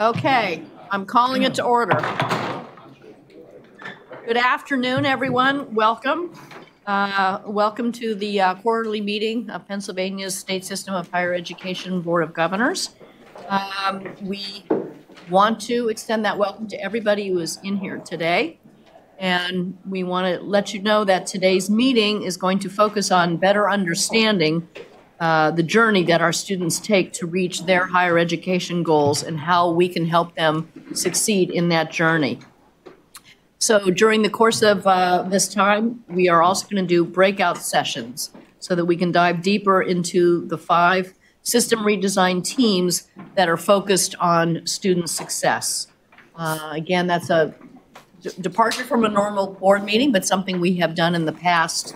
Okay, I'm calling it to order. Good afternoon, everyone. Welcome. Uh, Welcome to the uh, quarterly meeting of Pennsylvania's State System of Higher Education Board of Governors. Um, We want to extend that welcome to everybody who is in here today. And we want to let you know that today's meeting is going to focus on better understanding uh, the journey that our students take to reach their higher education goals and how we can help them succeed in that journey. So during the course of uh, this time, we are also going to do breakout sessions so that we can dive deeper into the five system redesign teams that are focused on student success. Uh, Again, that's a departure from a normal board meeting, but something we have done in the past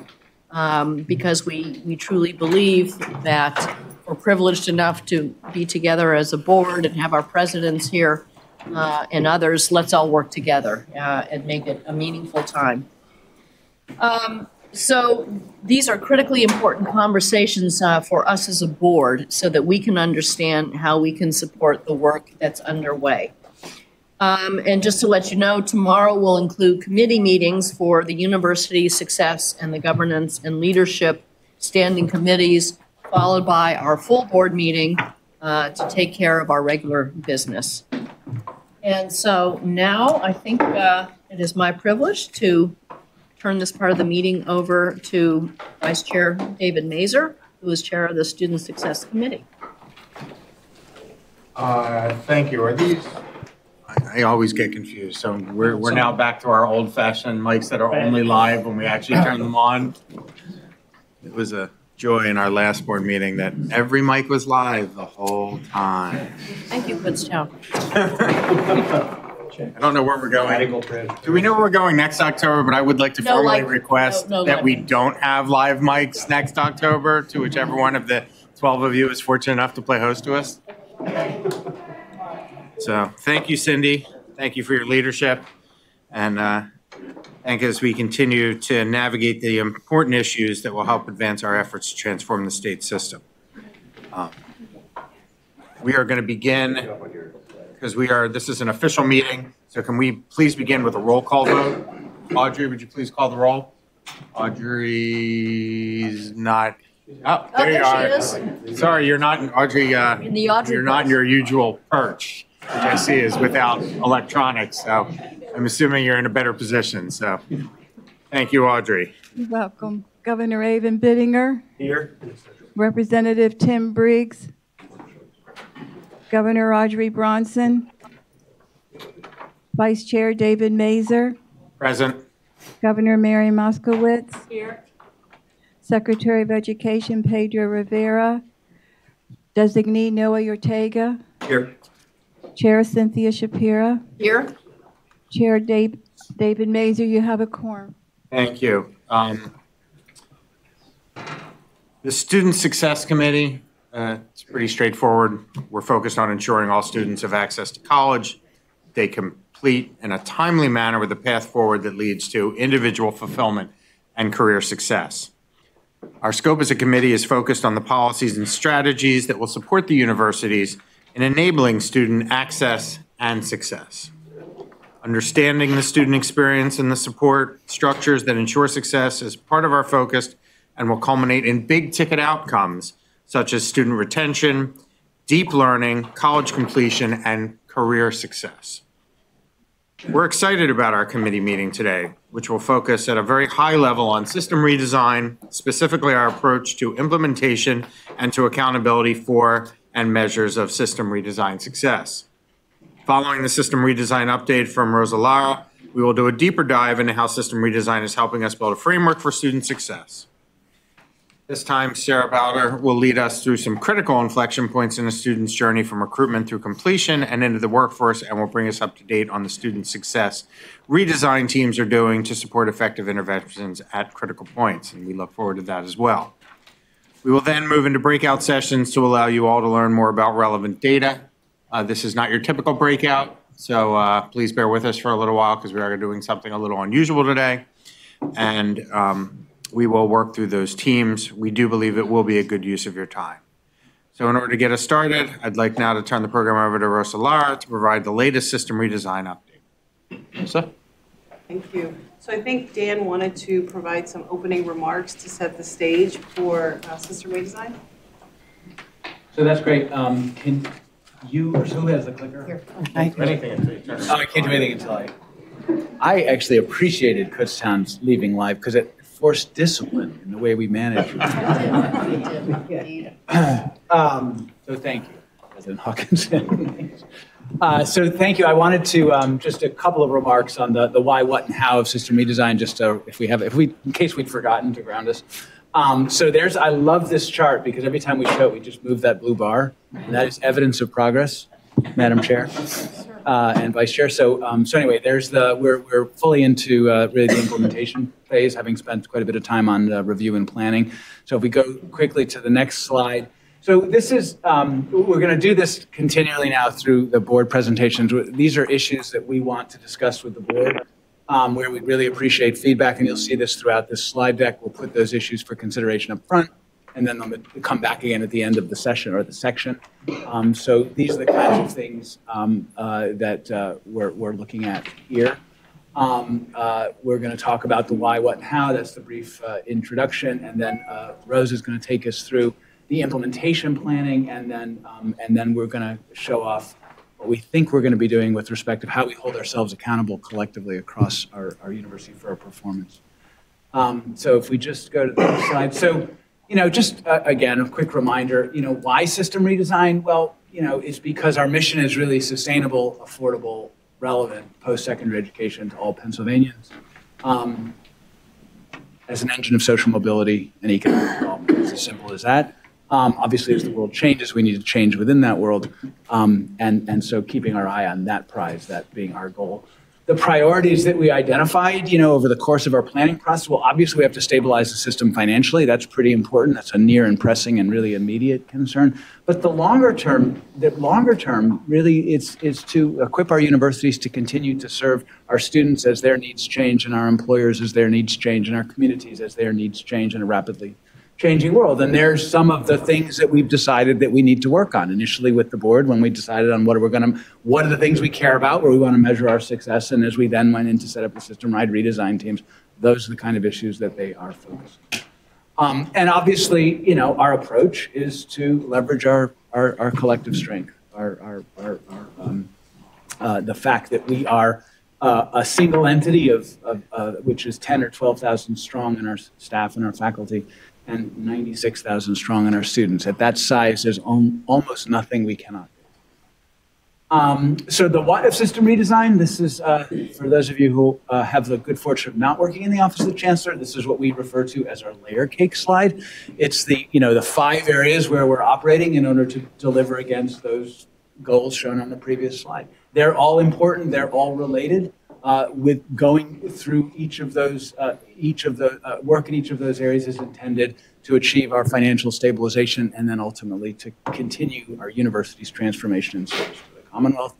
um, because we, we truly believe that we're privileged enough to be together as a board and have our presidents here uh, and others, let's all work together uh, and make it a meaningful time. Um, So these are critically important conversations uh, for us as a board so that we can understand how we can support the work that's underway. Um, And just to let you know, tomorrow will include committee meetings for the university success and the governance and leadership standing committees, followed by our full board meeting uh, to take care of our regular business. And so now I think uh, it is my privilege to turn this part of the meeting over to Vice Chair David Maser, who is Chair of the Student Success Committee. Uh, Thank you. Are these? I I always get confused. So we're, we're now back to our old fashioned mics that are only live when we actually turn them on. It was a joy in our last board meeting that every mic was live the whole time. Thank you, Kutztown. I don't know where we're going. Do we know where we're going next October? But I would like to No formally live- request no- no that we mics. don't have live mics next October to whichever one of the 12 of you is fortunate enough to play host to us. So, thank you, Cindy. Thank you for your leadership. And uh, thank you as we continue to navigate the important issues that will help advance our efforts to transform the state system. Um, We are going to begin, because we are, this is an official meeting, so can we please begin with a roll call vote? Audrey, would you please call the roll? Audrey's not, oh, Oh, there you she are. is. Sorry, you're not, in Audrey, uh, In the Audrey you're not in your usual perch, which I see is without electronics, so I'm assuming you're in a better position, so. Thank you, Audrey. You're welcome. Governor Avon Bittinger, Here. Representative Tim Briggs, Governor Audrey Bronson, Vice Chair David Maser, Present. Governor Mary Moskowitz. Here. Secretary of Education Pedro Rivera, Designee Noah Ortega, Here. Chair Cynthia Shapira, Here? Chair Dave- David Maser, you have a quorum. Thank you. Um, The Student Success Committee, uh, it's pretty straightforward. We're focused on ensuring all students have access to college. They complete in a timely manner with a path forward that leads to individual fulfillment and career success. Our scope as a committee is focused on the policies and strategies that will support the universities in enabling student access and success. Understanding the student experience and the support structures that ensure success is part of our focus and will culminate in big-ticket outcomes such as student retention, deep learning, college completion, and career success. We're excited about our committee meeting today, which will focus at a very high level on system redesign, specifically our approach to implementation and to accountability for and measures of system redesign success. Following the system redesign update from Rosa Lara, we will do a deeper dive into how system redesign is helping us build a framework for student success. This time, Sarah Bowder will lead us through some critical inflection points in a student's journey from recruitment through completion and into the workforce, and will bring us up to date on the student success redesign teams are doing to support effective interventions at critical points, and we look forward to that as well. We will then move into breakout sessions to allow you all to learn more about relevant data. Uh, This is not your typical breakout, so uh, please bear with us for a little while because we are doing something a little unusual today. And um, we will work through those teams. We do believe it will be a good use of your time. So in order to get us started, I'd like now to turn the program over to Rosa Lara to provide the latest system redesign update. Rosa? Thank you. So I think Dan wanted to provide some opening remarks to set the stage for uh, system redesign. So that's great. Um, Can you, or who has the clicker? Anything until you turn it Oh, I can't do anything until I. I actually appreciated Kutztown's leaving live because it forced discipline in the way we manage. Um, So thank you, President Hawkinson. Uh, So thank you. I wanted to, um, just a couple of remarks on the, the why, what, and how of system redesign, just so if we have, if we, in case we'd forgotten to ground us. Um, So there's, I love this chart because every time we show it, we just move that blue bar. And that is evidence of progress, Madam Chair uh, and Vice Chair. So, um, so anyway, there's the, we're, we're fully into uh, really the implementation phase, having spent quite a bit of time on uh, review and planning. So if we go quickly to the next slide. So this is, um, we're going to do this continually now through the board presentations. These are issues that we want to discuss with the board, um, where we really appreciate feedback, and you'll see this throughout this slide deck. We'll put those issues for consideration up front, and then they'll come back again at the end of the session or the section. Um, So these are the kinds of things um, uh, that uh, we're, we're looking at here. Um, uh, We're going to talk about the why, what, and how. That's the brief uh, introduction. And then uh, Rose is going to take us through the implementation planning, and then, um, and then we're going to show off what we think we're going to be doing with respect to how we hold ourselves accountable collectively across our, our university for our performance. Um, So if we just go to the next slide. So, you know, just uh, again, a quick reminder, you know, why system redesign? Well, you know, it's because our mission is really sustainable, affordable, relevant post-secondary education to all Pennsylvanians um, as an engine of social mobility and economic development. It's as simple as that. Um, Obviously, as the world changes, we need to change within that world. Um, And, and so keeping our eye on that prize, that being our goal the priorities that we identified, you know, over the course of our planning process, well, obviously we have to stabilize the system financially. That's pretty important. That's a near and pressing and really immediate concern. But the longer term, the longer term, really, it's is to equip our universities to continue to serve our students as their needs change, and our employers as their needs change, and our communities as their needs change in a rapidly changing world. And there's some of the things that we've decided that we need to work on initially with the board when we decided on what we're going to, what are the things we care about, where we want to measure our success. And as we then went in to set up the system-wide redesign teams, those are the kind of issues that they are focused on. Um, and obviously, you know, our approach is to leverage our, our, our collective strength, our, our, our, our um, uh, the fact that we are uh, a single entity of, of uh, which is 10 or 12,000 strong in our staff and our faculty, and 96,000 strong in our students. At that size, there's al- almost nothing we cannot do. Um, so the what if system redesign, this is, uh, for those of you who uh, have the good fortune of not working in the office of the chancellor, this is what we refer to as our layer cake slide. It's the, you know, the five areas where we're operating in order to deliver against those goals shown on the previous slide. They're all important, they're all related. Uh, with going through each of those, uh, each of the uh, work in each of those areas is intended to achieve our financial stabilization and then ultimately to continue our university's transformation and service to the Commonwealth.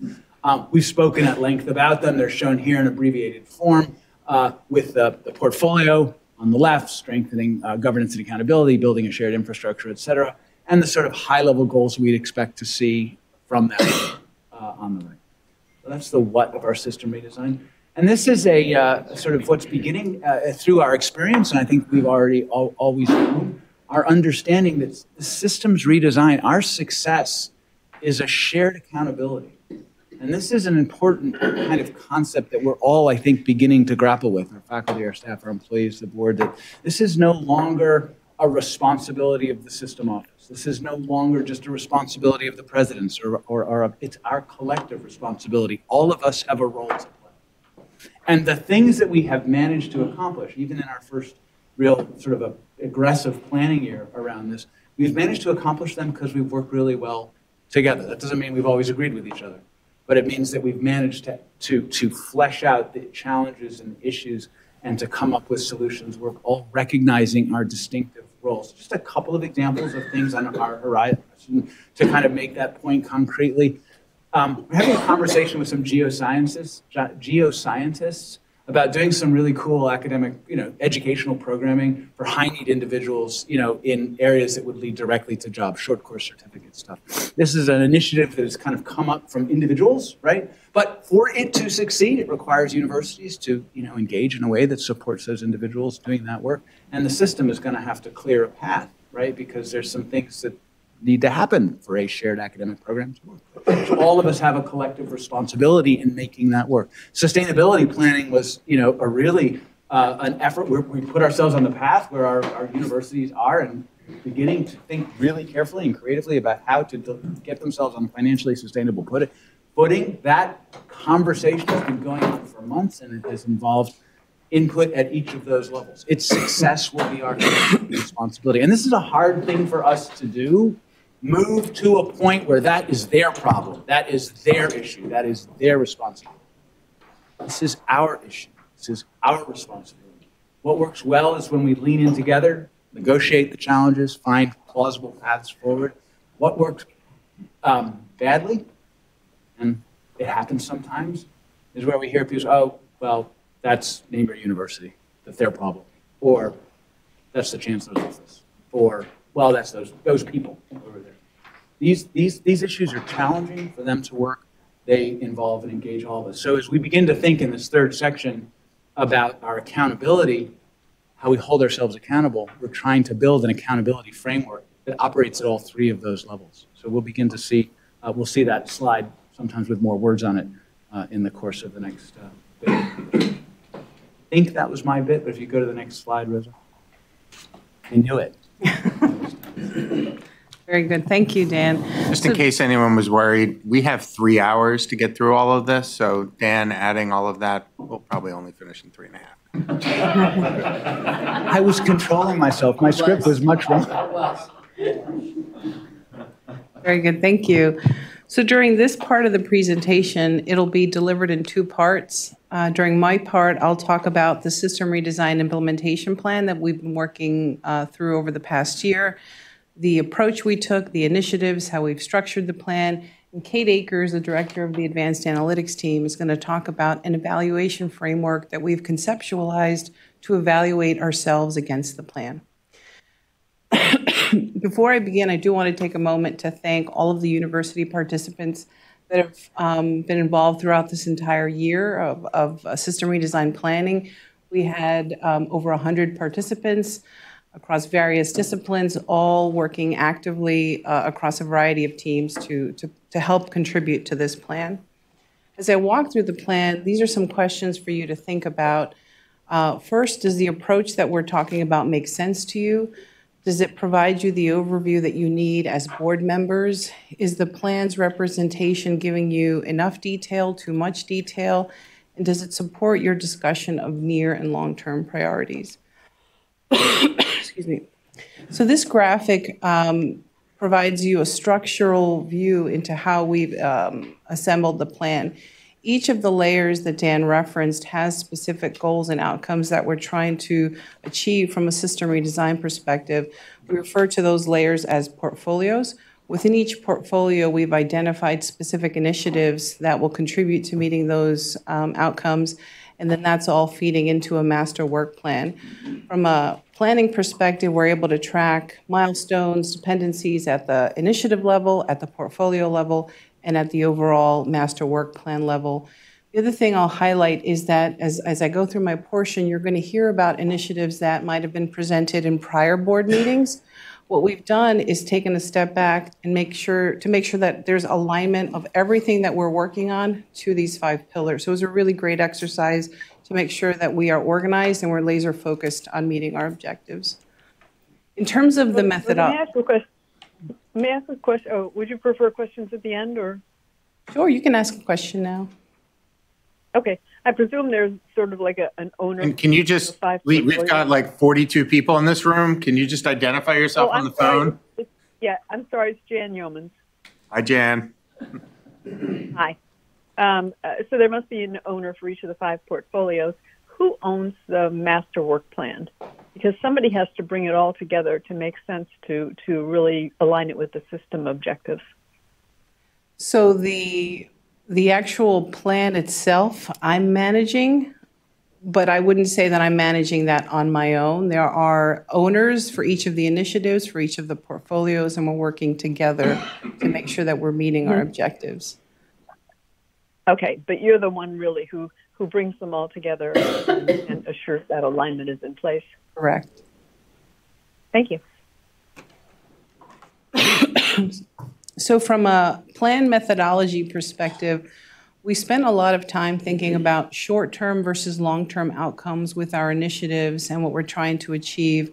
Um, we've spoken at length about them. They're shown here in abbreviated form uh, with the, the portfolio on the left, strengthening uh, governance and accountability, building a shared infrastructure, et cetera, and the sort of high-level goals we'd expect to see from that uh, on the right. That's the what of our system redesign. And this is a uh, sort of what's beginning uh, through our experience, and I think we've already al- always known, our understanding that the systems redesign, our success is a shared accountability. And this is an important kind of concept that we're all, I think, beginning to grapple with our faculty, our staff, our employees, the board that this is no longer a responsibility of the system office. This is no longer just a responsibility of the presidents or, or, or it's our collective responsibility. All of us have a role to play. And the things that we have managed to accomplish, even in our first real sort of a aggressive planning year around this, we've managed to accomplish them because we've worked really well together. That doesn't mean we've always agreed with each other, but it means that we've managed to, to, to flesh out the challenges and issues and to come up with solutions. We're all recognizing our distinctive roles. Just a couple of examples of things on our horizon to kind of make that point concretely. Um, we're having a conversation with some geoscientists, ge- geoscientists about doing some really cool academic, you know, educational programming for high-need individuals, you know, in areas that would lead directly to jobs, short course certificate stuff. This is an initiative that has kind of come up from individuals, right? But for it to succeed, it requires universities to, you know, engage in a way that supports those individuals doing that work. And the system is going to have to clear a path, right? Because there's some things that need to happen for a shared academic program to work. So all of us have a collective responsibility in making that work. Sustainability planning was, you know, a really uh, an effort where we put ourselves on the path where our, our universities are and beginning to think really carefully and creatively about how to get themselves on a financially sustainable footing. That conversation has been going on for months and it has involved input at each of those levels. Its success will be our responsibility. And this is a hard thing for us to do. Move to a point where that is their problem, that is their issue, that is their responsibility. This is our issue. This is our responsibility. What works well is when we lean in together, negotiate the challenges, find plausible paths forward. What works um, badly, and it happens sometimes, is where we hear people say, oh, well, that's neighbor university, that's their problem. Or that's the chancellor's office. Or, well, that's those, those people over there. These, these, these issues are challenging for them to work. They involve and engage all of us. So as we begin to think in this third section about our accountability, how we hold ourselves accountable, we're trying to build an accountability framework that operates at all three of those levels. So we'll begin to see, uh, we'll see that slide, sometimes with more words on it, uh, in the course of the next uh, bit. I think that was my bit, but if you go to the next slide, Rosa. I knew it. Very good. Thank you, Dan. Just in case anyone was worried, we have three hours to get through all of this, so Dan adding all of that, we'll probably only finish in three and a half. I was controlling myself. My script was much longer. Very good, thank you. So during this part of the presentation, it'll be delivered in two parts. Uh, During my part, I'll talk about the system redesign implementation plan that we've been working uh, through over the past year, the approach we took, the initiatives, how we've structured the plan. And Kate Akers, the director of the Advanced Analytics Team, is going to talk about an evaluation framework that we've conceptualized to evaluate ourselves against the plan. Before I begin, I do want to take a moment to thank all of the university participants that have um, been involved throughout this entire year of, of uh, system redesign planning. We had um, over 100 participants across various disciplines, all working actively uh, across a variety of teams to, to, to help contribute to this plan. As I walk through the plan, these are some questions for you to think about. Uh, First, does the approach that we're talking about make sense to you? Does it provide you the overview that you need as board members? Is the plan's representation giving you enough detail, too much detail? And does it support your discussion of near and long-term priorities? Excuse me. So this graphic um, provides you a structural view into how we've um, assembled the plan. Each of the layers that Dan referenced has specific goals and outcomes that we're trying to achieve from a system redesign perspective. We refer to those layers as portfolios. Within each portfolio, we've identified specific initiatives that will contribute to meeting those um, outcomes, and then that's all feeding into a master work plan. From a planning perspective, we're able to track milestones, dependencies at the initiative level, at the portfolio level, and at the overall master work plan level. The other thing I'll highlight is that as, as I go through my portion, you're going to hear about initiatives that might have been presented in prior board meetings. What we've done is taken a step back and make sure, to make sure that there's alignment of everything that we're working on to these five pillars. So it was a really great exercise to make sure that we are organized and we're laser focused on meeting our objectives. In terms of the methodology, ask a question. May I ask a question? Oh, would you prefer questions at the end or? sure, you can ask a question now. Okay, I presume there's sort of like a, an owner. And can you just, Five we, we've got like 42 people in this room. Can you just identify yourself Oh, on I'm the sorry. phone? It's- Yeah, I'm sorry, it's Jan Yeomans. Hi, Jan. Hi. Um, uh, so there must be an owner for each of the five portfolios. Who owns the master work plan? Because somebody has to bring it all together to make sense to, to really align it with the system objectives. So the, the actual plan itself, I'm managing. but I wouldn't say that I'm managing that on my own. There are owners for each of the initiatives, for each of the portfolios, and we're working together to make sure that we're meeting our objectives. Okay, but you're the one really who, who brings them all together and, and assures that alignment is in place. Correct. Thank you. So from a plan methodology perspective, we spent a lot of time thinking about short-term versus long-term outcomes with our initiatives and what we're trying to achieve.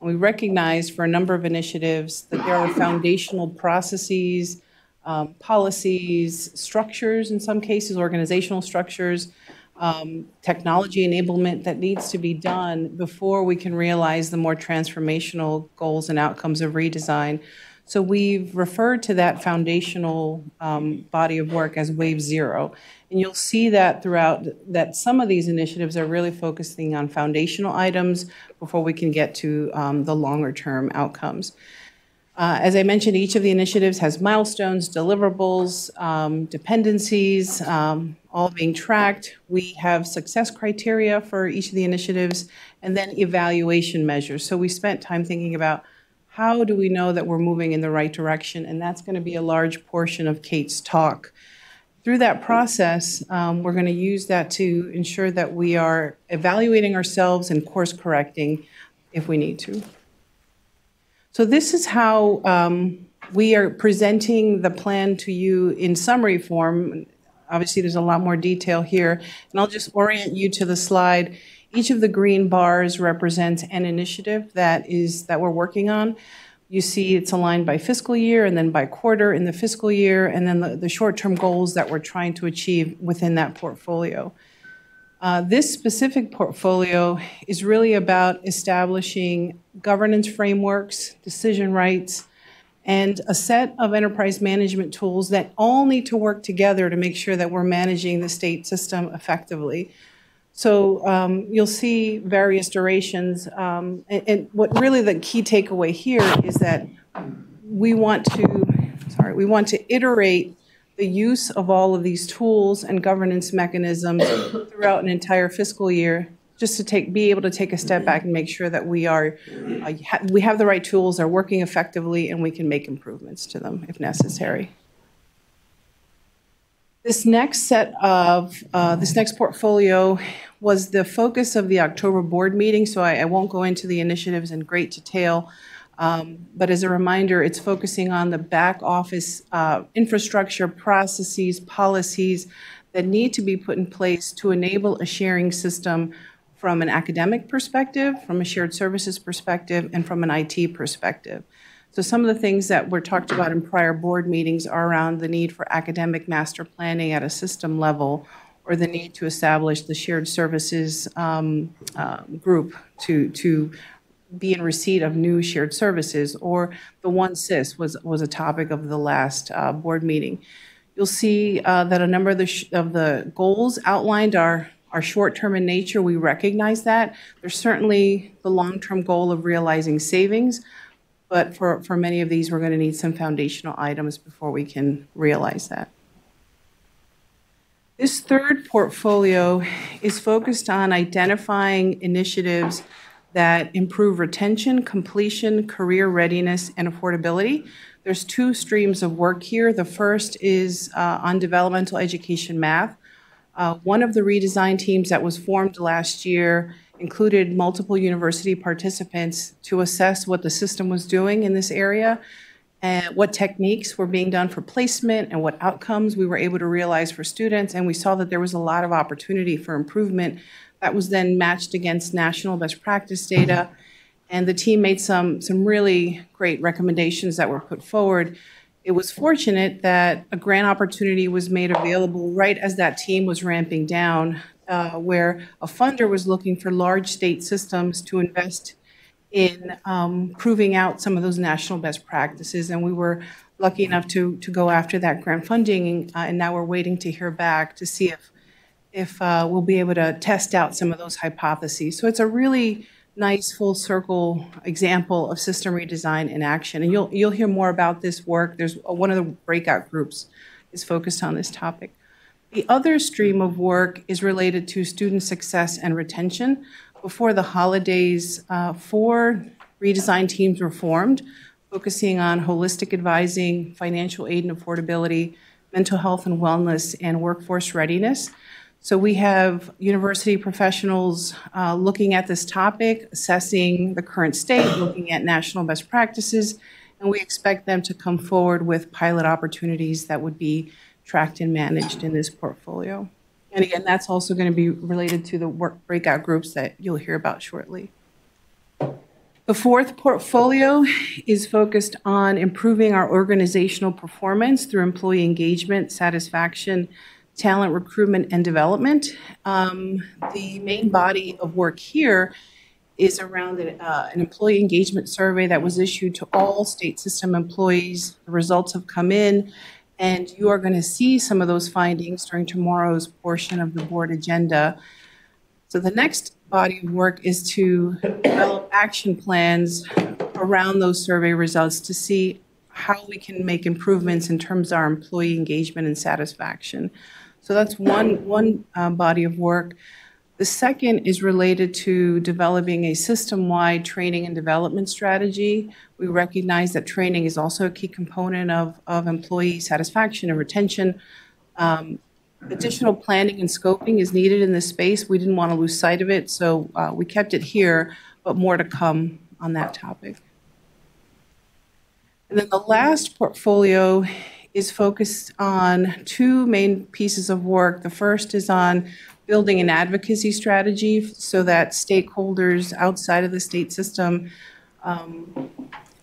And we recognized for a number of initiatives that there are foundational processes, um, policies, structures, in some cases, organizational structures, um, technology enablement that needs to be done before we can realize the more transformational goals and outcomes of redesign. So we've referred to that foundational um, body of work as Wave Zero. And you'll see that throughout, that some of these initiatives are really focusing on foundational items before we can get to um, the longer term outcomes. Uh, As I mentioned, each of the initiatives has milestones, deliverables, um, dependencies, um, all being tracked. We have success criteria for each of the initiatives, and then evaluation measures. So we spent time thinking about how do we know that we're moving in the right direction? And that's going to be a large portion of Kate's talk. Through that process, um, we're going to use that to ensure that we are evaluating ourselves and course correcting if we need to. So this is how um, we are presenting the plan to you in summary form. Obviously, there's a lot more detail here, and I'll just orient you to the slide. Each of the green bars represents an initiative that is that we're working on. You see it's aligned by fiscal year and then by quarter in the fiscal year, and then the, the short-term goals that we're trying to achieve within that portfolio. Uh, This specific portfolio is really about establishing governance frameworks, decision rights, and a set of enterprise management tools that all need to work together to make sure that we're managing the state system effectively. So um, you'll see various durations. um, And and what really the key takeaway here is that we want to, sorry, we want to iterate the use of all of these tools and governance mechanisms throughout an entire fiscal year, just to take, be able to take a step back and make sure that we are, uh, ha- we have the right tools, are working effectively, and we can make improvements to them if necessary. This next set of, uh, this next portfolio was the focus of the October board meeting, so I I won't go into the initiatives in great detail. Um, But as a reminder, it's focusing on the back office uh, infrastructure, processes, policies that need to be put in place to enable a sharing system from an academic perspective, from a shared services perspective, and from an IT perspective. So some of the things that were talked about in prior board meetings are around the need for academic master planning at a system level, or the need to establish the shared services um, uh, group to, to be in receipt of new shared services, or the one CIS was, was a topic of the last uh, board meeting. You'll see uh, that a number of the, of the goals outlined are, are short-term in nature. We recognize that. There's certainly the long-term goal of realizing savings, but for, for many of these, we're going to need some foundational items before we can realize that. This third portfolio is focused on identifying initiatives that improve retention, completion, career readiness, and affordability. There's two streams of work here. The first is uh, on developmental education math. Uh, One of the redesign teams that was formed last year included multiple university participants to assess what the system was doing in this area and what techniques were being done for placement and what outcomes we were able to realize for students. And we saw that there was a lot of opportunity for improvement that was then matched against national best practice data. And the team made some, some really great recommendations that were put forward. It was fortunate that a grant opportunity was made available right as that team was ramping down, uh, where a funder was looking for large state systems to invest in um, proving out some of those national best practices. And we were lucky enough to, to go after that grant funding, uh, and now we're waiting to hear back to see if, if uh, we'll be able to test out some of those hypotheses. So it's a really nice full circle example of system redesign in action. And you'll, you'll hear more about this work. There's one of the breakout groups is focused on this topic. The other stream of work is related to student success and retention. Before the holidays, uh, four redesign teams were formed, focusing on holistic advising, financial aid and affordability, mental health and wellness, and workforce readiness. So we have university professionals uh, looking at this topic, assessing the current state, looking at national best practices, and we expect them to come forward with pilot opportunities that would be tracked and managed in this portfolio. And again, that's also going to be related to the work breakout groups that you'll hear about shortly. The fourth portfolio is focused on improving our organizational performance through employee engagement, satisfaction, talent recruitment, and development. Um, the main body of work here is around uh, an employee engagement survey that was issued to all state system employees. The results have come in, and you are going to see some of those findings during tomorrow's portion of the board agenda. So the next body of work is to develop action plans around those survey results to see how we can make improvements in terms of our employee engagement and satisfaction. So that's one, one uh, body of work. The second is related to developing a system-wide training and development strategy. We recognize that training is also a key component of, of employee satisfaction and retention. Um, additional planning and scoping is needed in this space. We didn't want to lose sight of it, so uh, we kept it here, but more to come on that topic. And then the last portfolio is focused on two main pieces of work. The first is on building an advocacy strategy so that stakeholders outside of the state system um,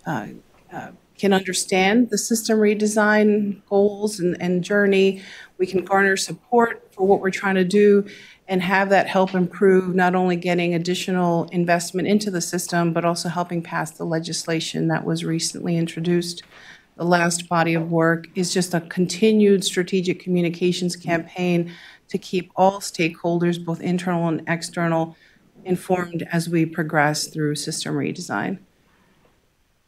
uh, uh, can understand the system redesign goals and, and journey. We can garner support for what we're trying to do and have that help improve not only getting additional investment into the system, but also helping pass the legislation that was recently introduced. The last body of work is just a continued strategic communications campaign to keep all stakeholders, both internal and external, informed as we progress through system redesign.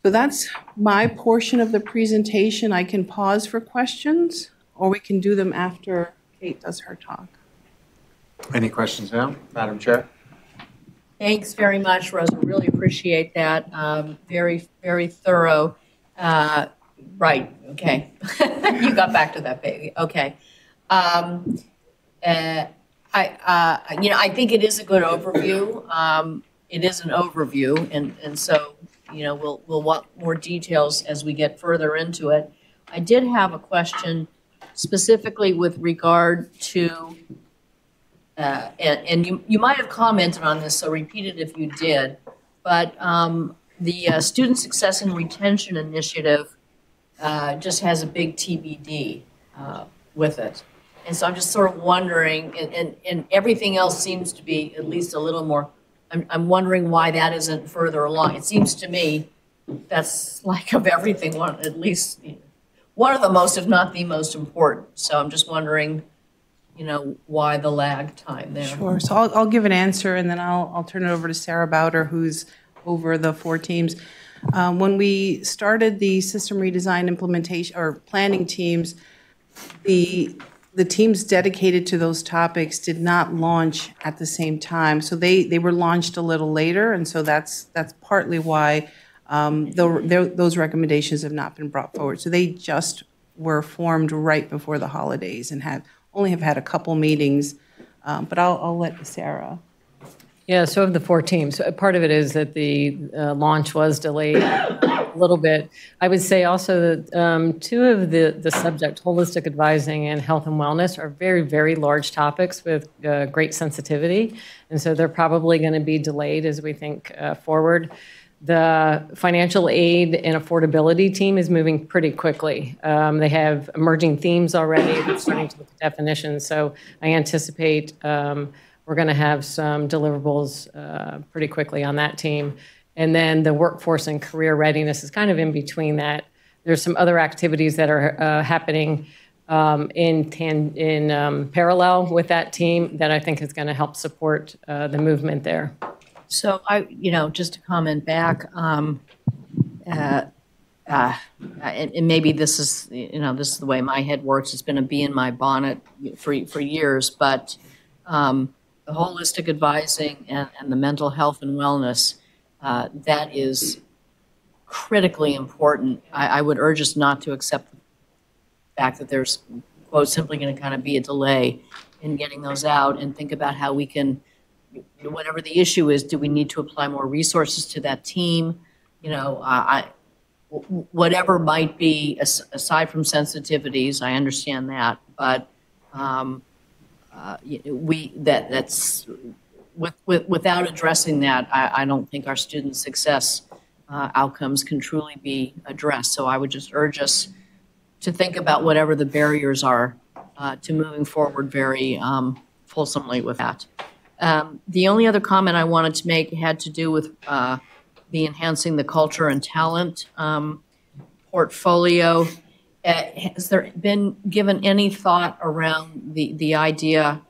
So that's my portion of the presentation. I can pause for questions, or we can do them after Kate does her talk. Any questions now, Madam Chair? Thanks very much, Rosa. Really appreciate that. Um, Very, very thorough. Uh, Right, okay. You got back to that, baby. Okay. Um, uh, I, uh, you know, I think it is a good overview. Um, It is an overview, and, and so, you know, we'll, we'll want more details as we get further into it. I did have a question specifically with regard to uh, and, and you, you might have commented on this, so repeat it if you did. But um, the uh, Student Success and Retention Initiative uh, just has a big TBD uh, with it. And so I'm just sort of wondering, and, and, and everything else seems to be at least a little more, I'm, I'm wondering why that isn't further along. It seems to me that's like of everything, one, at least one of the most, if not the most important. So I'm just wondering, you know, why the lag time there? Sure, so I'll, I'll give an answer, and then I'll, I'll turn it over to Sarah Bowder, who's over the four teams. Um, When we started the system redesign implementation, or planning teams, the, the teams dedicated to those topics did not launch at the same time. So they, they were launched a little later, and so that's, that's partly why um, tho- tho- those recommendations have not been brought forward. So they just were formed right before the holidays and have, only have had a couple meetings. Um, But I'll, I'll let Sarah. Yeah, so of the four teams, part of it is that the uh, launch was delayed a little bit. I would say also that um, two of the, the subject, holistic advising and health and wellness, are very, very large topics with uh, great sensitivity. And so they're probably going to be delayed as we think uh, forward. The financial aid and affordability team is moving pretty quickly. Um, They have emerging themes already, starting to look at definitions. So I anticipate um, we're going to have some deliverables uh, pretty quickly on that team. And then the workforce and career readiness is kind of in between that. There's some other activities that are uh, happening um, in tan- in um, parallel with that team that I think is going to help support uh, the movement there. So I, you know, just to comment back, um, uh, uh, and, and maybe this is, you know, this is the way my head works. It's been a bee in my bonnet for, for years, but um, the holistic advising and, and the mental health and wellness, uh, that is critically important. I, I would urge us not to accept the fact that there's, quote, simply going to kind of be a delay in getting those out and think about how we can, whatever the issue is, do we need to apply more resources to that team? You know, I, whatever might be, aside from sensitivities, I understand that, but um, uh, we, that, that's, with, with, without addressing that, I, I don't think our student success uh, outcomes can truly be addressed. So I would just urge us to think about whatever the barriers are uh, to moving forward very um, fulsomely with that. Um, the only other comment I wanted to make had to do with uh, the enhancing the culture and talent um, portfolio. Uh, has there been given any thought around the the idea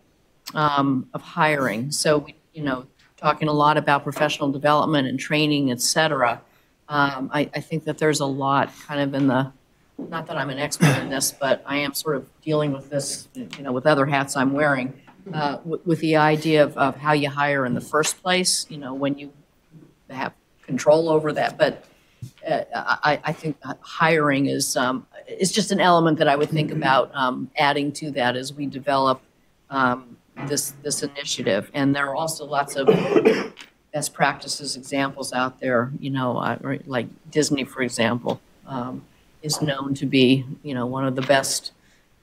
um, of hiring? So we, you know, talking a lot about professional development and training, et cetera. Um, I, I think that there's a lot kind of in the not that I'm an expert in this, but I am sort of dealing with this, you know, with other hats I'm wearing, uh, with, with the idea of, of how you hire in the first place, you know, when you have control over that. But uh, I, I think hiring is um, is just an element that I would think about um, adding to that as we develop um, this this initiative. And there are also lots of best practices examples out there. You know, uh, like Disney, for example, um, is known to be you know one of the best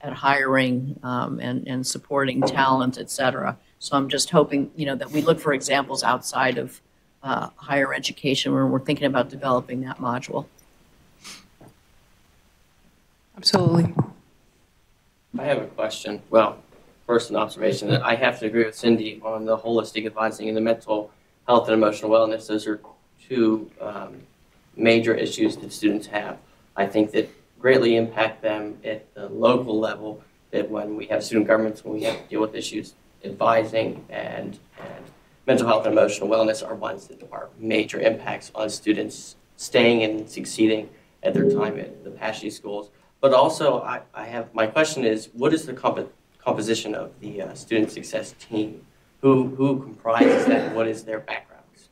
at hiring um, and and supporting talent, et cetera. So I'm just hoping you know that we look for examples outside of uh, higher education when we're thinking about developing that module. Absolutely. I have a question. Well, first observation that I have to agree with Cindy on the holistic advising and the mental health and emotional wellness. Those are two um, major issues that students have. I think that greatly impact them at the local level. That when we have student governments, when we have to deal with issues, advising and and mental health and emotional wellness are ones that are major impacts on students staying and succeeding at their time at the PASSHE schools. But also, I, I have my question is, what is the composition of the uh, student success team? Who who comprises that? What is their backgrounds?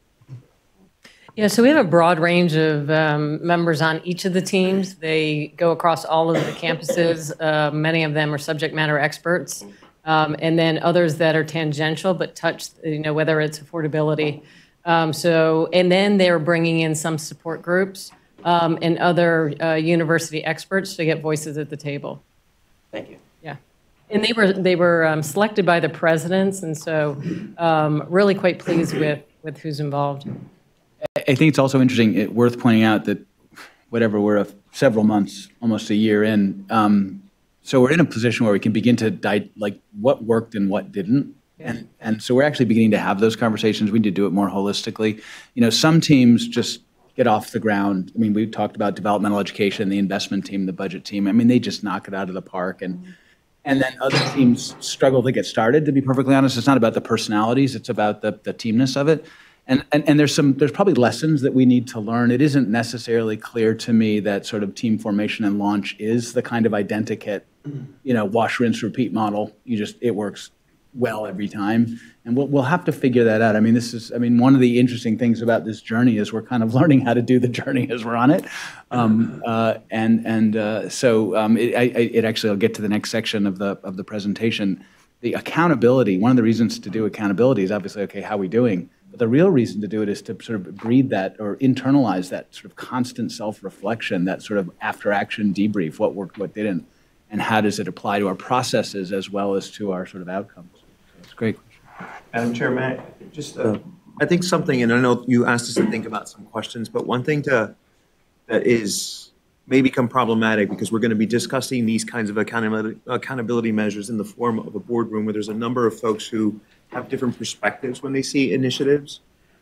Yeah, so we have a broad range of um, members on each of the teams. They go across all of the campuses. Uh, many of them are subject matter experts um, and then others that are tangential but touch, you know, whether it's affordability. Um, so, and then they're bringing in some support groups um, and other uh, university experts to get voices at the table. Thank you. Yeah, and they were they were um, selected by the presidents, and so um, really quite pleased with with who's involved. I think it's also interesting, worth pointing out that whatever we're a, several months, almost a year in, um, so we're in a position where we can begin to di- like what worked and what didn't. And, and so we're actually beginning to have those conversations. We need to do it more holistically. You know, some teams just get off the ground. I mean, we talked about developmental education, the investment team, the budget team. I mean, they just knock it out of the park. And and then other teams struggle to get started. To be perfectly honest, it's not about the personalities; it's about the the teamness of it. And, and, and there's some there's probably lessons that we need to learn. It isn't necessarily clear to me that sort of team formation and launch is the kind of identikit mm-hmm. you know, wash, rinse, repeat model. You just, it works well every time. And we'll, we'll have to figure that out. I mean, this is, I mean, one of the interesting things about this journey is we're kind of learning how to do the journey as we're on it. Um, uh, and and uh, so um, it, I, it actually, I'll get to the next section of the, of the presentation. The accountability, one of the reasons to do accountability is obviously, okay, how are we doing? But the real reason to do it is to sort of breed that or internalize that sort of constant self-reflection, that sort of after-action debrief, what worked, what didn't and how does it apply to our processes as well as to our sort of outcomes? So it's a great question. Madam Chair, may I just, uh, I think something, and I know you asked us to think about some questions, but one thing to, that is, may become problematic because we're going to be discussing these kinds of accountability, accountability measures in the form of a boardroom where there's a number of folks who have different perspectives when they see initiatives.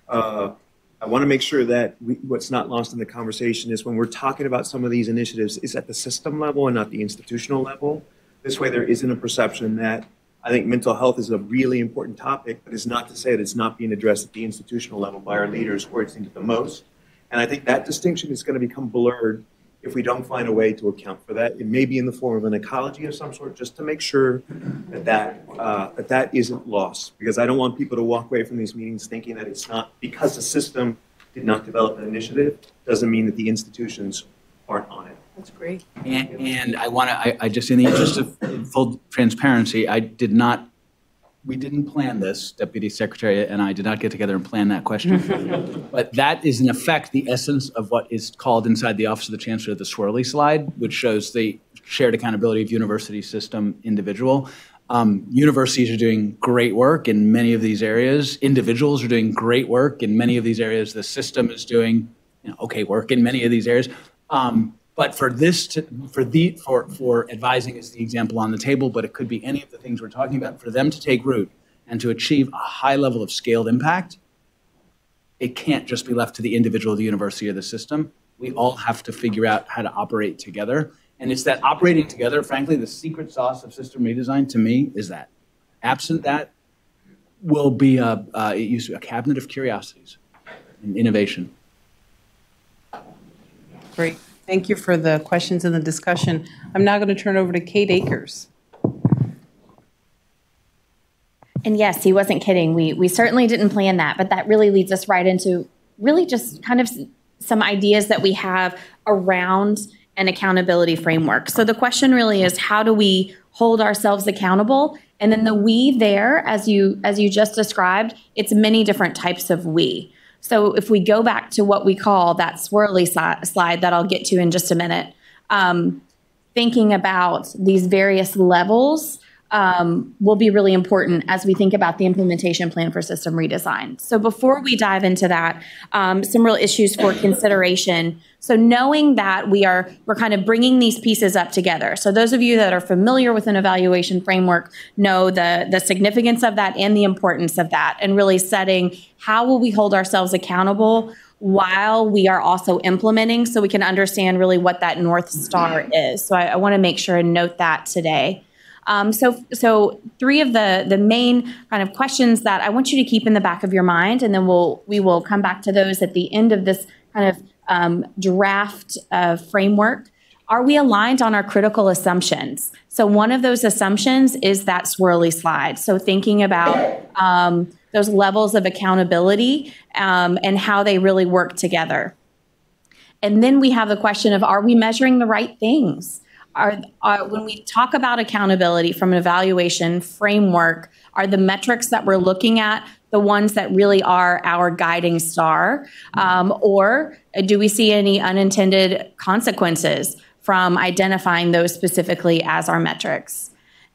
Uh, I want to make sure that we, what's not lost in the conversation is when we're talking about some of these initiatives is at the system level and not the institutional level. This way, there isn't a perception that I think mental health is a really important topic, but it's not to say that it's not being addressed at the institutional level by our leaders where it's needed the most. And I think that distinction is going to become blurred if we don't find a way to account for that, it may be in the form of an ecology of some sort, just to make sure that that, uh, that that isn't lost. Because I don't want people to walk away from these meetings thinking that it's not, because the system did not develop an initiative, doesn't mean that the institutions aren't on it. That's great. And, and I want to, I, I just, in the interest of full transparency, I did not, we didn't plan this, Deputy Secretary and I did not get together and plan that question. But that is in effect the essence of what is called inside the Office of the Chancellor the swirly slide, which shows the shared accountability of university system individual. Um, universities are doing great work in many of these areas. Individuals are doing great work in many of these areas. The system is doing you know, okay work in many of these areas. Um, but for this to, for the, for, for advising is the example on the table, but it could be any of the things we're talking about. For them to take root and to achieve a high level of scaled impact, it can't just be left to the individual, the university, or the system. We all have to figure out how to operate together. And it's that operating together, frankly, the secret sauce of system redesign to me is that. Absent that, will be a, uh, it used to be a cabinet of curiosities and innovation. Great. Thank you for the questions and the discussion. I'm now going to turn over to Kate Akers. And yes, he wasn't kidding. We we certainly didn't plan that, but that really leads us right into really just kind of some ideas that we have around an accountability framework. So the question really is how do we hold ourselves accountable? And then the we there as you as you just described, it's many different types of we. So if we go back to what we call that swirly si- slide that I'll get to in just a minute, um, thinking about these various levels um, will be really important as we think about the implementation plan for system redesign. So before we dive into that, um, some real issues for consideration. So knowing that we are we're kind of bringing these pieces up together. So those of you that are familiar with an evaluation framework know the the significance of that and the importance of that, and really setting how will we hold ourselves accountable while we are also implementing, so we can understand really what that north star is. So I, I want to make sure and note that today. Um, so, so three of the the main kind of questions that I want you to keep in the back of your mind, and then we'll we will come back to those at the end of this kind of um, draft uh, framework. Are we aligned on our critical assumptions? So one of those assumptions is that swirly slide. So thinking about um, those levels of accountability um, and how they really work together. And then we have the question of are we measuring the right things? Are, are, when we talk about accountability from an evaluation framework, are the metrics that we're looking at the ones that really are our guiding star? Um, or do we see any unintended consequences from identifying those specifically as our metrics?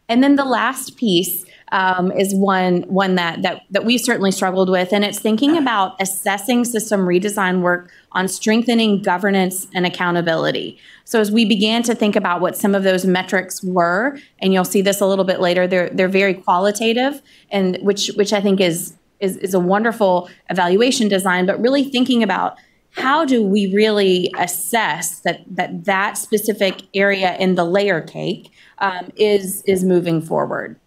And then the last piece um, is one one that that that we certainly struggled with, and it's thinking about assessing system redesign work on strengthening governance and accountability. So as we began to think about what some of those metrics were, and you'll see this a little bit later, they're they're very qualitative, and which which I think is is, is a wonderful evaluation design, but really thinking about how do we really assess that that that specific area in the layer cake um, is is moving forward.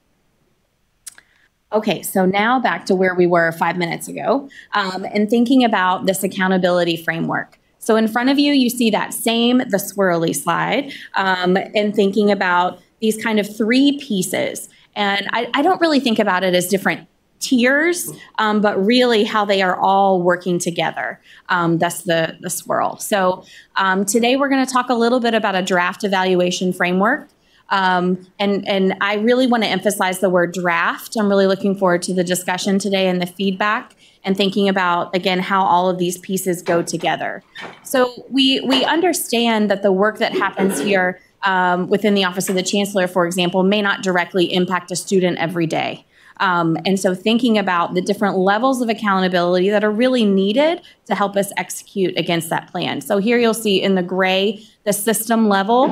Okay, so now back to where we were five minutes ago um, and thinking about this accountability framework. So in front of you, you see that same, the swirly slide, um, and thinking about these kind of three pieces. And I, I don't really think about it as different tiers, um, but really how they are all working together. Um, that's the, the swirl. So um, today we're going to talk a little bit about a draft evaluation framework. Um, and and I really want to emphasize the word draft. I'm really looking forward to the discussion today and the feedback and thinking about again how all of these pieces go together. So we we understand that the work that happens here um, within the office of the chancellor, for example, may not directly impact a student every day. Um, and so thinking about the different levels of accountability that are really needed to help us execute against that plan. So here you'll see in the gray the system level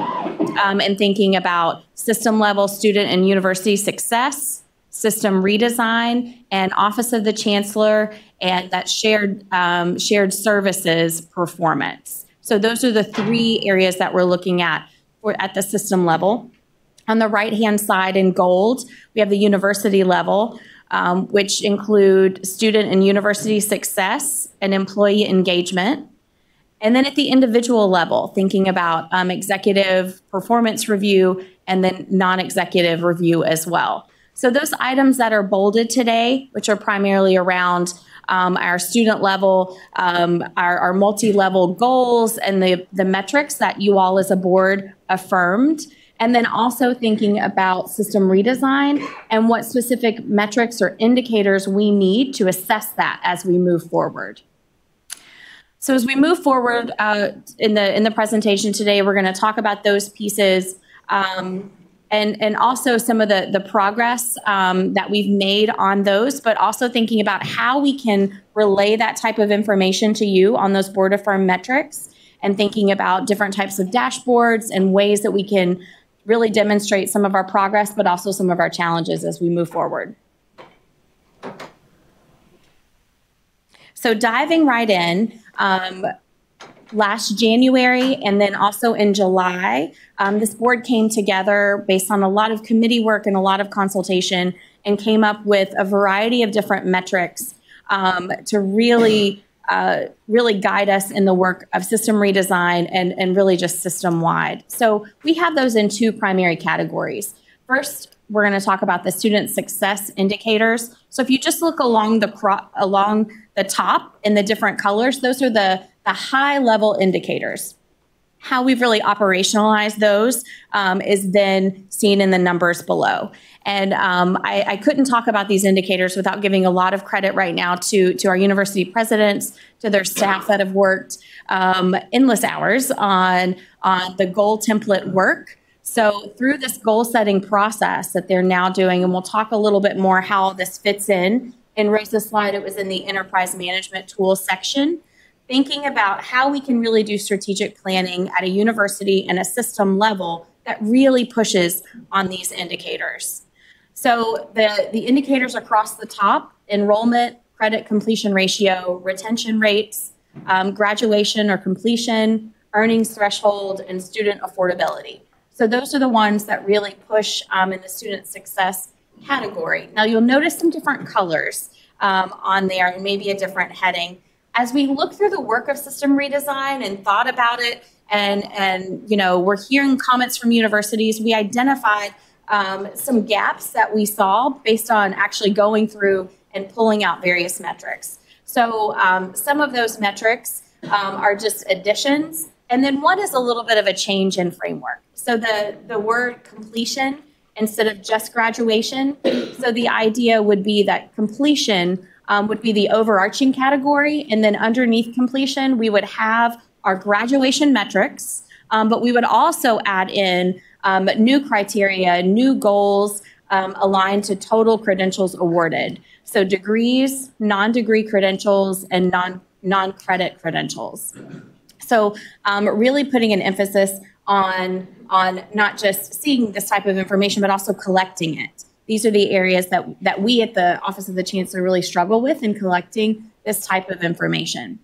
um, and thinking about system level student and university success, system redesign, and Office of the Chancellor, and that shared um, shared services performance. So those are the three areas that we're looking at for, at the system level. On the right-hand side in gold, we have the university level, um, which include student and university success and employee engagement. And then at the individual level, thinking about um, executive performance review and then non executive review as well. So, those items that are bolded today, which are primarily around um, our student level, um, our, our multi level goals, and the, the metrics that you all as a board affirmed. And then also thinking about system redesign and what specific metrics or indicators we need to assess that as we move forward. So as we move forward uh, in the in the presentation today, we're going to talk about those pieces um, and and also some of the the progress um, that we've made on those, but also thinking about how we can relay that type of information to you on those board of firm metrics, and thinking about different types of dashboards and ways that we can really demonstrate some of our progress, but also some of our challenges as we move forward. So diving right in, um, last January and then also in July, um, this board came together based on a lot of committee work and a lot of consultation and came up with a variety of different metrics um, to really uh, really guide us in the work of system redesign and, and really just system wide. So we have those in two primary categories. First, we're going to talk about the student success indicators. So if you just look along the cro- along the top in the different colors, those are the, the high level indicators. How we've really operationalized those um, is then seen in the numbers below. And um, I, I, couldn't talk about these indicators without giving a lot of credit right now to, to our university presidents, to their staff that have worked um, endless hours on, on the goal template work. So through this goal setting process that they're now doing, and we'll talk a little bit more how this fits in. In Rosa's slide, it was in the enterprise management tools section thinking about how we can really do strategic planning at a university and a system level that really pushes on these indicators. So the, the indicators across the top, enrollment, credit completion ratio, retention rates, um, graduation or completion, earnings threshold, and student affordability. So those are the ones that really push um, in the student success category. Now you'll notice some different colors um, on there and maybe a different heading. As we look through the work of system redesign and thought about it, and and you know we're hearing comments from universities, we identified um, some gaps that we saw based on actually going through and pulling out various metrics. So um, some of those metrics um, are just additions, and then one is a little bit of a change in framework. So the the word completion instead of just graduation. So the idea would be that completion um, would be the overarching category, and then underneath completion, we would have our graduation metrics, um, but we would also add in um, new criteria, new goals um, aligned to total credentials awarded. So degrees, non-degree credentials, and non non-credit credentials. So um, really putting an emphasis on on not just seeing this type of information, but also collecting it. These are the areas that that we at the Office of the Chancellor really struggle with in collecting this type of information.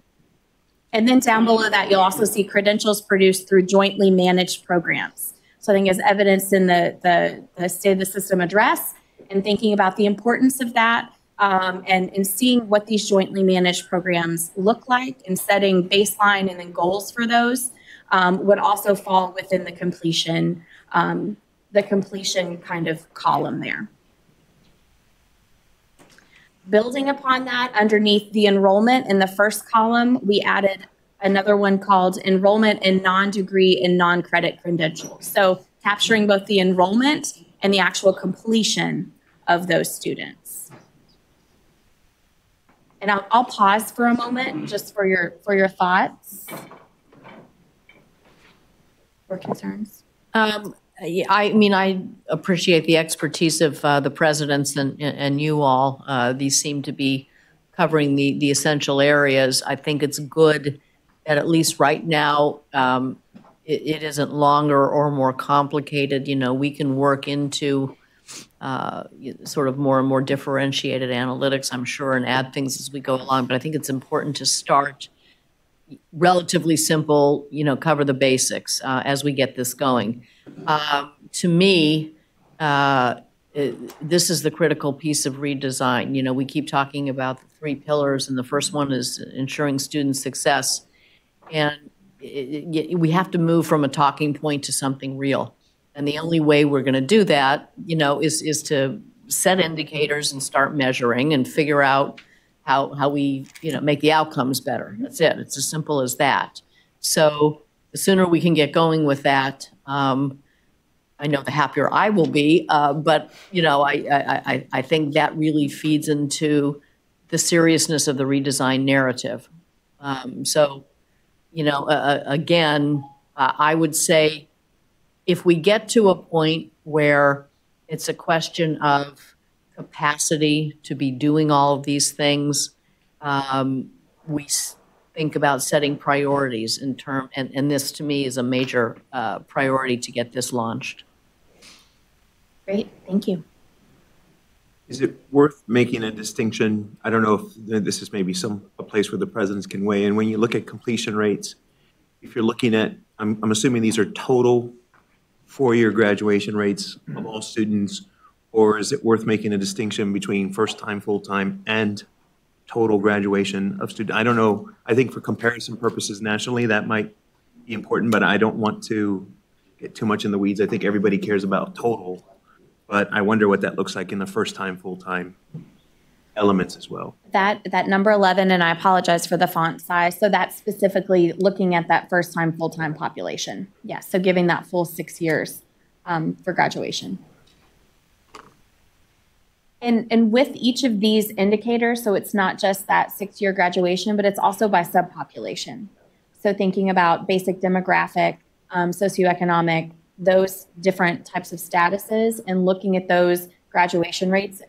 And then down below that, you'll also see credentials produced through jointly managed programs. So I think as evidenced in the, the, the State of the System address and thinking about the importance of that um, and, and seeing what these jointly managed programs look like and setting baseline and then goals for those um, would also fall within the completion, um, the completion kind of column there. Building upon that, underneath the enrollment in the first column, we added another one called enrollment in non-degree and non-credit credentials. So capturing both the enrollment and the actual completion of those students. And I'll, I'll pause for a moment just for your for your thoughts or concerns. Um, I mean, I appreciate the expertise of uh, the presidents and, and you all. Uh, these seem to be covering the, the essential areas. I think it's good that at least right now, um, it, it isn't longer or more complicated. You know, we can work into uh, sort of more and more differentiated analytics, I'm sure, and add things as we go along. But I think it's important to start relatively simple, you know, cover the basics uh, as we get this going. Um, to me, uh, it, this is the critical piece of redesign. You know, we keep talking about the three pillars, and the first one is ensuring student success. And i- i- we have to move from a talking point to something real. And the only way we're going to do that, you know, is, is to set indicators and start measuring and figure out how, how we, you know, make the outcomes better. That's it. It's as simple as that. So the sooner we can get going with that, um, I know the happier I will be. Uh, but, you know, I, I, I, think that really feeds into the seriousness of the redesign narrative. Um, so, you know, uh, again, uh, I would say if we get to a point where it's a question of capacity to be doing all of these things, um, we think about setting priorities in term, and, and this to me is a major uh, priority to get this launched. Great, thank you. Is it worth making a distinction? I don't know if this is maybe some, a place where the presidents can weigh in. When you look at completion rates, if you're looking at, I'm, I'm assuming these are total four-year graduation rates of all students, or is it worth making a distinction between first-time, full-time, and total graduation of student? I don't know. I think for comparison purposes nationally, that might be important, but I don't want to get too much in the weeds. I think everybody cares about total. But I wonder what that looks like in the first-time, full-time elements as well. That, that number 11, and I apologize for the font size, so that's specifically looking at that first-time, full-time population. Yes, so giving that full six years um, for graduation. And, and with each of these indicators, so it's not just that six-year graduation, but it's also by subpopulation. So thinking about basic demographic, um, socioeconomic, those different types of statuses, and looking at those graduation rates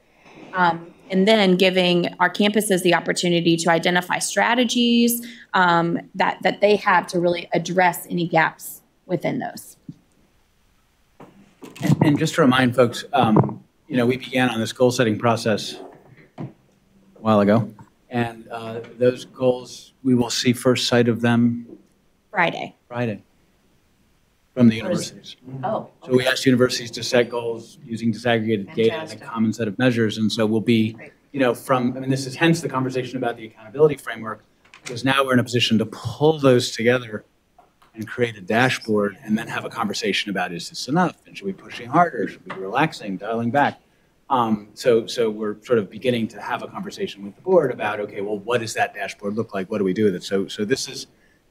um, and then giving our campuses the opportunity to identify strategies um, that, that they have to really address any gaps within those. And just to remind folks, um, you know, we began on this goal-setting process a while ago, and uh, those goals, we will see first sight of them Friday. Friday from the universities. Oh. So we asked universities to set goals using disaggregated data and a Fantastic. common set of measures, and so we'll be, Great. you know, from, I mean, this is hence the conversation about the accountability framework, because now we're in a position to pull those together and create a dashboard, and then have a conversation about, is this enough? And should we be pushing harder? Should we be relaxing, dialing back? Um, So, so we're sort of beginning to have a conversation with the board about, okay, well, what does that dashboard look like? What do we do with it? So, so this is,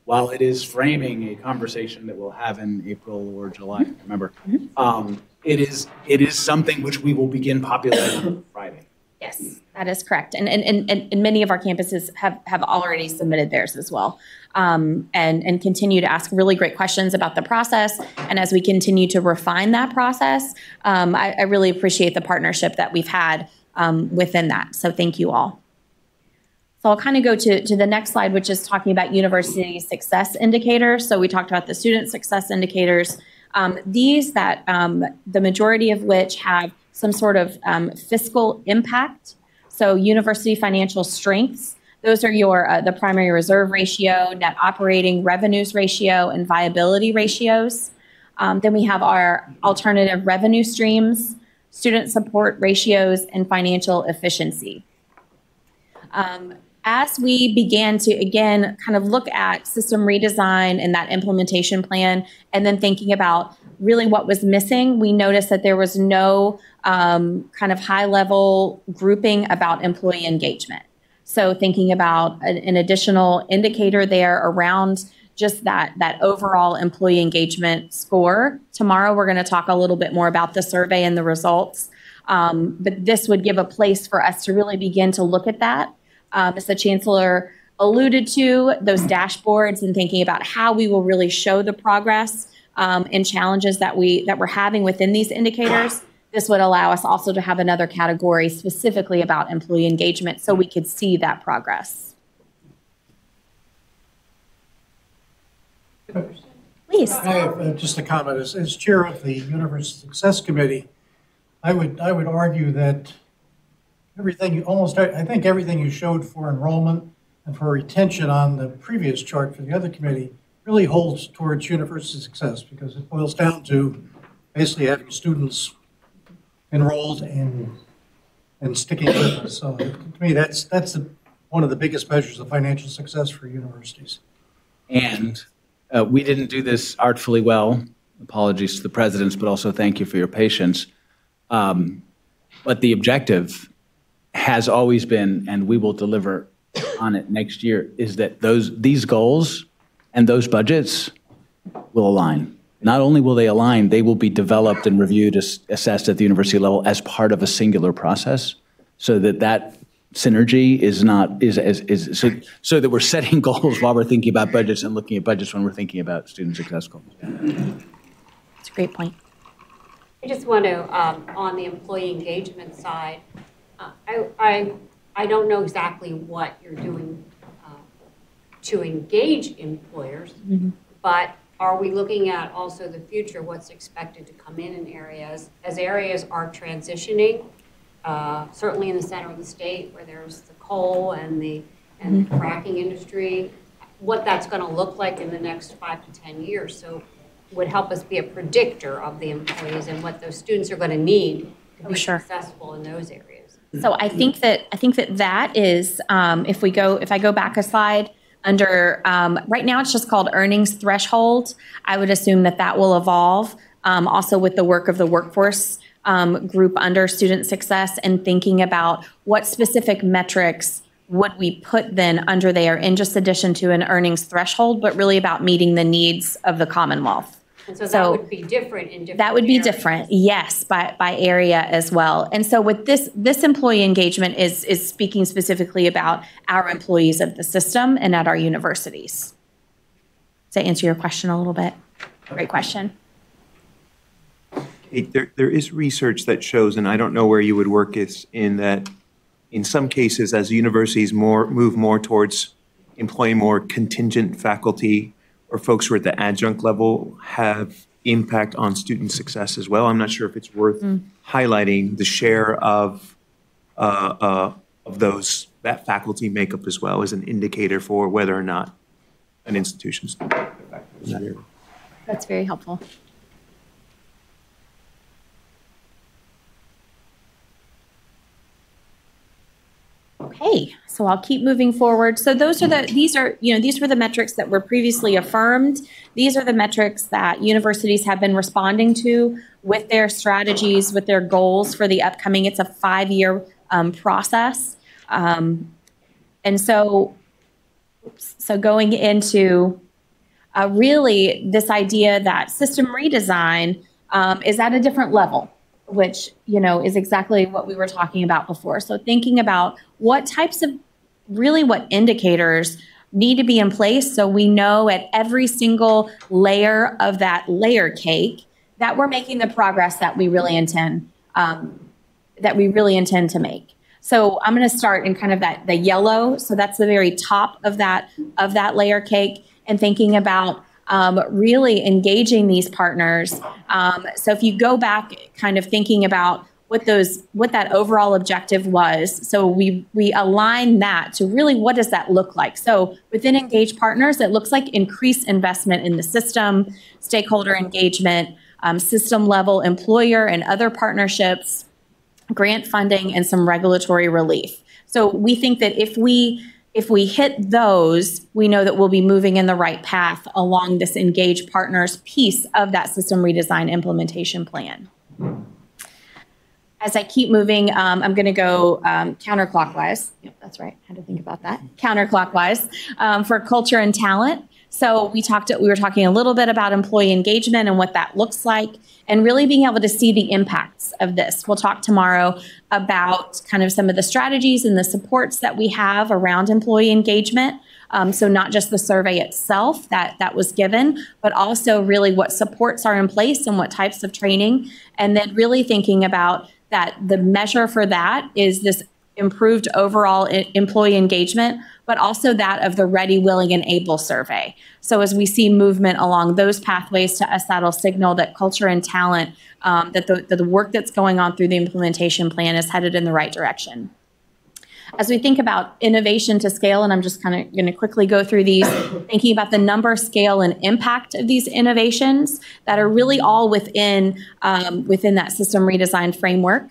while it is framing a conversation that we'll have in April or July, can't remember, um, it is, it is something which we will begin populating on Friday. Yes, that is correct. And, and, and, and many of our campuses have, have already submitted theirs as well. Um, and, and continue to ask really great questions about the process. And as we continue to refine that process, um, I, I really appreciate the partnership that we've had um, within that. So thank you all. So I'll kind of go to, to the next slide, which is talking about university success indicators. So we talked about the student success indicators. Um, these that um, the majority of which have some sort of um, fiscal impact. So university financial strengths. Those are your uh, the primary reserve ratio, net operating revenues ratio, and viability ratios. Um, then we have our alternative revenue streams, student support ratios, and financial efficiency. Um, as we began to again kind of look at system redesign and that implementation plan, and then thinking about really what was missing, we noticed that there was no um, kind of high level grouping about employee engagement. So thinking about an, an additional indicator there around just that that overall employee engagement score. Tomorrow we're going to talk a little bit more about the survey and the results. Um, but this would give a place for us to really begin to look at that. Um, as the chancellor alluded to, those dashboards and thinking about how we will really show the progress um, and challenges that we that we're having within these indicators. This would allow us also to have another category specifically about employee engagement, so we could see that progress. Please. I have uh, just a comment. As, as chair of the University Success Committee, I would, I would argue that everything, you almost, I think everything you showed for enrollment and for retention on the previous chart for the other committee really holds towards university success because it boils down to basically having students enrolled and, and sticking with us. So to me, that's, that's the, one of the biggest measures of financial success for universities. And uh, we didn't do this artfully well. Apologies to the presidents, but also thank you for your patience. Um, But the objective has always been, and we will deliver on it next year, is that those, these goals and those budgets will align. Not only will they align, they will be developed and reviewed, ass- assessed at the university level as part of a singular process, so that that synergy is not, is, is, is, so, so that we're setting goals while we're thinking about budgets and looking at budgets when we're thinking about student success goals. It's a great point. I just want to, um, on the employee engagement side, uh, I, I, I don't know exactly what you're doing uh, to engage employers, but are we looking at also the future, what's expected to come in in areas, as areas are transitioning, uh, certainly in the center of the state where there's the coal and the, and the fracking industry, what that's going to look like in the next five to 10 years. So would help us be a predictor of the employees and what those students are going to need to be sure. successful in those areas. So I think that, I think that that is, um, if we go, if I go back a slide, under, um, right now it's just called earnings threshold. I would assume that that will evolve, um, also with the work of the workforce, um, group under student success and thinking about what specific metrics would we put then under there in just addition to an earnings threshold, but really about meeting the needs of the Commonwealth. And so that would be different in different That would be areas. different, yes, by, by area as well. And so with this, this employee engagement is, is speaking specifically about our employees of the system and at our universities. Does that answer your question a little bit? Great question. Kate, there, there is research that shows, and I don't know where you would work is in that, in some cases, as universities more, move more towards employing more contingent faculty or folks who are at the adjunct level have impact on student success as well. I'm not sure if it's worth highlighting the share of, uh, uh, of those, that faculty makeup as well as an indicator for whether or not an institution's in that area. That's very helpful. Okay, so I'll keep moving forward. So those are the, these are, you know, these were the metrics that were previously affirmed. These are the metrics that universities have been responding to with their strategies, with their goals for the upcoming, it's a five-year um, process. Um, and so, so going into uh, really this idea that system redesign um, is at a different level, which you know is exactly what we were talking about before. So thinking about what types of really what indicators need to be in place so we know at every single layer of that layer cake that we're making the progress that we really intend um, that we really intend to make. So I'm going to start in kind of that the yellow. So that's the very top of that of that layer cake, and thinking about um, really engaging these partners. Um, so if you go back, kind of thinking about what those what that overall objective was. So we we align that to really what does that look like. So within engaged partners, it looks like increased investment in the system, stakeholder engagement, um, system level employer and other partnerships grant funding and some regulatory relief. So we think that if we if we hit those, we know that we'll be moving in the right path along this engaged partners piece of that system redesign implementation plan. As I keep moving, um, I'm going to go um, counterclockwise. Yep, that's right. I had to think about that. Counterclockwise um, for culture and talent. So we talked. We were talking a little bit about employee engagement and what that looks like, and really being able to see the impacts of this. We'll talk tomorrow about kind of some of the strategies and the supports that we have around employee engagement. Um, so not just the survey itself that that was given, but also really what supports are in place and what types of training, and then really thinking about that the measure for that is this improved overall employee engagement, but also that of the ready, willing, and able survey. So as we see movement along those pathways to us, that'll signal that culture and talent, um, that, the, the work that's going on through the implementation plan is headed in the right direction. As we think about innovation to scale, and I'm just kind of going to quickly go through these, thinking about the number, scale, and impact of these innovations that are really all within um, within that system redesign framework.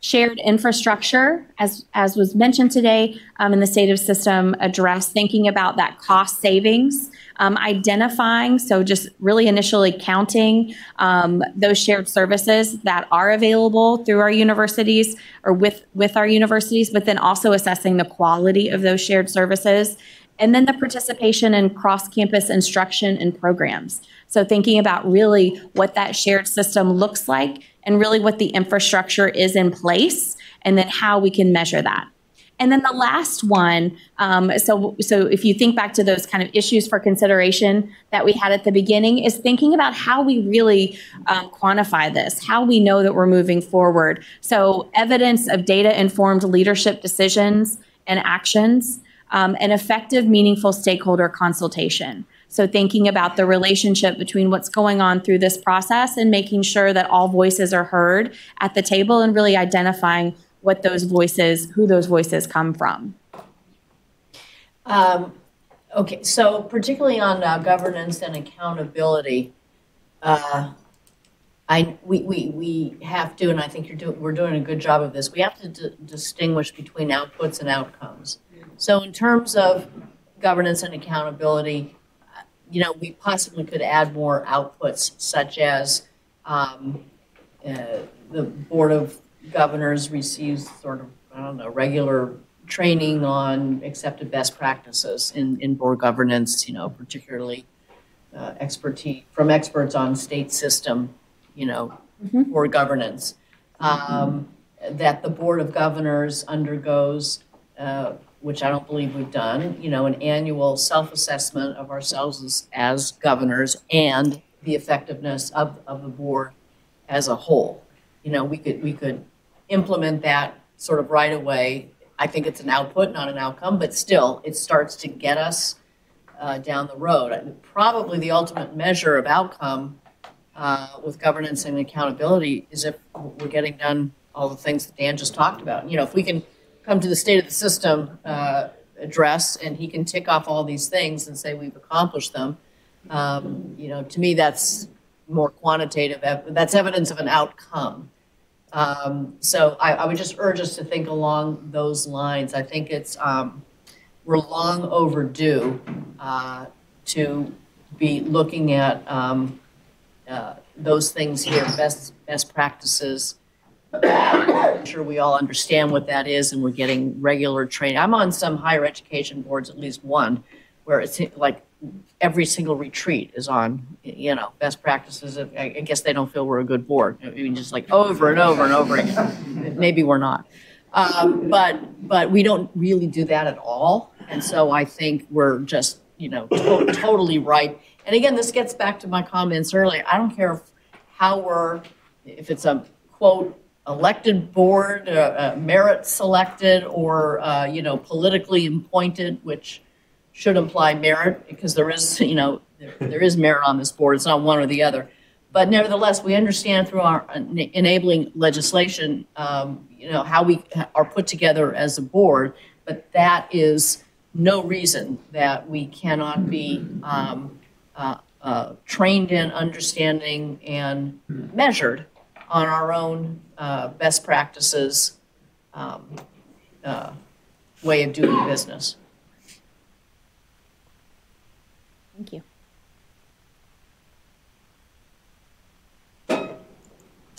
Shared infrastructure, as as was mentioned today um, in the state of system address, thinking about that cost savings um, identifying, so just really initially counting um, those shared services that are available through our universities or with, with our universities, but then also assessing the quality of those shared services. And then the participation in cross-campus instruction and programs. So thinking about really what that shared system looks like and really what the infrastructure is in place and then how we can measure that. And then the last one, um, so so if you think back to those kind of issues for consideration that we had at the beginning, is thinking about how we really um, quantify this, how we know that we're moving forward. So evidence of data-informed leadership decisions and actions, um, and effective, meaningful stakeholder consultation. So thinking about the relationship between what's going on through this process and making sure that all voices are heard at the table and really identifying what those voices, who those voices come from. Um, Okay, so particularly on uh, governance and accountability, uh, I, we, we, we have to, and I think you're doing, we're doing a good job of this, we have to distinguish between outputs and outcomes. So in terms of governance and accountability, you know, we possibly could add more outputs such as um, uh, the Board of Governors receives sort of, I don't know, regular training on accepted best practices in, in board governance, you know, particularly uh, expertise from experts on state system, you know, board governance. Um, that the Board of Governors undergoes, uh, which I don't believe we've done, you know, an annual self-assessment of ourselves as, as governors and the effectiveness of, of the board as a whole. You know, we could, we could implement that sort of right away. I think it's an output, not an outcome, but still, it starts to get us uh, down the road. Probably the ultimate measure of outcome uh, with governance and accountability is if we're getting done all the things that Dan just talked about. You know, if we can come to the state of the system uh, address and he can tick off all these things and say we've accomplished them, um, you know, to me, that's more quantitative. That's evidence of an outcome. Um, so I, I would just urge us to think along those lines. I think it's, um, we're long overdue, uh, to be looking at, um, uh, those things here, best, best practices. I'm Sure we all understand what that is and we're getting regular training. I'm on some higher education boards, at least one, where it's like every single retreat is on, you know, best practices. I I guess they don't feel we're a good board. I mean, just like over and over and over again. Maybe we're not. Um, But, but we don't really do that at all. And so I think we're just, you know, to- totally right. And again, this gets back to my comments earlier. I don't care how we're, if it's a quote, elected board, uh, uh, merit selected, or, uh, you know, politically appointed, which should imply merit, because there is, you know, there, there is merit on this board, it's not one or the other. But nevertheless, we understand through our enabling legislation, um, you know, how we are put together as a board, but that is no reason that we cannot be um, uh, uh, trained in, understanding, and measured on our own uh, best practices um, uh, way of doing business. Thank you.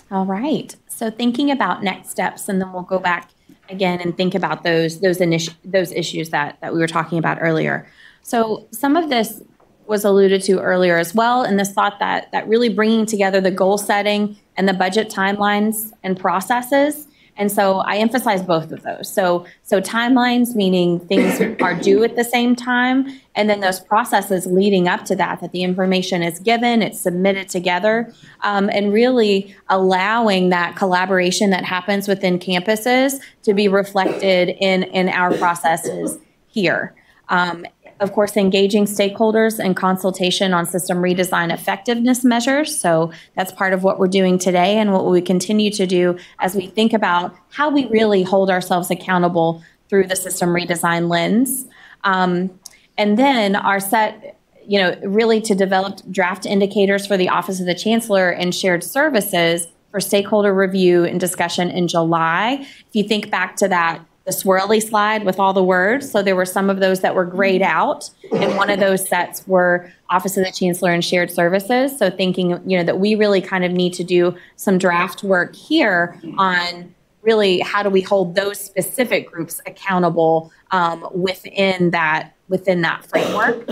All right. So thinking about next steps, and then we'll go back again and think about those those initi- those issues that that we were talking about earlier. So some of this was alluded to earlier as well, and this thought that that really bringing together the goal setting and the budget timelines and processes. And so I emphasize both of those. So so timelines meaning things are due at the same time, and then those processes leading up to that, that the information is given, it's submitted together, um, and really allowing that collaboration that happens within campuses to be reflected in in our processes here. Um, of course, engaging stakeholders and consultation on system redesign effectiveness measures. So that's part of what we're doing today and what we continue to do as we think about how we really hold ourselves accountable through the system redesign lens. Um, and then our set, you know, really to develop draft indicators for the Office of the Chancellor and shared services for stakeholder review and discussion in July. If you think back to that the swirly slide with all the words. So there were some of those that were grayed out, and one of those sets were Office of the Chancellor and Shared Services. So thinking, you know, that we really kind of need to do some draft work here on really how do we hold those specific groups accountable um, within that within that framework.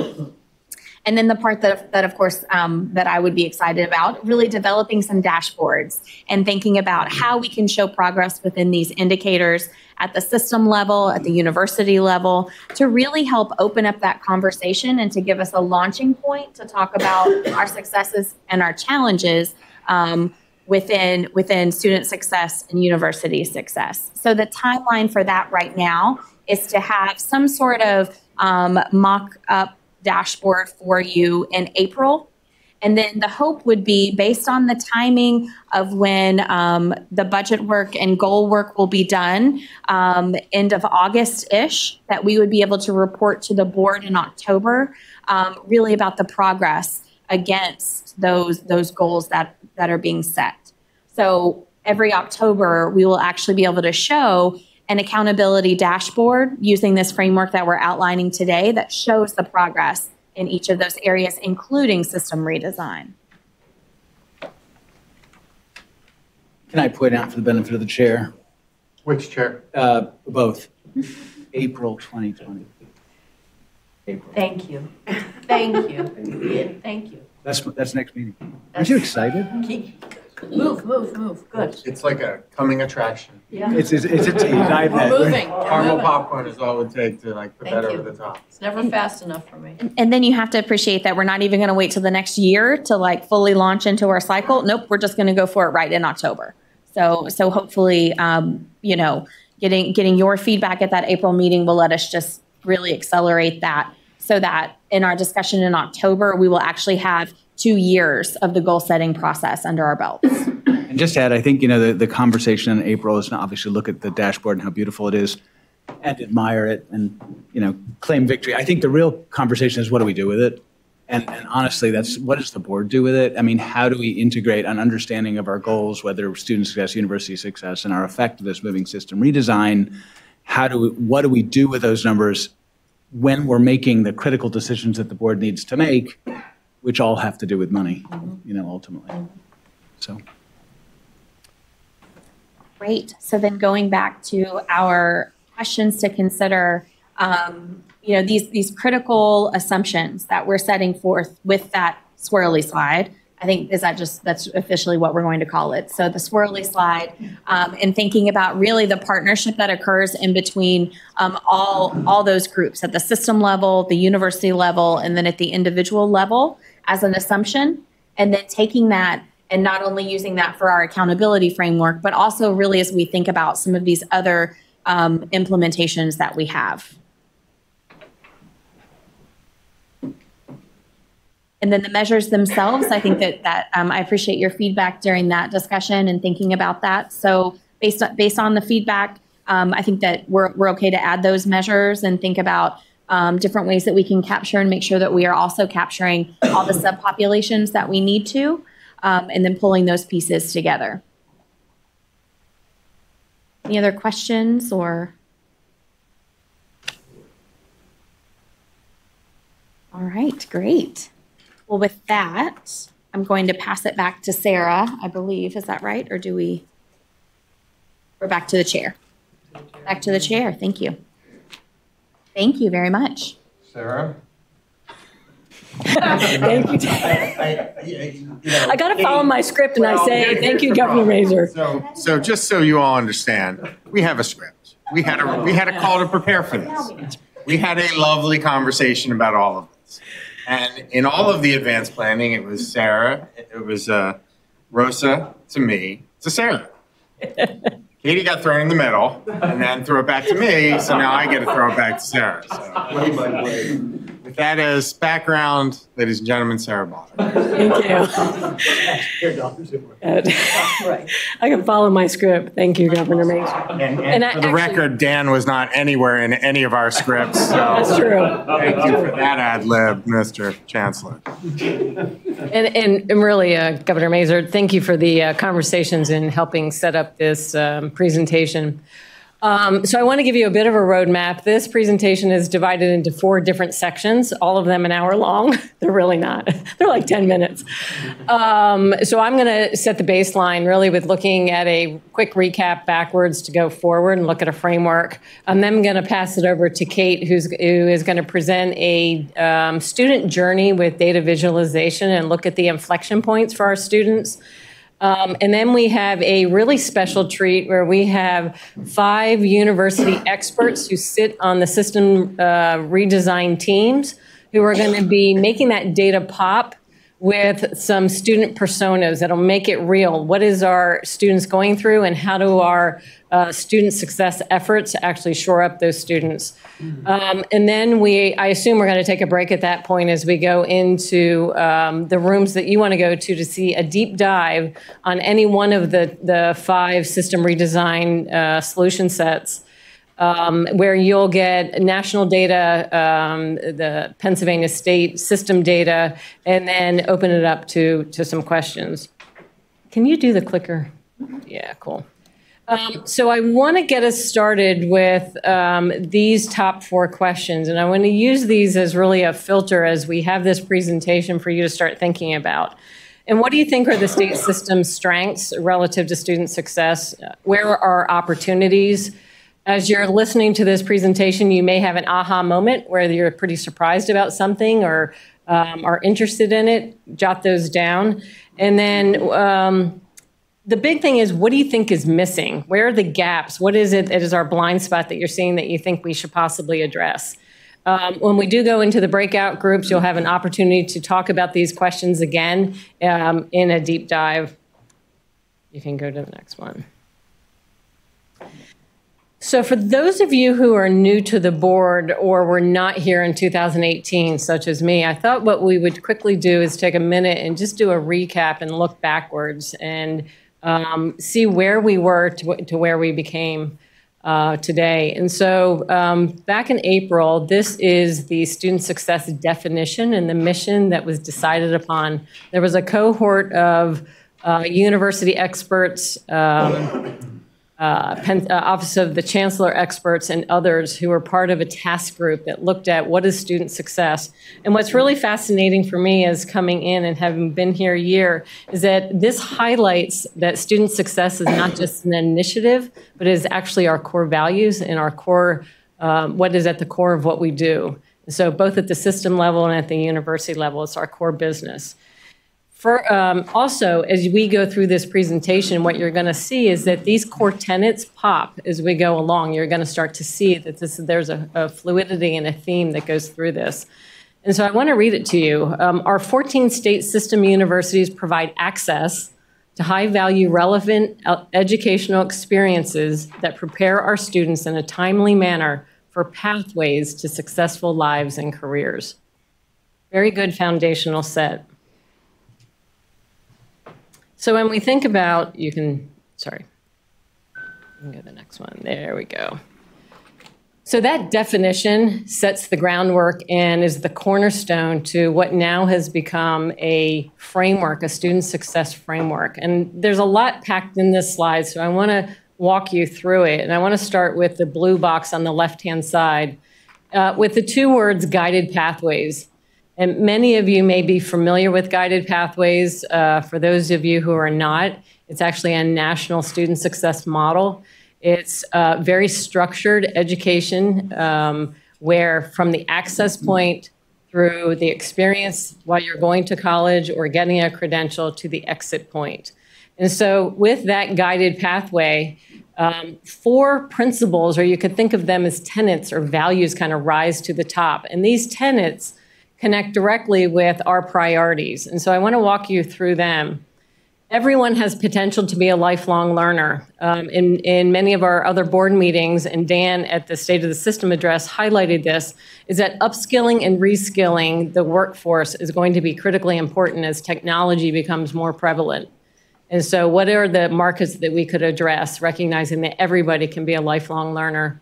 And then the part that, that of course, um, that I would be excited about, really developing some dashboards and thinking about how we can show progress within these indicators at the system level, at the university level, to really help open up that conversation and to give us a launching point to talk about our successes and our challenges um, within within student success and university success. So the timeline for that right now is to have some sort of um, mock up dashboard for you in April. And then the hope would be based on the timing of when um, the budget work and goal work will be done, um, end of August ish, that we would be able to report to the board in October, um, really about the progress against those those goals that that are being set. So every October, we will actually be able to show an accountability dashboard using this framework that we're outlining today that shows the progress in each of those areas, including system redesign. Can I point out for the benefit of the chair? Which chair? Uh, Both. April 2020. April. Thank you. Thank you. Thank you. That's, that's next meeting. Aren't you excited? Keep, move, move, move. Good. It's like a coming attraction. Yeah. It's, it's, it's a tease. I We're bet. moving. We're Caramel popcorn is all it would take to like put Thank that you. over the top. It's never fast enough for me. And then you have to appreciate that we're not even going to wait till the next year to like fully launch into our cycle. Nope, we're just going to go for it right in October. So, so hopefully, um, you know, getting getting your feedback at that April meeting will let us just really accelerate that, so that in our discussion in October, we will actually have two years of the goal setting process under our belts. And just add, I think, you know, the, the conversation in April is to obviously look at the dashboard and how beautiful it is and admire it and, you know, claim victory. I think the real conversation is what do we do with it? And, and honestly, that's what does the board do with it? I mean, how do we integrate an understanding of our goals, whether student success, university success, and our effectiveness moving system redesign? How do we, what do we do with those numbers when we're making the critical decisions that the board needs to make, which all have to do with money, you know, ultimately. So. Great. So then going back to our questions to consider, um, you know, these, these critical assumptions that we're setting forth with that swirly slide. I think is that just, that's officially what we're going to call it. So the swirly slide um, and thinking about really the partnership that occurs in between um, all, all those groups at the system level, the university level, and then at the individual level as an assumption. And then taking that and not only using that for our accountability framework, but also really as we think about some of these other um, implementations that we have. And then the measures themselves, I think that that um, I appreciate your feedback during that discussion and thinking about that. So based on, based on the feedback, um, I think that we're we're okay to add those measures and think about um, different ways that we can capture and make sure that we are also capturing all the subpopulations that we need to, um, and then pulling those pieces together. Any other questions or? All right, great. Well, with that, I'm going to pass it back to Sarah, I believe. Is that right? Or do we? We're back to the chair. Back to the chair. Thank you. Thank you very much. Sarah? Thank you. I I got to follow my script and I say, thank you, Governor Maser. So, so just so you all understand, we have a script. We had a, we had a call to prepare for this. We had a lovely conversation about all of this. And in all of the advanced planning, it was Sarah, it was uh, Rosa to me, to Sarah. Katie got thrown in the middle and then threw it back to me, so now I get to throw it back to Sarah. So, with that as background, ladies and gentlemen, Sarah Bottom. Thank you. Good. I can follow my script. Thank you, Governor Maser. And, And and I for the actually- record, Dan was not anywhere in any of our scripts, so. That's true. Thank you for that ad lib, Mr. Chancellor. And, and and really, uh, Governor Maser, thank you for the uh, conversations and helping set up this um, presentation. Um, so I want to give you a bit of a roadmap. This presentation is divided into four different sections, all of them an hour long. They're really not. They're like 10 minutes. Um, so I'm going to set the baseline really with looking at a quick recap backwards to go forward and look at a framework. I'm then going to pass it over to Kate, who's, who is going to present a um, student journey with data visualization and look at the inflection points for our students. Um, and then we have a really special treat where we have five university experts who sit on the system uh, redesign teams who are going to be making that data pop with some student personas that'll make it real. What is our students going through, and how do our uh, student success efforts actually shore up those students? Um, and then we, I assume we're going to take a break at that point as we go into um, the rooms that you want to go to to see a deep dive on any one of the, the five system redesign uh, solution sets um, where you'll get national data, um, the Pennsylvania state system data, and then open it up to, to some questions. Can you do the clicker? Yeah, cool. Um, so I want to get us started with um, these top four questions, and I want to use these as really a filter as we have this presentation for you to start thinking about. And what do you think are the state system's strengths relative to student success? Where are opportunities? As you're listening to this presentation, you may have an aha moment where you're pretty surprised about something or um, are interested in it. Jot those down. And then um, the big thing is what do you think is missing? Where are the gaps? What is it that is our blind spot that you're seeing that you think we should possibly address? Um, when we do go into the breakout groups, you'll have an opportunity to talk about these questions again um, in a deep dive. You can go to the next one. So, for those of you who are new to the board or were not here in 2018, such as me, I thought what we would quickly do is take a minute and just do a recap and look backwards and um, see where we were to, to where we became uh, today. And so, um, back in April, this is the student success definition and the mission that was decided upon. There was a cohort of uh, university experts. Um, uh, Penn, uh, Office of the Chancellor experts and others who were part of a task group that looked at what is student success. And what's really fascinating for me as coming in and having been here a year is that this highlights that student success is not just an initiative, but is actually our core values and our core, um, what is at the core of what we do. So both at the system level and at the university level, it's our core business. For, um, also, as we go through this presentation, what you're going to see is that these core tenets pop as we go along. You're going to start to see that this, there's a, a, fluidity and a theme that goes through this. And so I want to read it to you. Um, our 14 state system universities provide access to high value, relevant educational experiences that prepare our students in a timely manner for pathways to successful lives and careers. Very good foundational set. So when we think about, you can, sorry, can go to the next one. There we go. So that definition sets the groundwork and is the cornerstone to what now has become a framework, a student success framework. And there's a lot packed in this slide, so I want to walk you through it. And I want to start with the blue box on the left-hand side uh, with the two words guided pathways. And many of you may be familiar with Guided Pathways. Uh, for those of you who are not, it's actually a national student success model. It's uh, very structured education um, where, from the access point through the experience while you're going to college or getting a credential to the exit point. And so, with that guided pathway, um, four principles, or you could think of them as tenets or values, kind of rise to the top. And these tenets connect directly with our priorities. And so I want to walk you through them. Everyone has potential to be a lifelong learner. Um, in, in many of our other board meetings, and Dan at the State of the System address highlighted this, is that upskilling and reskilling the workforce is going to be critically important as technology becomes more prevalent. And so, what are the markets that we could address, recognizing that everybody can be a lifelong learner?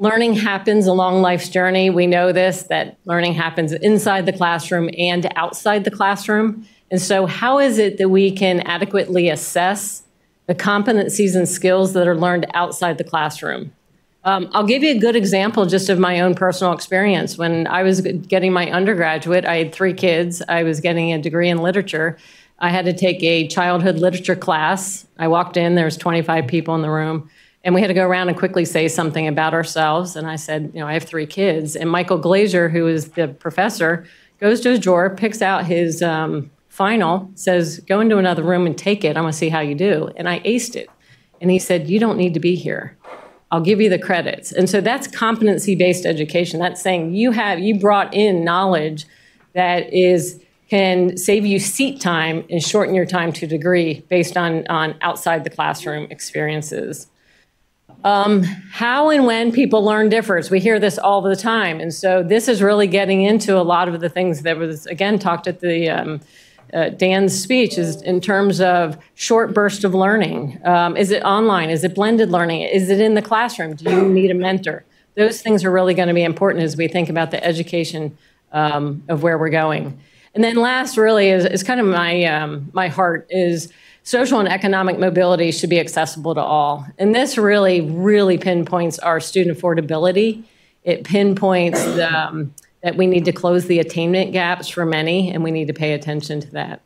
Learning happens along life's journey. We know this, that learning happens inside the classroom and outside the classroom. And so, how is it that we can adequately assess the competencies and skills that are learned outside the classroom. Um, I'll give you a good example just of my own personal experience. When I was getting my undergraduate, I had three kids. I was getting a degree in literature. I had to take a childhood literature class. I walked in, there was 25 people in the room, and we had to go around and quickly say something about ourselves. And I said, you know, I have three kids. And Michael Glazier, who is the professor, goes to his drawer, picks out his um, final, says, go into another room and take it. I want to see how you do. And I aced it. And he said, you don't need to be here. I'll give you the credits. And so that's competency based education. That's saying you have you brought in knowledge that is can save you seat time and shorten your time to degree based on, on outside the classroom experiences. Um, how and when people learn differs. We hear this all the time. And so this is really getting into a lot of the things that was, again, talked at the um, uh, Dan's speech is in terms of short burst of learning. Um, is it online? Is it blended learning? Is it in the classroom? Do you need a mentor? Those things are really going to be important as we think about the education um, of where we're going. And then last, really, is, is kind of my um, my heart is social and economic mobility should be accessible to all. And this really, really pinpoints our student affordability. It pinpoints the um, that we need to close the attainment gaps for many, and we need to pay attention to that.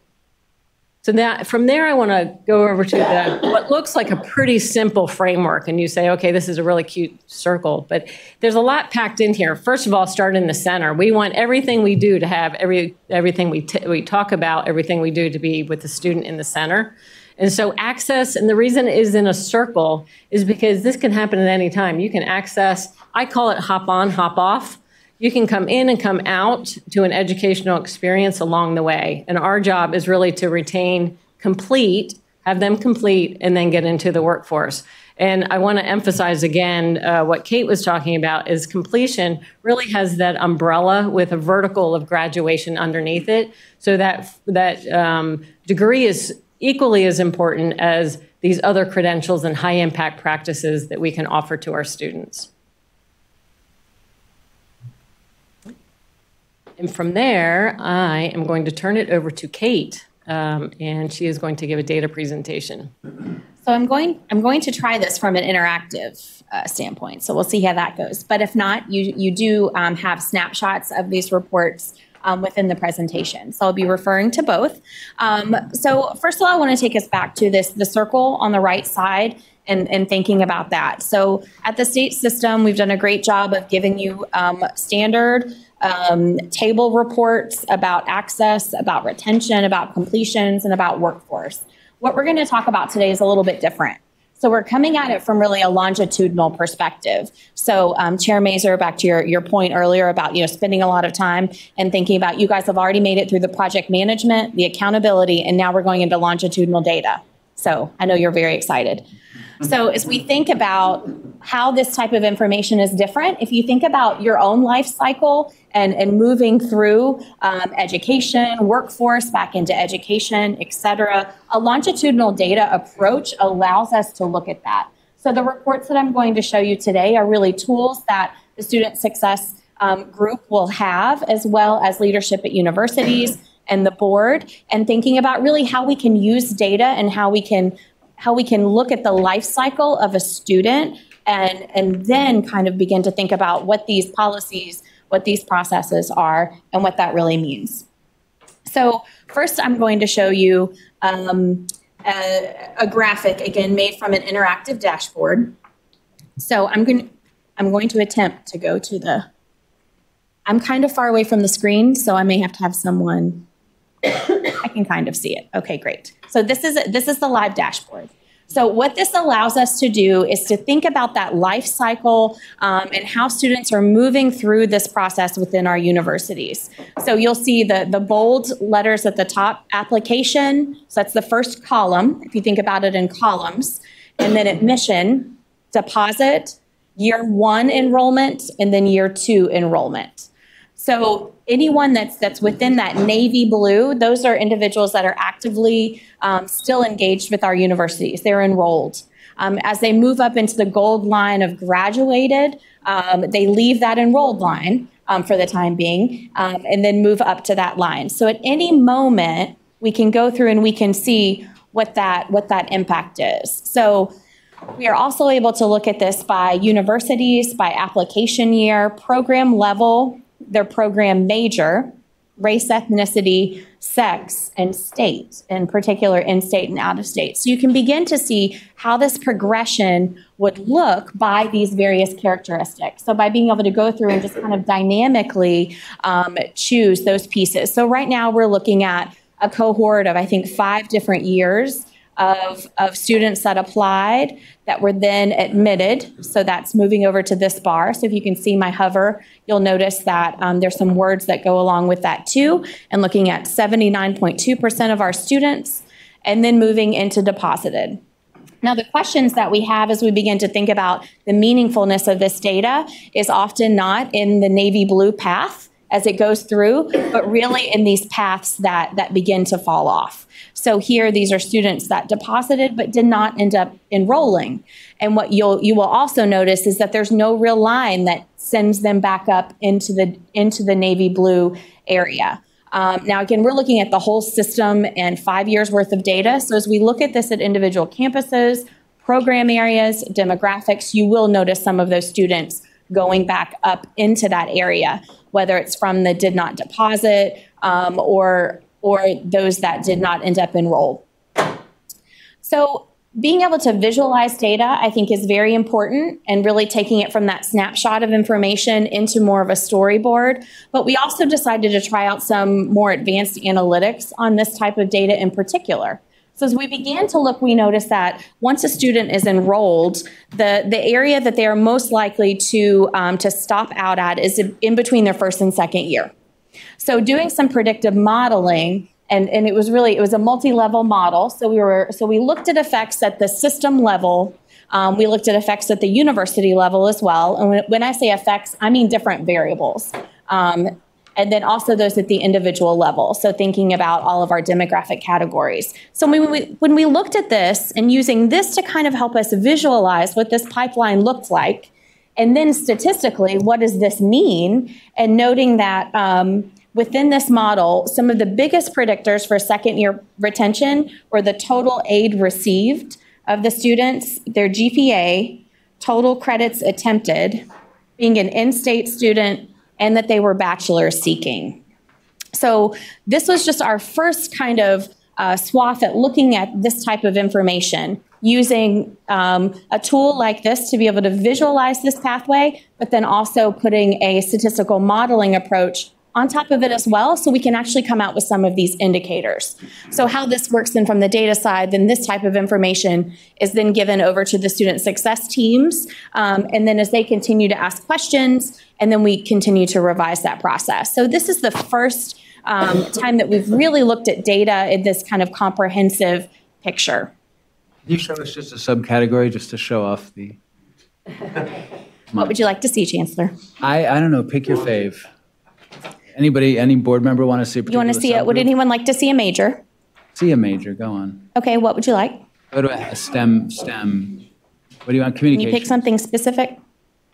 So that from there, I want to go over to the, what looks like a pretty simple framework, and you say, okay, this is a really cute circle, but there's a lot packed in here. First of all, start in the center. We want everything we do to have every everything we we talk about, everything we do to be with the student in the center. And so access, and the reason it is in a circle is because this can happen at any time. You can access, I call it hop on, hop off. You can come in and come out to an educational experience along the way. And our job is really to retain, complete, have them complete, and then get into the workforce. And I want to emphasize again uh, what Kate was talking about is completion really has that umbrella with a vertical of graduation underneath it. So that that um, degree is equally as important as these other credentials and high impact practices that we can offer to our students. And from there, I am going to turn it over to Kate, um, and she is going to give a data presentation. So I'm going, I'm going to try this from an interactive uh, standpoint. So we'll see how that goes. But if not, you, you do um, have snapshots of these reports um, within the presentation. So I'll be referring to both. Um, so first of all, I want to take us back to this, the circle on the right side and, and thinking about that. So at the state system, we've done a great job of giving you um, standard um, table reports about access, about retention, about completions, and about workforce. What we're going to talk about today is a little bit different. So we're coming at it from really a longitudinal perspective. So um, Chair Maser, back to your, your point earlier about you know spending a lot of time and thinking about you guys have already made it through the project management, the accountability, and now we're going into longitudinal data. So I know you're very excited. So as we think about how this type of information is different, if you think about your own life cycle and, and moving through um, education, workforce, back into education, et cetera, a longitudinal data approach allows us to look at that. So the reports that I'm going to show you today are really tools that the student success um, group will have, as well as leadership at universities and the board, and thinking about really how we can use data and how we can how we can look at the life cycle of a student and, and then kind of begin to think about what these policies, what these processes are, and what that really means. So first I'm going to show you um, a, a, graphic, again, made from an interactive dashboard. So I'm going, I'm going to attempt to go to the, I'm kind of far away from the screen, so I may have to have someone, I can kind of see it. Okay, great. So this is, this is the live dashboard. So what this allows us to do is to think about that life cycle um, and how students are moving through this process within our universities. So you'll see the, the bold letters at the top, application, so that's the first column, if you think about it in columns, and then admission, deposit, year one enrollment, and then year two enrollment. So anyone that's that's within that navy blue, those are individuals that are actively um, still engaged with our universities. They're enrolled. Um, as they move up into the gold line of graduated, um, they leave that enrolled line um, for the time being um, and then move up to that line. So at any moment, we can go through and we can see what that, what that impact is. So we are also able to look at this by universities, by application year, program level, their program major, race, ethnicity, sex, and state, in particular in state and out of state. So you can begin to see how this progression would look by these various characteristics. So by being able to go through and just kind of dynamically um, choose those pieces. So right now we're looking at a cohort of, I think, five different years of, of students that applied that were then admitted. So that's moving over to this bar. So if you can see my hover, you'll notice that um, there's some words that go along with that too. And looking at 79.2% of our students, and then moving into deposited. Now, the questions that we have as we begin to think about the meaningfulness of this data is often not in the navy blue path as it goes through, but really in these paths that, that begin to fall off. So here, these are students that deposited but did not end up enrolling. And what you'll you will also notice is that there's no real line that sends them back up into the into the navy blue area. Um, now, again, we're looking at the whole system and five years worth of data. So as we look at this at individual campuses, program areas, demographics, you will notice some of those students going back up into that area, whether it's from the did not deposit um, or or those that did not end up enrolled. So being able to visualize data, I think, is very important and really taking it from that snapshot of information into more of a storyboard. But we also decided to try out some more advanced analytics on this type of data in particular. So as we began to look, we noticed that once a student is enrolled, the, the area that they are most likely to, um, to stop out at is in between their first and second year. So doing some predictive modeling, and, and it was really, it was a multi-level model. So we were, so we looked at effects at the system level. Um, we looked at effects at the university level as well. And when, when I say effects, I mean different variables. Um, and then also those at the individual level. So thinking about all of our demographic categories. So when we, when we looked at this and using this to kind of help us visualize what this pipeline looked like, and then statistically, what does this mean? And noting that um, within this model, some of the biggest predictors for second year retention were the total aid received of the students, their GPA, total credits attempted, being an in state student, and that they were bachelor seeking. So this was just our first kind of uh, swath at looking at this type of information using um, a tool like this to be able to visualize this pathway, but then also putting a statistical modeling approach on top of it as well so we can actually come out with some of these indicators. So how this works then from the data side, then this type of information is then given over to the student success teams. Um, and then as they continue to ask questions, and then we continue to revise that process. So this is the first um, time that we've really looked at data in this kind of comprehensive picture. Can you show us just a subcategory just to show off the? What would you like to see, Chancellor? I, I don't know, pick your fave. Anybody, any board member want to see a You want to see it? Would anyone like to see a major? See a major, go on. Okay, what would you like? Go to a STEM, STEM. What do you want, Can you pick something specific?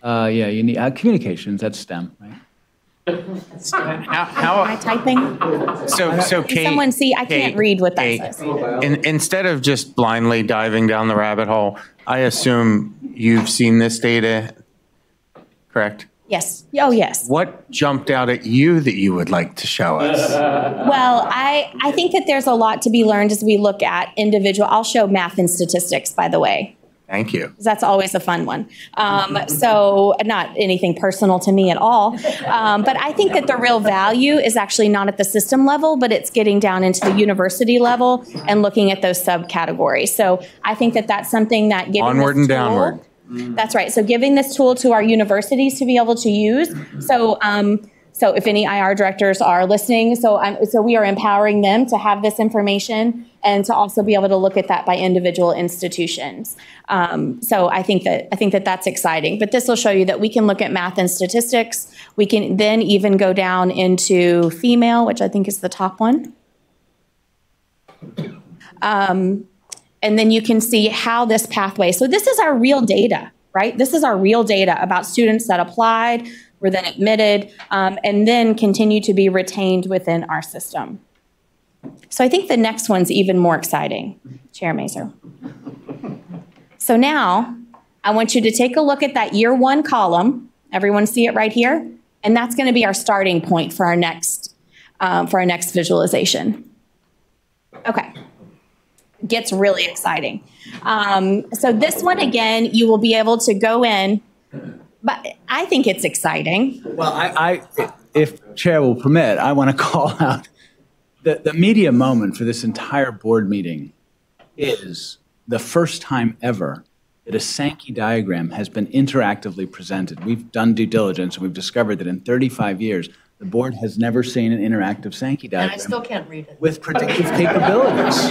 Uh, yeah, you need, uh, communications, that's STEM, right? How, Am I typing? so, so Can Kate. someone see? I can't Kate, read what that Kate, says. in- Instead of just blindly diving down the rabbit hole, I assume you've seen this data, correct? Yes. Oh, yes. What jumped out at you that you would like to show us? Well, I, I think that there's a lot to be learned as we look at individual. I'll show math and statistics, by the way. Thank you. That's always a fun one. Um, so, not anything personal to me at all. Um, but I think that the real value is actually not at the system level, but it's getting down into the university level and looking at those subcategories. So, I think that that's something that giving Onward this and tool- downward. That's right. So giving this tool to our universities to be able to use. So, um, so if any IR directors are listening, so I'm, so we are empowering them to have this information and to also be able to look at that by individual institutions. Um, so I think that I think that that's exciting. But this will show you that we can look at math and statistics. We can then even go down into female, which I think is the top one. Um, and then you can see how this pathway, so this is our real data, right? This is our real data about students that applied, were then admitted, um, and then continue to be retained within our system. So I think the next one's even more exciting, Chair Maser. So now, I want you to take a look at that year one column. Everyone see it right here? And that's going to be our starting point for our next, um, for our next visualization. Okay. Gets really exciting. Um, so this one, again, you will be able to go in, but I think it's exciting. Well, I, I, if Chair will permit, I want to call out the, the media moment for this entire board meeting is the first time ever that a Sankey diagram has been interactively presented. We've done due diligence and we've discovered that in 35 years, the board has never seen an interactive Sankey And I diagram still can't read it. with predictive capabilities.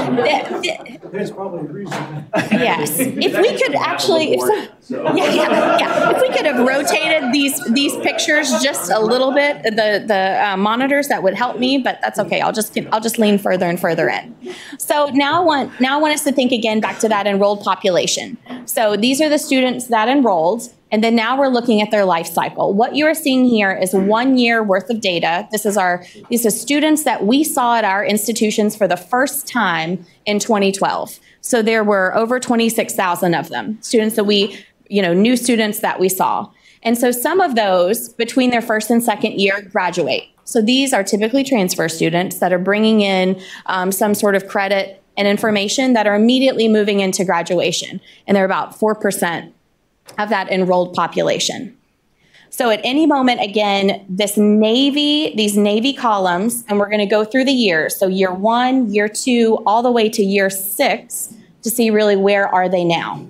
There's probably a reason. Yes, if we could actually, if, so- yeah, yeah, yeah. If we could have rotated these, these pictures just a little bit, the, the uh, monitors, that would help me, but that's okay. I'll just, I'll just lean further and further in. So now I want, now I want us to think again back to that enrolled population. So these are the students that enrolled, and then now we're looking at their life cycle. What you are seeing here is one year worth of data. This is our, these are students that we saw at our institutions for the first time in 2012. So there were over 26,000 of them, students that we, you know, new students that we saw. And so some of those between their first and second year graduate. So these are typically transfer students that are bringing in um, some sort of credit and information that are immediately moving into graduation. And they're about 4% of that enrolled population. So at any moment, again, this navy, these navy columns, and we're going to go through the years. So year one, year two, all the way to year six to see really where are they now.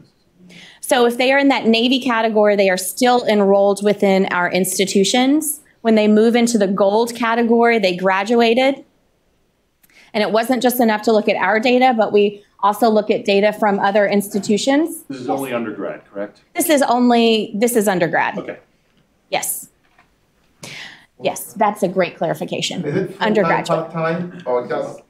So if they are in that navy category, they are still enrolled within our institutions. When they move into the gold category, they graduated. And it wasn't just enough to look at our data, but we also look at data from other institutions. This is only undergrad, correct? This is only, this is undergrad. Okay. Yes. Yes, that's a great clarification. Is it full-time, Undergraduate. part-time, or just,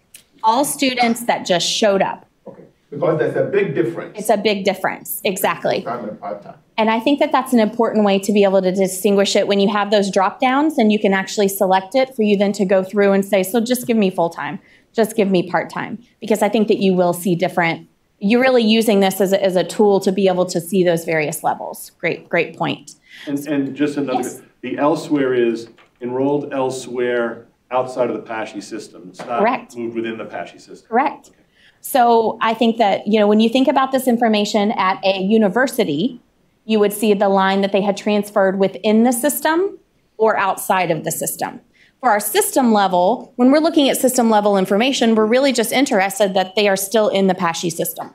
All students that just showed up. Okay. Because there's a big difference, It's a big difference, exactly. time and part-time. And I think that that's an important way to be able to distinguish it when you have those drop downs and you can actually select it for you then to go through and say, so just give me full time, just give me part time. Because I think that you will see different, you're really using this as a, as a tool to be able to see those various levels. Great, great point. And, and just another, Yes. the elsewhere is enrolled elsewhere outside of the PASSHE system. It's not Correct. moved within the PASSHE system. Correct. So I think that, you know, when you think about this information at a university, you would see the line that they had transferred within the system or outside of the system. For our system level, when we're looking at system level information, we're really just interested that they are still in the PASSHE system.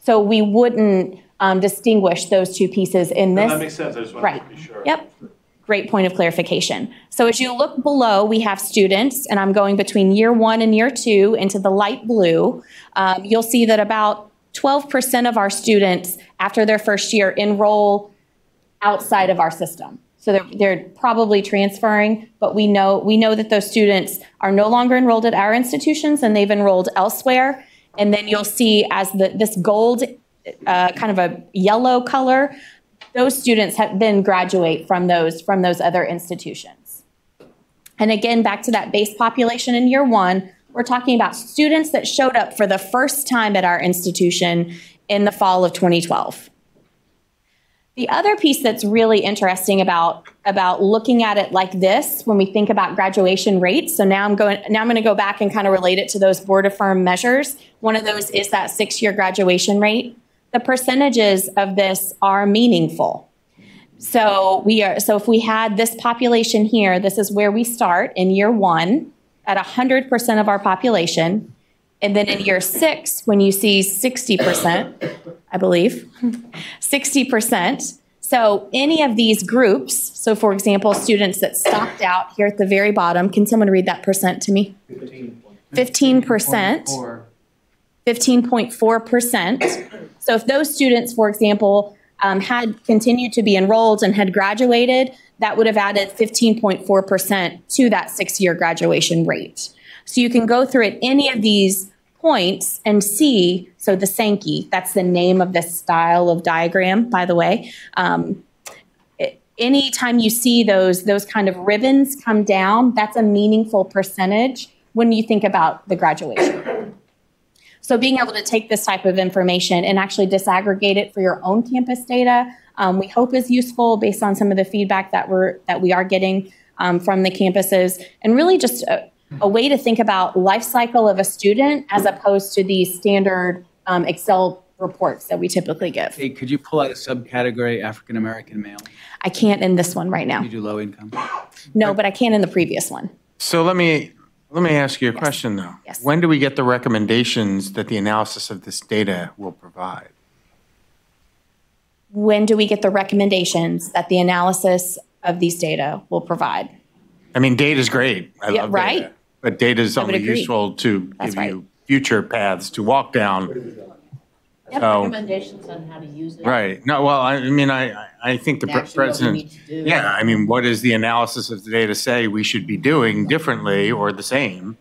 So we wouldn't um, distinguish those two pieces in No, this. That makes sense, I just wanted Right. to be sure. Yep. Great point of clarification. So as you look below, we have students, and I'm going between year one and year two into the light blue. Um, you'll see that about 12% of our students after their first year enroll outside of our system. So they're, they're probably transferring, but we know, we know that those students are no longer enrolled at our institutions and they've enrolled elsewhere. And then you'll see as the, this gold, uh, kind of a yellow color, those students have then graduate from those, from those other institutions. And again, back to that base population in year one, we're talking about students that showed up for the first time at our institution in the fall of 2012. The other piece that's really interesting about, about looking at it like this when we think about graduation rates. So now I'm going now I'm going to go back and kind of relate it to those board affirmed measures. One of those is that six-year graduation rate. The percentages of this are meaningful. So we are so if we had this population here, this is where we start in year one at 100% of our population. And then in year six, when you see 60%, I believe, 60%. So any of these groups, so for example, students that stopped out here at the very bottom, can someone read that percent to me? 15%. 15.4%. So if those students, for example, um, had continued to be enrolled and had graduated, that would have added 15.4% to that six-year graduation rate. So you can go through at any of these points and see, so the Sankey, that's the name of this style of diagram, by the way. Um, anytime you see those, those kind of ribbons come down, that's a meaningful percentage when you think about the graduation. So being able to take this type of information and actually disaggregate it for your own campus data, um, we hope is useful based on some of the feedback that we're that we are getting um, from the campuses, and really just a, a, way to think about life cycle of a student as opposed to the standard um, Excel reports that we typically give. Hey, could you pull out a subcategory African American male? I can't in this one right now. You do low income. No, but I can in the previous one. So let me, let me ask you a question, though. Yes. When do we get the recommendations that the analysis of this data will provide? When do we get the recommendations that the analysis of these data will provide? I mean, data is great. I Yeah, love right. data. But data is would only agree. useful to That's give right. you future paths to walk down. So, Recommendations on how to use it. right. No, well, I I mean, I, I- I think the pre- Actually, what we president, need to do. yeah, I mean, what does the analysis of the data say we should be doing differently or the same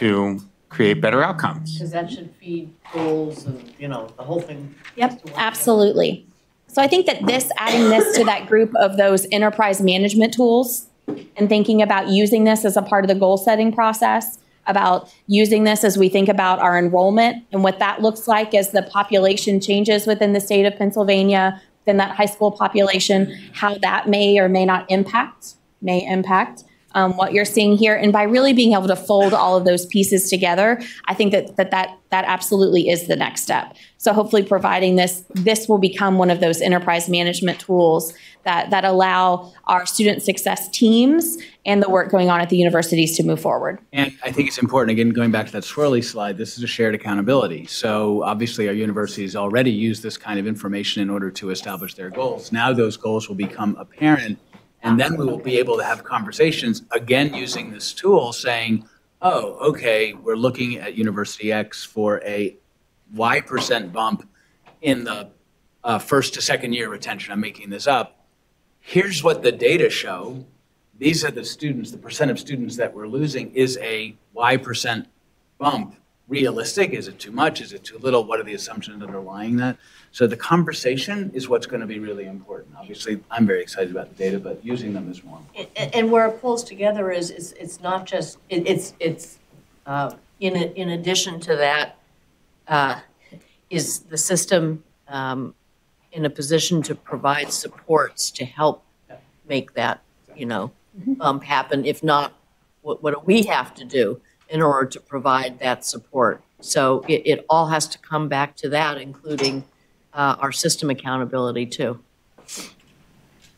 to create better outcomes? Because that should feed goals and, you know, the whole thing. Yep, absolutely. So I think that this, adding this to that group of those enterprise management tools and thinking about using this as a part of the goal setting process, about using this as we think about our enrollment and what that looks like as the population changes within the state of Pennsylvania, then that high school population, how that may or may not impact, may impact um, what you're seeing here. And by really being able to fold all of those pieces together, I think that that, that, that absolutely is the next step. So hopefully providing this, this will become one of those enterprise management tools that, that allow our student success teams and the work going on at the universities to move forward. And I think it's important, again, going back to that swirly slide, this is a shared accountability. So obviously, our universities already use this kind of information in order to establish their goals. Now those goals will become apparent, and then we will be able to have conversations, again, using this tool, saying, oh, okay, we're looking at University X for a Y percent bump in the uh, first to second year retention. I'm making this up. Here's what the data show these are the students, the percent of students that we're losing is a Y percent bump realistic? Is it too much? Is it too little? What are the assumptions underlying that? So the conversation is what's going to be really important. Obviously, I'm very excited about the data, but using them is more. important. And, and where it pulls together is, is it's not just, it, it's, it's, uh, in, a- in addition to that, uh, is the system, um, in a position to provide supports to help make that, you know, bump happen? If not, what, what do we have to do in order to provide that support? So it, it all has to come back to that, including, uh, our system accountability too.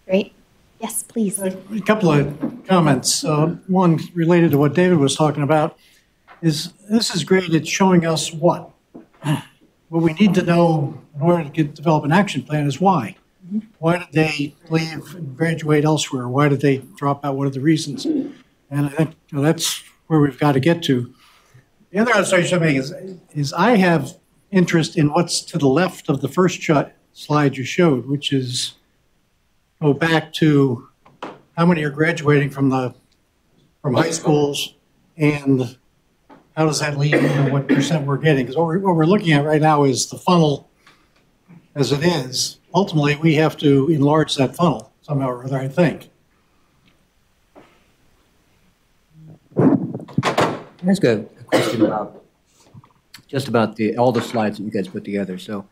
Great. Yes, please. A couple of comments. Uh, One related to what David was talking about is, this is great, it's showing us what? What we need to know in order to get, develop an action plan is why. Why did they leave and graduate elsewhere? Why did they drop out? What are the reasons? And I think you know, that's where we've got to get to. The other observation I'm making is, is I have interest in what's to the left of the first slide you showed, which is go back to how many are graduating from the, from high schools and how does that lead into what percent we're getting? Because what we're, what we're looking at right now is the funnel as it is. Ultimately, we have to enlarge that funnel somehow or other, I think. Can I ask a question about, just about the, all the slides that you guys put together? So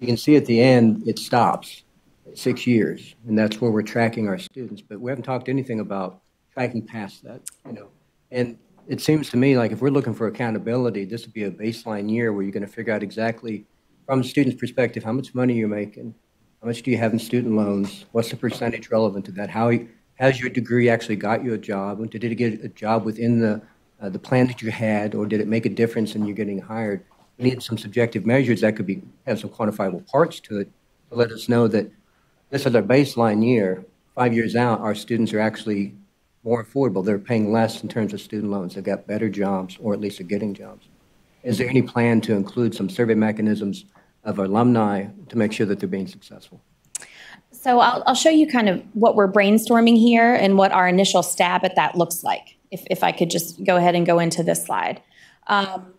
you can see at the end, it stops at six years, and that's where we're tracking our students. But we haven't talked anything about tracking past that, you know? And it seems to me like if we're looking for accountability, this would be a baseline year where you're going to figure out exactly, from the student's perspective, how much money you're making, how much do you have in student loans, what's the percentage relevant to that, how, has your degree actually got you a job, did it get a job within the uh, the plan that you had, or did it make a difference in you getting hired? We need some subjective measures that could be have some quantifiable parts to it to let us know that this is our baseline year. Five years out, our students are actually more affordable. They're paying less in terms of student loans. They've got better jobs, or at least are getting jobs. Is there any plan to include some survey mechanisms of alumni to make sure that they're being successful? So I'll, I'll show you kind of what we're brainstorming here and what our initial stab at that looks like. If, if I could just go ahead and go into this slide. Um,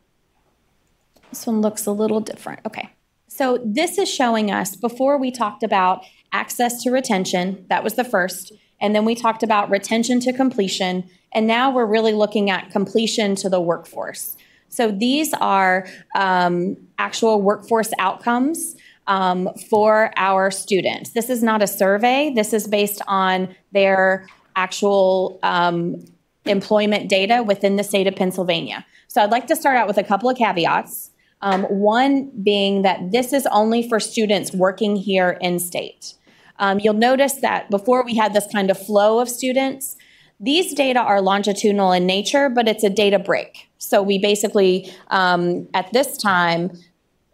this one looks a little different. Okay. So this is showing us, before we talked about access to retention, that was the first, And then we talked about retention to completion. And now we're really looking at completion to the workforce. So these are um, actual workforce outcomes um, for our students. This is not a survey. This is based on their actual um, employment data within the state of Pennsylvania. So I'd like to start out with a couple of caveats. Um, one being that this is only for students working here in state. Um, you'll notice that before we had this kind of flow of students, these data are longitudinal in nature, but it's a data break. So we basically, um, at this time,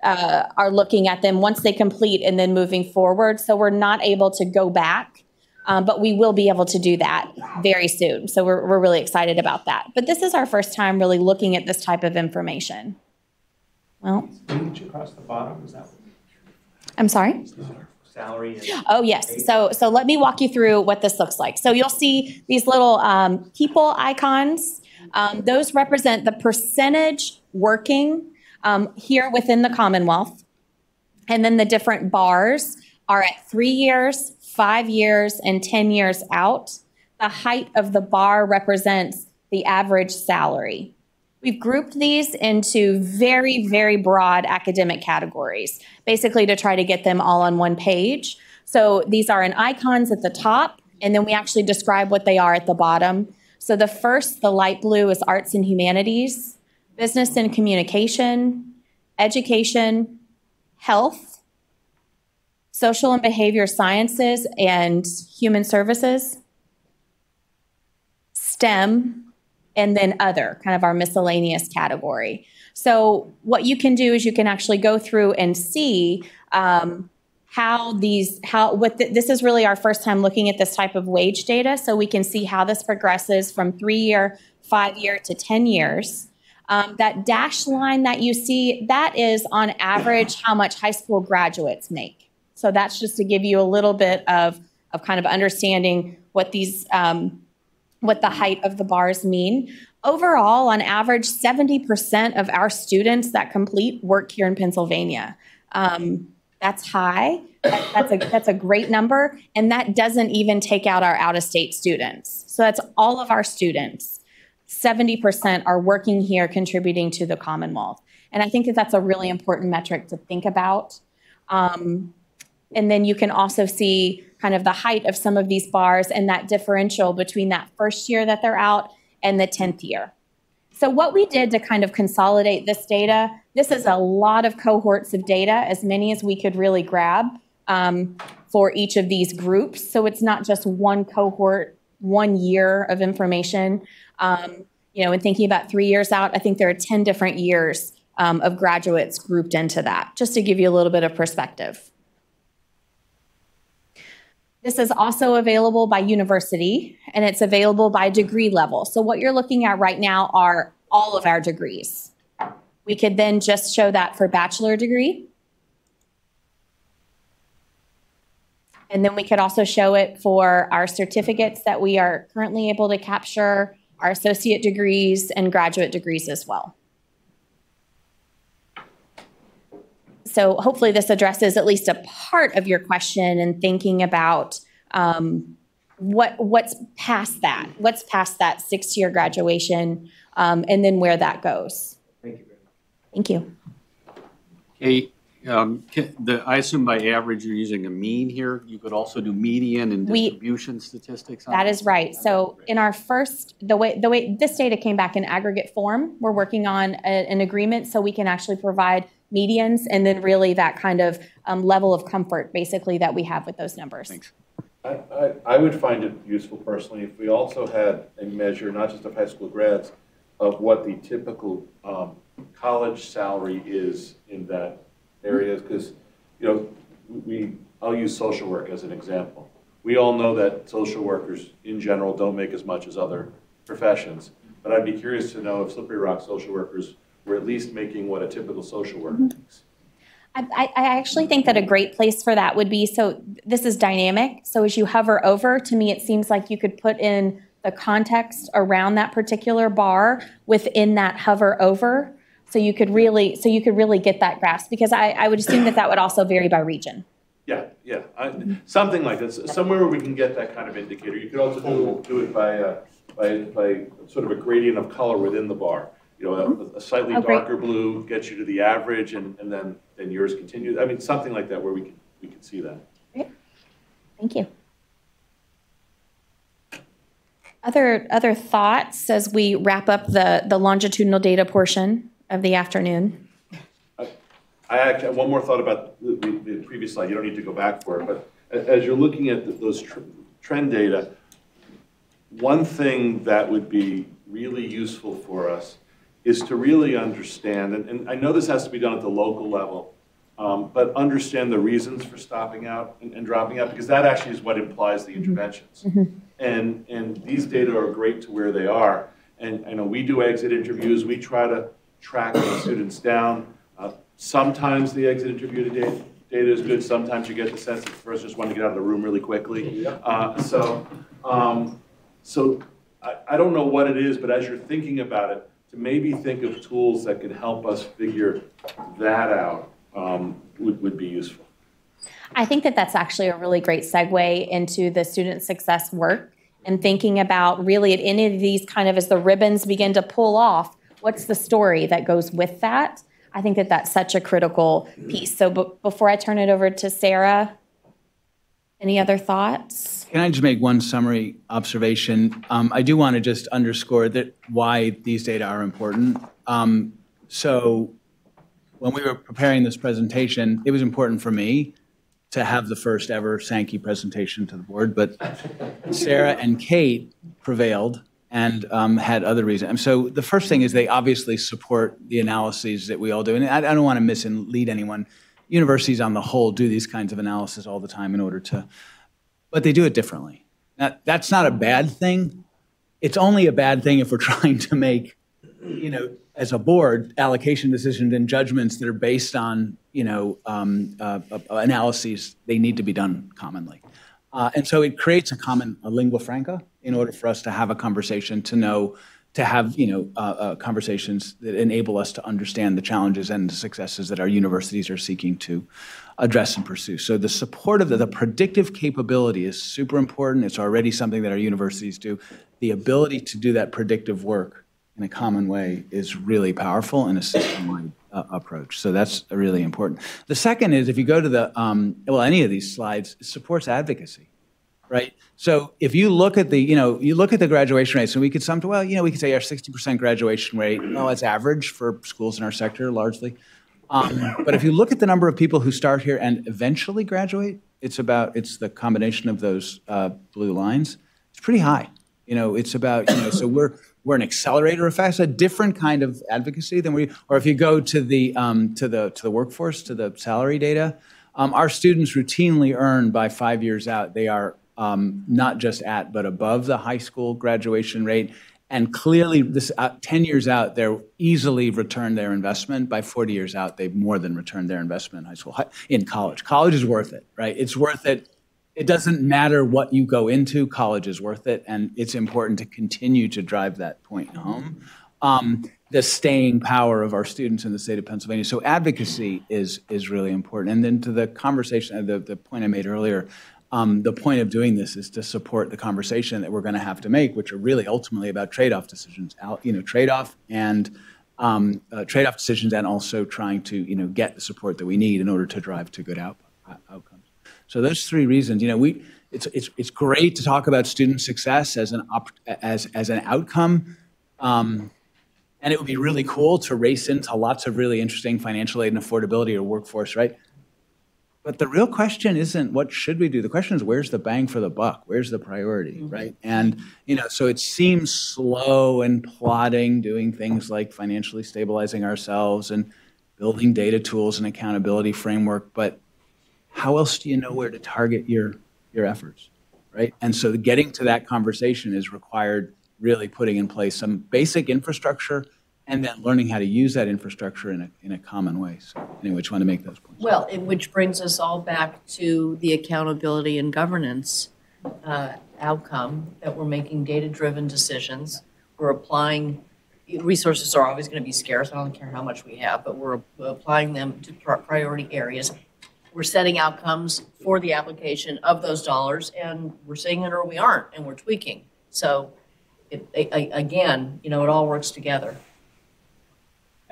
uh, are looking at them once they complete and then moving forward. So we're not able to go back, um, but we will be able to do that very soon. So we're, we're really excited about that. But this is our first time really looking at this type of information. Well, Reach across the bottom, is that I'm sorry? salary? Oh, yes. So, so let me walk you through what this looks like. So you'll see these little um, people icons. Um, those represent the percentage working um, here within the Commonwealth. And then the different bars are at three years, five years, and 10 years out. The height of the bar represents the average salary. We've grouped these into very, very broad academic categories, basically to try to get them all on one page. So these are in icons at the top, and then we actually describe what they are at the bottom. So the first, the light blue, is arts and humanities, business and communication, education, health, social and behavior sciences, and human services, STEM, and then other, kind of our miscellaneous category. So what you can do is you can actually go through and see um, how these, how, what, the, this is really our first time looking at this type of wage data, so we can see how this progresses from three-year, five-year to 10 years. Um, that dash line that you see, that is on average how much high school graduates make. So that's just to give you a little bit of, of kind of understanding what these, um, what the height of the bars mean. Overall, on average, 70% of our students that complete work here in Pennsylvania. Um, that's high. That, that's a that's a great number, and that doesn't even take out our out of state students. So that's all of our students. 70% are working here, contributing to the Commonwealth, and I think that that's a really important metric to think about. Um, and then you can also see kind of the height of some of these bars and that differential between that first year that they're out and the 10th year. So what we did to kind of consolidate this data, this is a lot of cohorts of data, as many as we could really grab um, for each of these groups. So it's not just one cohort, one year of information. Um, you know, and thinking about three years out, I think there are 10 different years um, of graduates grouped into that, just to give you a little bit of perspective. This is also available by university and it's available by degree level. So what you're looking at right now are all of our degrees. We could then just show that for bachelor degree. And then we could also show it for our certificates that we are currently able to capture, our associate degrees and graduate degrees as well. So hopefully this addresses at least a part of your question and thinking about um, what what's past that, what's past that six-year graduation, um, and then where that goes. Thank you. Thank you. Okay, um, the, I assume by average you're using a mean here. You could also do median and We- distribution statistics. on That is right. So in our first, the way the way this data came back in aggregate form, we're working on a, an agreement so we can actually provide medians and then really that kind of um, level of comfort, basically, that we have with those numbers. Thanks. I, I, I would find it useful personally if we also had a measure, not just of high school grads, of what the typical um, college salary is in that area, because, you know, we, I'll use social work as an example. We all know that social workers in general don't make as much as other professions, but I'd be curious to know if Slippery Rock social workers were at least making what a typical social worker makes. I, I I actually think that a great place for that would be so this is dynamic. So as you hover over, to me, it seems like you could put in the context around that particular bar within that hover over. So you could really, so you could really get that grasp because I, I would assume that that would also vary by region. Yeah, yeah, I, something like this, somewhere where we can get that kind of indicator. You could also do, do it by, uh, by, by sort of a gradient of color within the bar. You know, a- mm-hmm. a slightly Oh, darker blue gets you to the average and, and then, then yours continues. I mean, something like that where we can, we can see that. Thank you. Other, other thoughts as we wrap up the, the longitudinal data portion of the afternoon? I actually have one more thought about the, the, the previous slide. You don't need to go back for it, but as you're looking at th- those tr- trend data, one thing that would be really useful for us is to really understand, and, and I know this has to be done at the local level, um, but understand the reasons for stopping out and, and dropping out, because that actually is what implies the interventions. And, and these data are great to where they are. And I know we do exit interviews, we try to track the students down. Uh, Sometimes the exit interview data, data is good, sometimes you get the sense that the person just wanted to get out of the room really quickly. Uh, So, um, so I, I don't know what it is, but as you're thinking about it, to maybe think of tools that could help us figure that out um, would, would be useful. I think that that's actually a really great segue into the student success work and thinking about really at any of these kind of as the ribbons begin to pull off, what's the story that goes with that? I think that that's such a critical piece. So before I turn it over to Sarah, any other thoughts? Can I just make one summary observation? Um, I do want to just underscore that why these data are important. Um, so when we were preparing this presentation, it was important for me to have the first ever Sankey presentation to the board, but Sarah and Kate prevailed and um, had other reasons. And so the first thing is they obviously support the analyses that we all do. And I, I don't want to mislead anyone. Universities on the whole do these kinds of analysis all the time in order to, but they do it differently. That's not a bad thing. It's only a bad thing if we're trying to make, you know, as a board, allocation decisions and judgments that are based on, you know, um, uh, uh, analyses, they need to be done commonly. Uh, and so it creates a common a lingua franca in order for us to have a conversation, to know, to have you know uh, uh, conversations that enable us to understand the challenges and the successes that our universities are seeking to address and pursue. So the support of the, the predictive capability is super important. It's already something that our universities do. The ability to do that predictive work in a common way is really powerful in a system-wide uh, approach. So that's really important. The second is if you go to the, um, well, any of these slides, supports advocacy, right? So if you look at the, you know, you look at the graduation rates, and we could sum to, well, you know, we could say our 60% graduation rate, well, it's average for schools in our sector largely. Um, but if you look at the number of people who start here and eventually graduate, it's about, it's the combination of those uh, blue lines. It's pretty high. You know, it's about, you know, so we're, we're an accelerator of fast, a different kind of advocacy than we, or if you go to the, um, to the, to the workforce, to the salary data, um, our students routinely earn by five years out, they are um, not just at, but above the high school graduation rate. And clearly, this uh, 10 years out, they're easily returned their investment. By 40 years out, they've more than returned their investment in high school, in college. College is worth it, right? It's worth it. It doesn't matter what you go into, college is worth it. And it's important to continue to drive that point home. Um, the staying power of our students in the state of Pennsylvania. So advocacy is, is really important. And then to the conversation, uh, the, the point I made earlier, um, the point of doing this is to support the conversation that we're going to have to make, which are really ultimately about trade-off decisions. You know, trade-off and um, uh, trade-off decisions, and also trying to you know get the support that we need in order to drive to good out, uh, outcomes. So those three reasons, you know, we it's it's it's great to talk about student success as an op, as as an outcome. Um, and it would be really cool to race into lots of really interesting financial aid and affordability or workforce, right? But the real question isn't what should we do? The question is where's the bang for the buck? Where's the priority, mm-hmm. right? And you know, so it seems slow and plodding, doing things like financially stabilizing ourselves and building data tools and accountability framework, but how else do you know where to target your your efforts, right? And so getting to that conversation is required really putting in place some basic infrastructure and then learning how to use that infrastructure in a, in a common way. So anyway, just want to make those points. Well, which brings us all back to the accountability and governance uh, outcome, that we're making data-driven decisions. We're applying, resources are always going to be scarce, I don't care how much we have, but we're applying them to priority areas. we're setting outcomes for the application of those dollars, and we're seeing it or we aren't, and we're tweaking. So, it, again, you know, it all works together.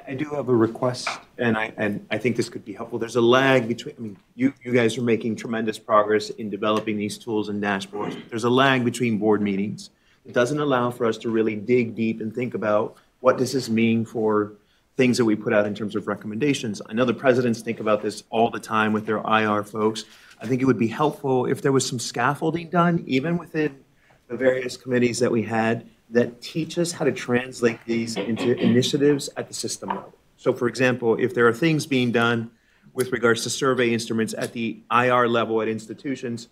I do have a request, and I, and I think this could be helpful. There's a lag between, I mean, you, you guys are making tremendous progress in developing these tools and dashboards. There's a lag between board meetings. It doesn't allow for us to really dig deep and think about what does this mean for things that we put out in terms of recommendations. I know the presidents think about this all the time with their IR folks. I think it would be helpful if there was some scaffolding done, even within the various committees that we had, that teach us how to translate these into initiatives at the system level. So for example, if there are things being done with regards to survey instruments at the IR level at institutions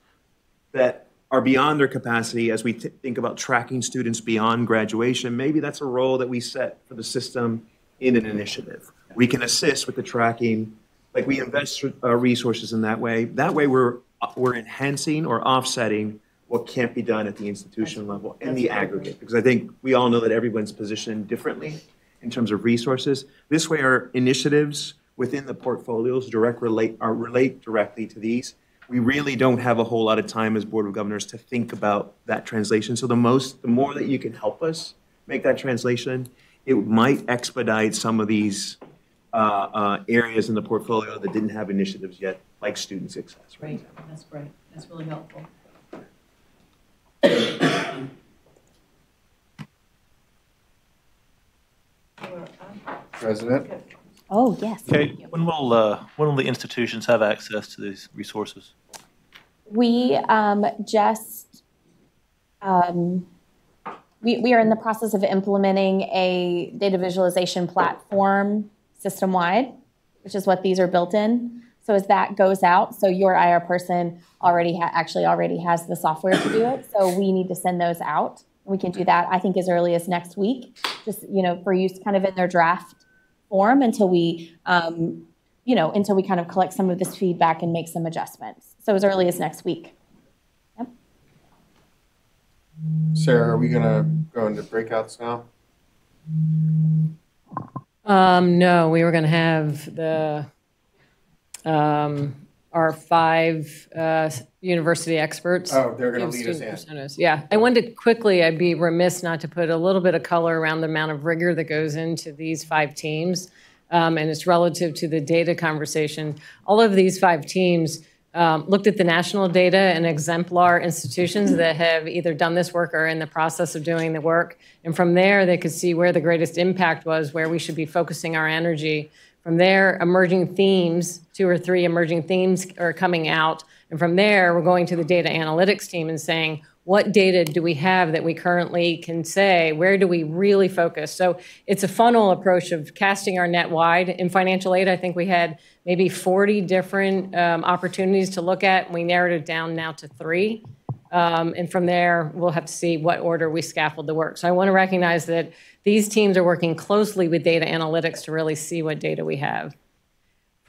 that are beyond their capacity as we think about tracking students beyond graduation, maybe that's a role that we set for the system in an initiative. We can assist with the tracking, like we invest uh, resources in that way. That way, we're, we're enhancing or offsetting what can't be done at the institution level in the aggregate. Because I think we all know that everyone's positioned differently in terms of resources. This way, our initiatives within the portfolios direct relate, are relate directly to these. We really don't have a whole lot of time as Board of Governors to think about that translation. So the most, the more that you can help us make that translation, it might expedite some of these uh, uh, areas in the portfolio that didn't have initiatives yet, like student success. Right. That's great, that's really helpful. President? Oh, yes. Okay, when will, uh, when will the institutions have access to these resources? We um, just, um, we, we are in the process of implementing a data visualization platform system-wide, which is what these are built in. So as that goes out, so your IR person already ha- actually already has the software to do it. So we need to send those out. We can do that, I think, as early as next week, just, you know, for use kind of in their draft form until we, um, you know, until we kind of collect some of this feedback and make some adjustments. So as early as next week. Yep. Sarah, are we gonna go into breakouts now? Um, no, we were going to have the, um, our five, uh, university experts. Oh, they're gonna give lead us in. personas. Yeah, I wanted to quickly, I'd be remiss not to put a little bit of color around the amount of rigor that goes into these five teams. Um, and it's relative to the data conversation. All of these five teams um, looked at the national data and exemplar institutions that have either done this work or are in the process of doing the work. And from there, they could see where the greatest impact was, where we should be focusing our energy. From there, emerging themes, two or three emerging themes are coming out. And from there, we're going to the data analytics team and saying, what data do we have that we currently can say, where do we really focus? So it's a funnel approach of casting our net wide. In financial aid, I think we had maybe 40 different um, opportunities to look at. and We narrowed it down now to three. Um, and from there, we'll have to see what order we scaffold the work. So I want to recognize that these teams are working closely with data analytics to really see what data we have.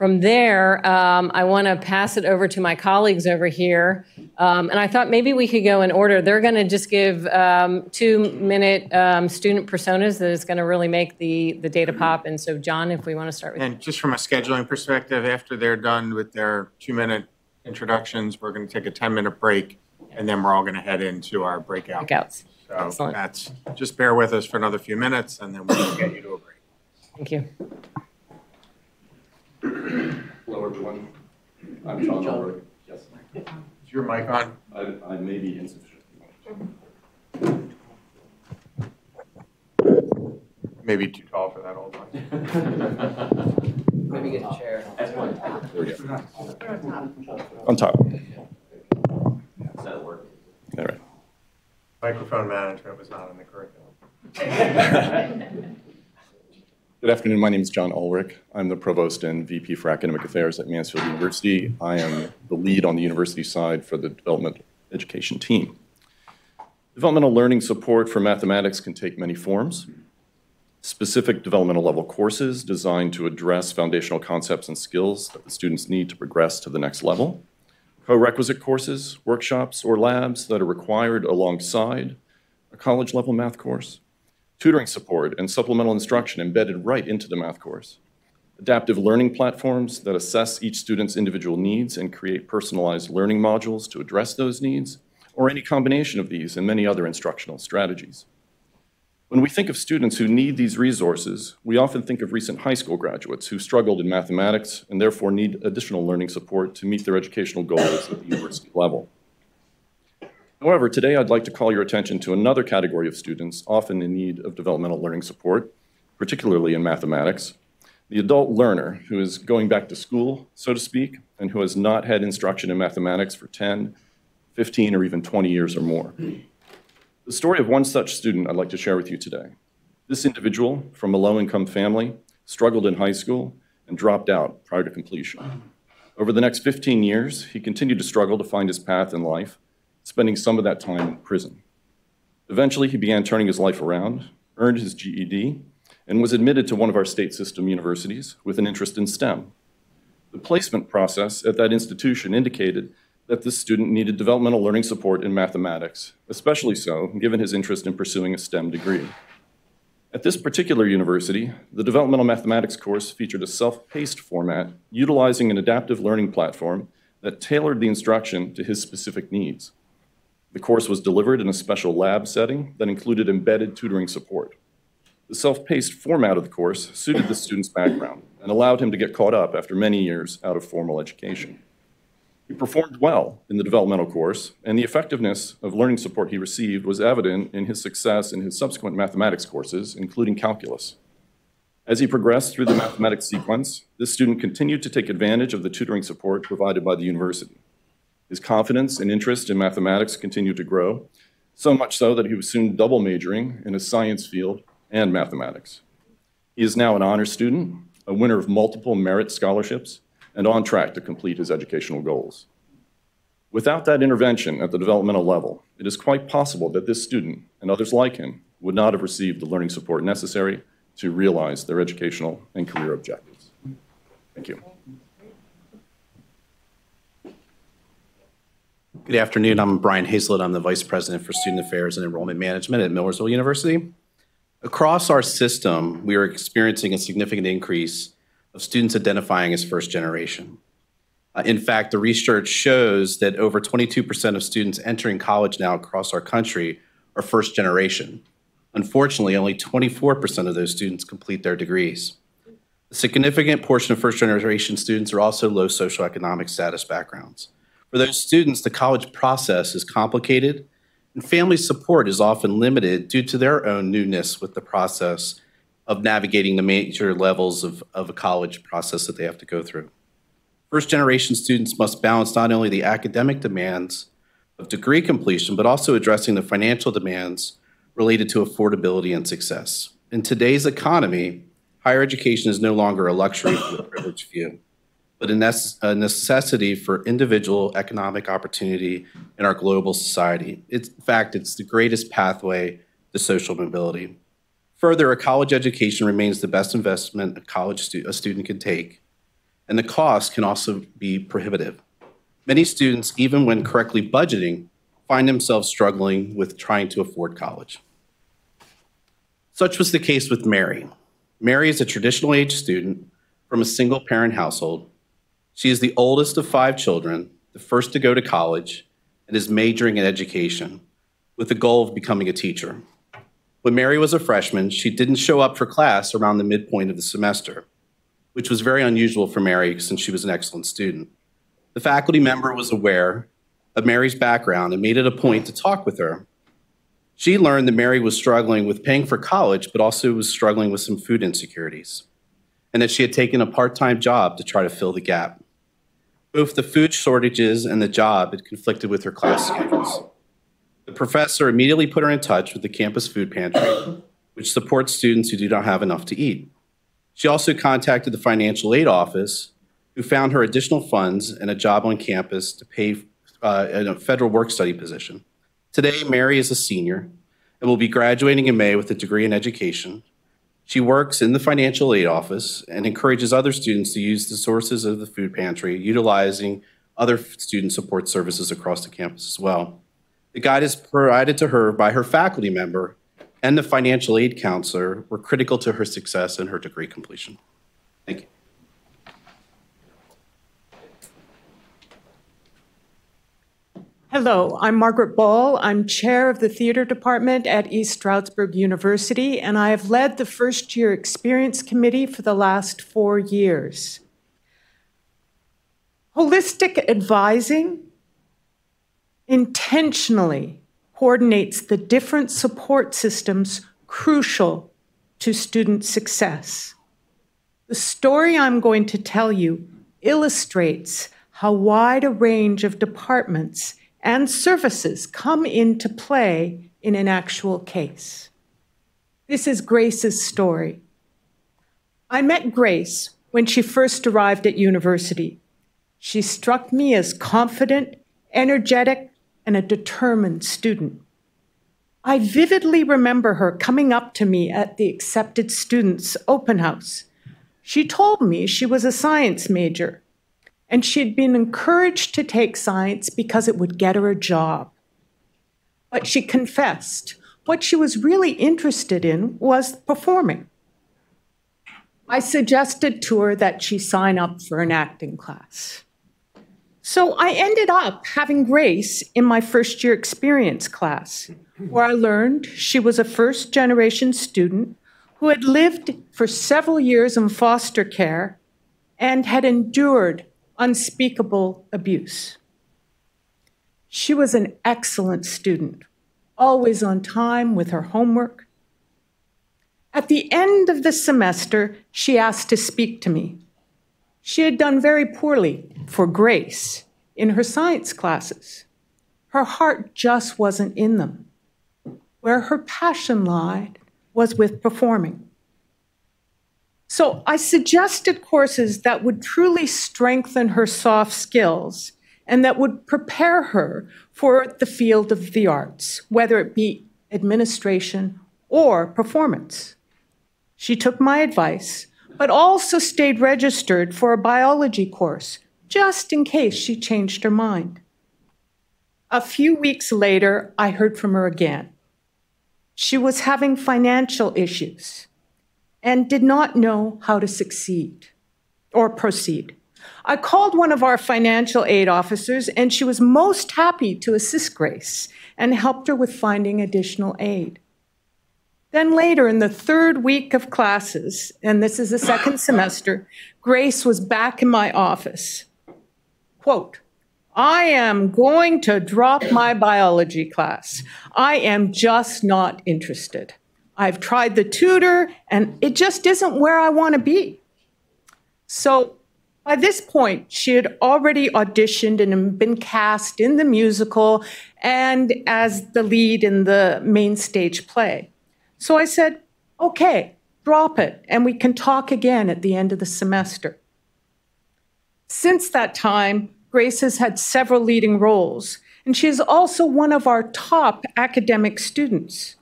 From there, um, I want to pass it over to my colleagues over here. Um, and I thought maybe we could go in order. They're going to just give um, two-minute um, student personas that is going to really make the, the data pop. And so, John, if we want to start with. And just from a scheduling perspective, after they're done with their two-minute introductions, we're going to take a 10-minute break, and then we're all going to head into our breakout. Breakouts. So Excellent. that's, just bear with us for another few minutes, and then we'll get you to a break. Thank you. Hello, everyone. I'm John Ulrich. Yes. Is your mic on? I, I may be insufficient. Maybe too tall for that old one. Maybe get a chair. There we go. On top. Does that work? All right. Microphone management was not in the curriculum. Good afternoon. My name is John Ulrich. I'm the Provost and VP for Academic Affairs at Mansfield University. I am the lead on the university side for the development education team. Developmental learning support for mathematics can take many forms. Specific developmental level courses designed to address foundational concepts and skills that the students need to progress to the next level. Co-requisite courses, workshops, or labs that are required alongside a college level math course tutoring support and supplemental instruction embedded right into the math course. adaptive learning platforms that assess each student's individual needs and create personalized learning modules to address those needs, or any combination of these and many other instructional strategies. When we think of students who need these resources, we often think of recent high school graduates who struggled in mathematics and therefore need additional learning support to meet their educational goals at the university level. However, today I'd like to call your attention to another category of students often in need of developmental learning support, particularly in mathematics, the adult learner who is going back to school, so to speak, and who has not had instruction in mathematics for 10, 15, or even 20 years or more. The story of one such student I'd like to share with you today. This individual from a low-income family struggled in high school and dropped out prior to completion. Over the next 15 years, he continued to struggle to find his path in life, spending some of that time in prison. Eventually, he began turning his life around, earned his GED, and was admitted to one of our state system universities with an interest in STEM. The placement process at that institution indicated that this student needed developmental learning support in mathematics, especially so given his interest in pursuing a STEM degree. At this particular university, the developmental mathematics course featured a self-paced format utilizing an adaptive learning platform that tailored the instruction to his specific needs. The course was delivered in a special lab setting that included embedded tutoring support. The self-paced format of the course suited the student's background and allowed him to get caught up after many years out of formal education. He performed well in the developmental course, and the effectiveness of learning support he received was evident in his success in his subsequent mathematics courses, including calculus. As he progressed through the mathematics sequence, this student continued to take advantage of the tutoring support provided by the university. His confidence and interest in mathematics continued to grow, so much so that he was soon double majoring in a science field and mathematics. He is now an honors student, a winner of multiple merit scholarships, and on track to complete his educational goals. Without that intervention at the developmental level, it is quite possible that this student and others like him would not have received the learning support necessary to realize their educational and career objectives. Thank you. Good afternoon. I'm Brian Hazlett. I'm the Vice President for Student Affairs and Enrollment Management at Millersville University. Across our system, we are experiencing a significant increase of students identifying as first generation. Uh, in fact, the research shows that over 22% of students entering college now across our country are first generation. Unfortunately, only 24% of those students complete their degrees. A significant portion of first generation students are also low socioeconomic status backgrounds. For those students, the college process is complicated and family support is often limited due to their own newness with the process of navigating the major levels of, of a college process that they have to go through. First generation students must balance not only the academic demands of degree completion, but also addressing the financial demands related to affordability and success. In today's economy, higher education is no longer a luxury for the privileged few but a necessity for individual economic opportunity in our global society. It's, in fact, it's the greatest pathway to social mobility. Further, a college education remains the best investment a college stu a student can take, and the cost can also be prohibitive. Many students, even when correctly budgeting, find themselves struggling with trying to afford college. Such was the case with Mary. Mary is a traditional age student from a single parent household she is the oldest of five children, the first to go to college, and is majoring in education with the goal of becoming a teacher. When Mary was a freshman, she didn't show up for class around the midpoint of the semester, which was very unusual for Mary since she was an excellent student. The faculty member was aware of Mary's background and made it a point to talk with her. She learned that Mary was struggling with paying for college, but also was struggling with some food insecurities, and that she had taken a part time job to try to fill the gap. Both the food shortages and the job had conflicted with her class schedules. The professor immediately put her in touch with the campus food pantry, which supports students who do not have enough to eat. She also contacted the financial aid office, who found her additional funds and a job on campus to pay uh, a federal work study position. Today, Mary is a senior and will be graduating in May with a degree in education she works in the financial aid office and encourages other students to use the sources of the food pantry, utilizing other student support services across the campus as well. The guidance provided to her by her faculty member and the financial aid counselor were critical to her success and her degree completion. Thank you. Hello, I'm Margaret Ball. I'm chair of the theater department at East Stroudsburg University, and I have led the first year experience committee for the last four years. Holistic advising intentionally coordinates the different support systems crucial to student success. The story I'm going to tell you illustrates how wide a range of departments and services come into play in an actual case. This is Grace's story. I met Grace when she first arrived at university. She struck me as confident, energetic, and a determined student. I vividly remember her coming up to me at the accepted students open house. She told me she was a science major and she'd been encouraged to take science because it would get her a job. But she confessed what she was really interested in was performing. I suggested to her that she sign up for an acting class. So I ended up having Grace in my first year experience class, where I learned she was a first generation student who had lived for several years in foster care and had endured unspeakable abuse. She was an excellent student, always on time with her homework. At the end of the semester, she asked to speak to me. She had done very poorly for Grace in her science classes. Her heart just wasn't in them. Where her passion lied was with performing. So I suggested courses that would truly strengthen her soft skills and that would prepare her for the field of the arts, whether it be administration or performance. She took my advice, but also stayed registered for a biology course, just in case she changed her mind. A few weeks later, I heard from her again. She was having financial issues and did not know how to succeed or proceed. I called one of our financial aid officers, and she was most happy to assist Grace and helped her with finding additional aid. Then later, in the third week of classes, and this is the second semester, Grace was back in my office. Quote, I am going to drop my biology class. I am just not interested. I've tried the tutor, and it just isn't where I want to be. So by this point, she had already auditioned and been cast in the musical and as the lead in the main stage play. So I said, okay, drop it, and we can talk again at the end of the semester. Since that time, Grace has had several leading roles, and she is also one of our top academic students.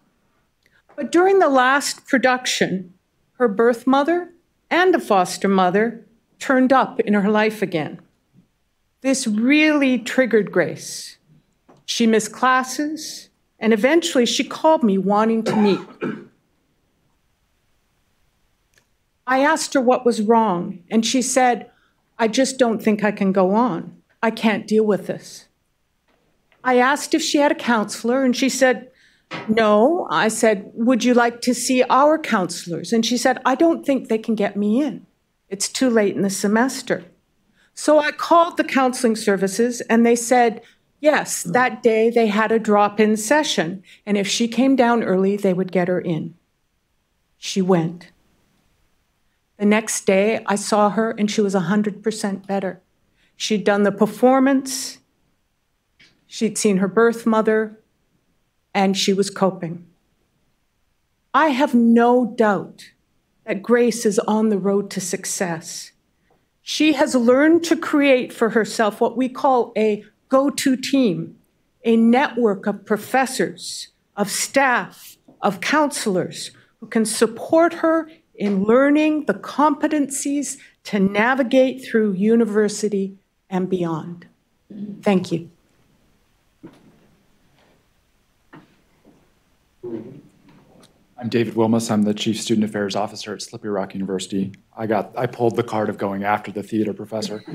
But during the last production, her birth mother and a foster mother turned up in her life again. This really triggered Grace. She missed classes, and eventually she called me wanting to meet. I asked her what was wrong, and she said, I just don't think I can go on. I can't deal with this. I asked if she had a counselor, and she said, No. I said, Would you like to see our counselors? And she said, I don't think they can get me in. It's too late in the semester. So I called the counseling services, and they said, Yes, that day they had a drop in session, and if she came down early, they would get her in. She went. The next day, I saw her, and she was 100% better. She'd done the performance, she'd seen her birth mother, and she was coping. I have no doubt that Grace is on the road to success. She has learned to create for herself what we call a go to team, a network of professors, of staff, of counselors who can support her in learning the competencies to navigate through university and beyond. Thank you. I'm David Wilmore. I'm the Chief Student Affairs Officer at Slippery Rock University. I got I pulled the card of going after the theater professor.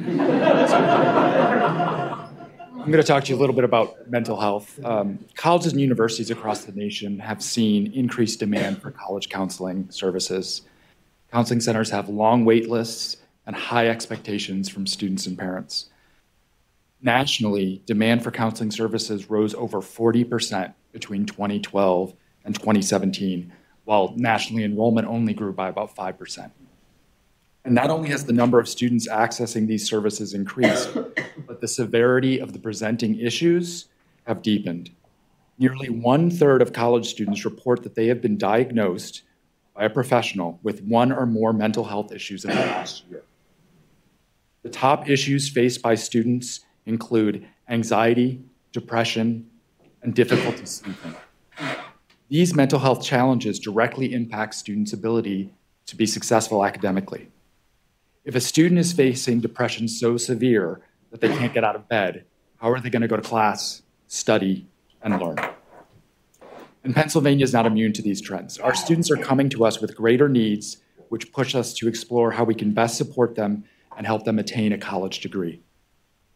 I'm going to talk to you a little bit about mental health. Um, colleges and universities across the nation have seen increased demand for college counseling services. Counseling centers have long wait lists and high expectations from students and parents. Nationally, demand for counseling services rose over 40% between 2012 and 2017, while nationally enrollment only grew by about 5%. And not only has the number of students accessing these services increased, but the severity of the presenting issues have deepened. Nearly one third of college students report that they have been diagnosed by a professional with one or more mental health issues in the last year. The top issues faced by students include anxiety, depression, and difficulty sleeping. These mental health challenges directly impact students' ability to be successful academically. If a student is facing depression so severe that they can't get out of bed, how are they going to go to class, study, and learn? And Pennsylvania is not immune to these trends. Our students are coming to us with greater needs, which push us to explore how we can best support them and help them attain a college degree.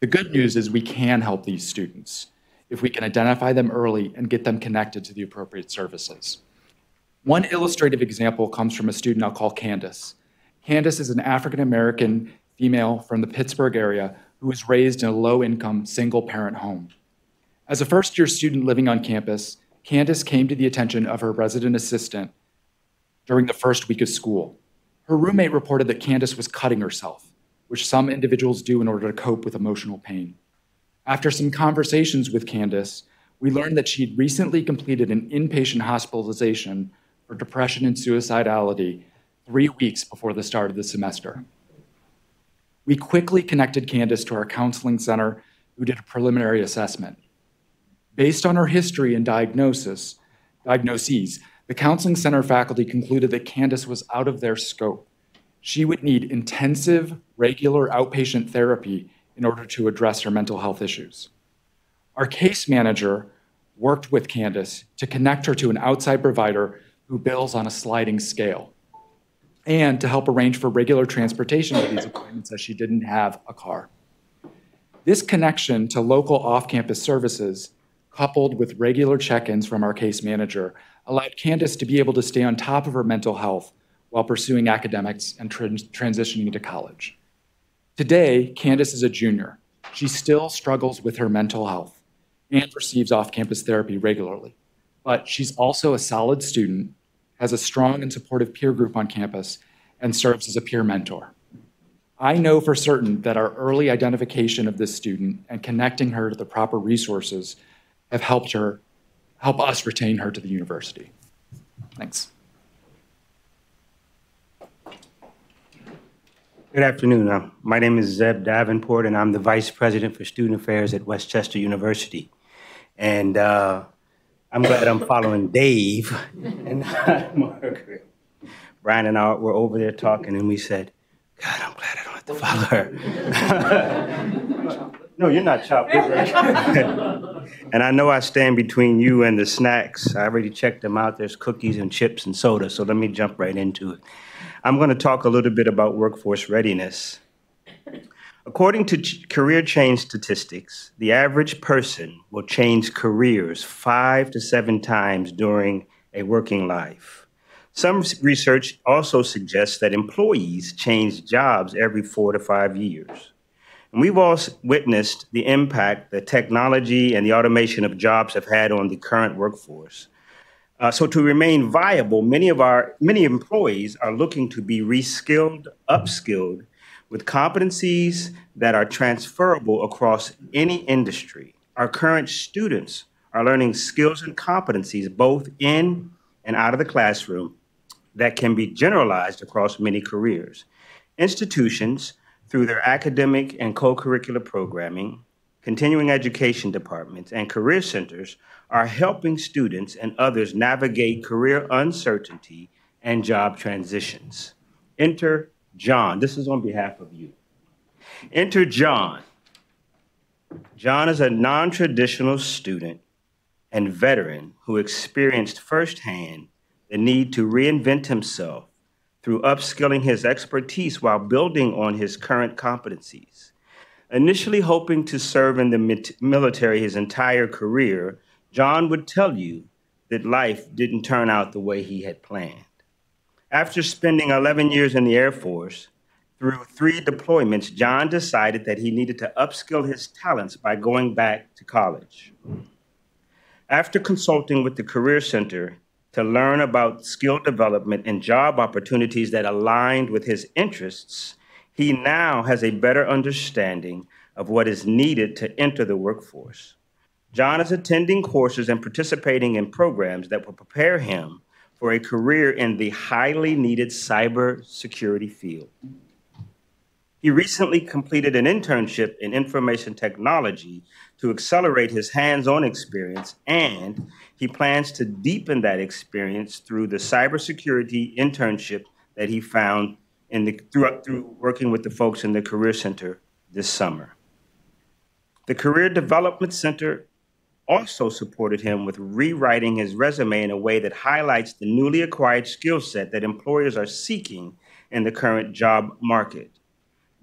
The good news is we can help these students if we can identify them early and get them connected to the appropriate services. One illustrative example comes from a student I'll call Candace. Candace is an African American female from the Pittsburgh area who was raised in a low income single parent home. As a first year student living on campus, Candace came to the attention of her resident assistant during the first week of school. Her roommate reported that Candace was cutting herself which some individuals do in order to cope with emotional pain. After some conversations with Candace, we learned that she'd recently completed an inpatient hospitalization for depression and suicidality three weeks before the start of the semester. We quickly connected Candace to our counseling center, who did a preliminary assessment. Based on her history and diagnosis, diagnoses, the counseling center faculty concluded that Candace was out of their scope she would need intensive, regular outpatient therapy in order to address her mental health issues. Our case manager worked with Candace to connect her to an outside provider who bills on a sliding scale and to help arrange for regular transportation to these appointments as she didn't have a car. This connection to local off campus services, coupled with regular check ins from our case manager, allowed Candace to be able to stay on top of her mental health while pursuing academics and trans- transitioning to college. Today, Candace is a junior. She still struggles with her mental health and receives off campus therapy regularly. But she's also a solid student, has a strong and supportive peer group on campus, and serves as a peer mentor. I know for certain that our early identification of this student and connecting her to the proper resources have helped her help us retain her to the university. Thanks. Good afternoon. Uh, my name is Zeb Davenport, and I'm the Vice President for Student Affairs at West Chester University. And uh, I'm glad I'm following Dave and Margaret. Brian and I were over there talking, and we said, God, I'm glad I don't have to follow her. no, you're not chopped. and I know I stand between you and the snacks. I already checked them out. There's cookies and chips and soda, so let me jump right into it. I'm going to talk a little bit about workforce readiness. According to ch- career change statistics, the average person will change careers five to seven times during a working life. Some research also suggests that employees change jobs every four to five years. And we've all witnessed the impact that technology and the automation of jobs have had on the current workforce. Uh, so to remain viable, many of our many employees are looking to be reskilled, upskilled with competencies that are transferable across any industry. Our current students are learning skills and competencies both in and out of the classroom that can be generalized across many careers. Institutions, through their academic and co-curricular programming, continuing education departments, and career centers are helping students and others navigate career uncertainty and job transitions. Enter John. This is on behalf of you. Enter John. John is a non traditional student and veteran who experienced firsthand the need to reinvent himself through upskilling his expertise while building on his current competencies. Initially hoping to serve in the military his entire career, John would tell you that life didn't turn out the way he had planned. After spending 11 years in the Air Force, through three deployments, John decided that he needed to upskill his talents by going back to college. After consulting with the Career Center to learn about skill development and job opportunities that aligned with his interests, he now has a better understanding of what is needed to enter the workforce. John is attending courses and participating in programs that will prepare him for a career in the highly needed cybersecurity field. He recently completed an internship in information technology to accelerate his hands on experience, and he plans to deepen that experience through the cybersecurity internship that he found in the, through, through working with the folks in the Career Center this summer. The Career Development Center also supported him with rewriting his resume in a way that highlights the newly acquired skill set that employers are seeking in the current job market.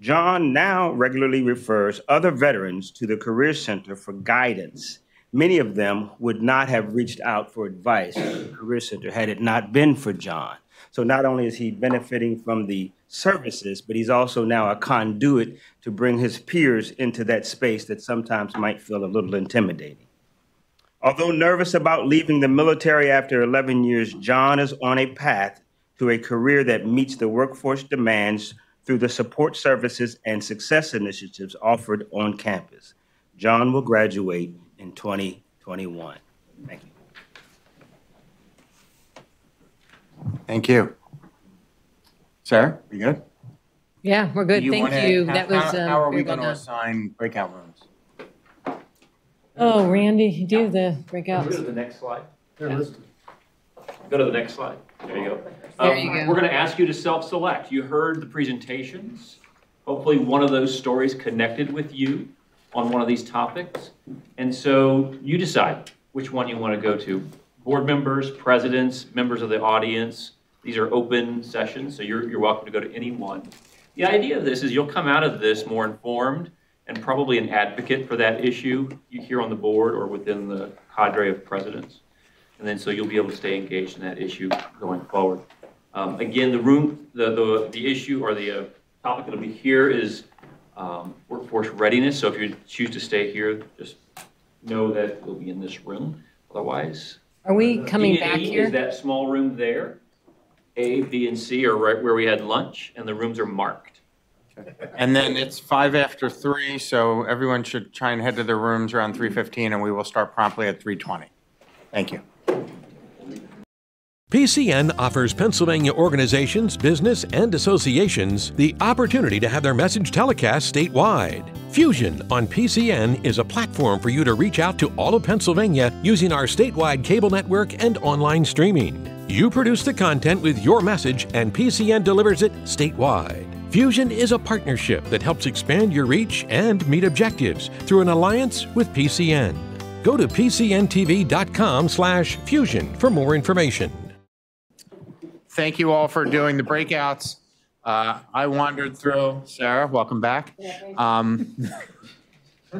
John now regularly refers other veterans to the Career Center for guidance. Many of them would not have reached out for advice to the Career Center had it not been for John. So not only is he benefiting from the services, but he's also now a conduit to bring his peers into that space that sometimes might feel a little intimidating. Although nervous about leaving the military after 11 years, John is on a path to a career that meets the workforce demands through the support services and success initiatives offered on campus. John will graduate in 2021. Thank you. Thank you. Sarah, you good? Yeah, we're good. Do Thank wanna- you. how- That was. How um, how are we going to done. assign breakout rooms? Oh, Randy, you do the breakout. Go to the next slide. Go to the next slide. There you go. There you Um, go. We're going to ask you to self-select. You heard the presentations. Hopefully, one of those stories connected with you on one of these topics. And so you decide which one you want to go to. Board members, presidents, members of the audience. These are open sessions, so you're, you're welcome to go to any one. The idea of this is you'll come out of this more informed and probably an advocate for that issue you here on the board or within the cadre of presidents. And then so you'll be able to stay engaged in that issue going forward. Um, again, the room, the, the, the issue or the uh, topic that'll be here is um, workforce readiness. So if you choose to stay here, just know that we'll be in this room. Otherwise, Are we coming D back E here? Is that small room there? A, B, and C are right where we had lunch, and the rooms are marked. And then it's five after three, so everyone should try and head to their rooms around 3:15, and we will start promptly at 3:20. Thank you. PCN offers Pennsylvania organizations, business, and associations the opportunity to have their message telecast statewide. Fusion on PCN is a platform for you to reach out to all of Pennsylvania using our statewide cable network and online streaming. You produce the content with your message, and PCN delivers it statewide. Fusion is a partnership that helps expand your reach and meet objectives through an alliance with PCN. Go to pcntv.com/fusion for more information. Thank you all for doing the breakouts. Uh, I wandered through, Sarah, welcome back. Um,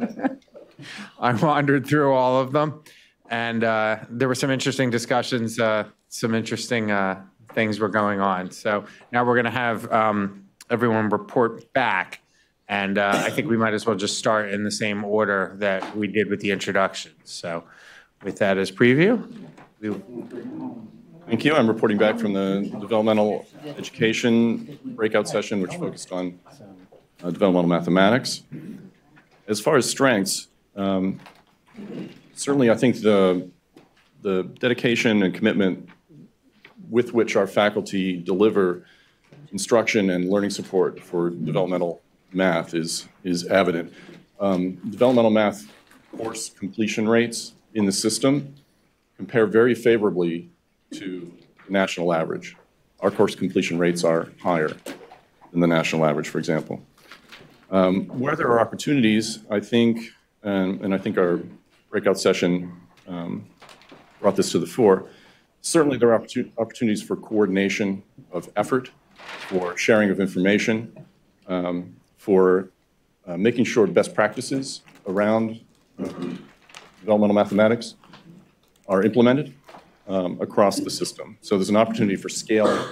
I wandered through all of them, and uh, there were some interesting discussions, uh, some interesting uh, things were going on. So now we're going to have um, everyone report back, and uh, I think we might as well just start in the same order that we did with the introductions. So with that as preview, we Thank you. I'm reporting back from the developmental education breakout session, which focused on uh, developmental mathematics. As far as strengths, um, certainly I think the, the dedication and commitment with which our faculty deliver instruction and learning support for developmental math is, is evident. Um, developmental math course completion rates in the system compare very favorably to the national average. Our course completion rates are higher than the national average, for example. Um, where there are opportunities, I think, and, and I think our breakout session um, brought this to the fore, certainly there are opportu- opportunities for coordination of effort, for sharing of information, um, for uh, making sure best practices around um, developmental mathematics are implemented um, across the system. So there's an opportunity for scaling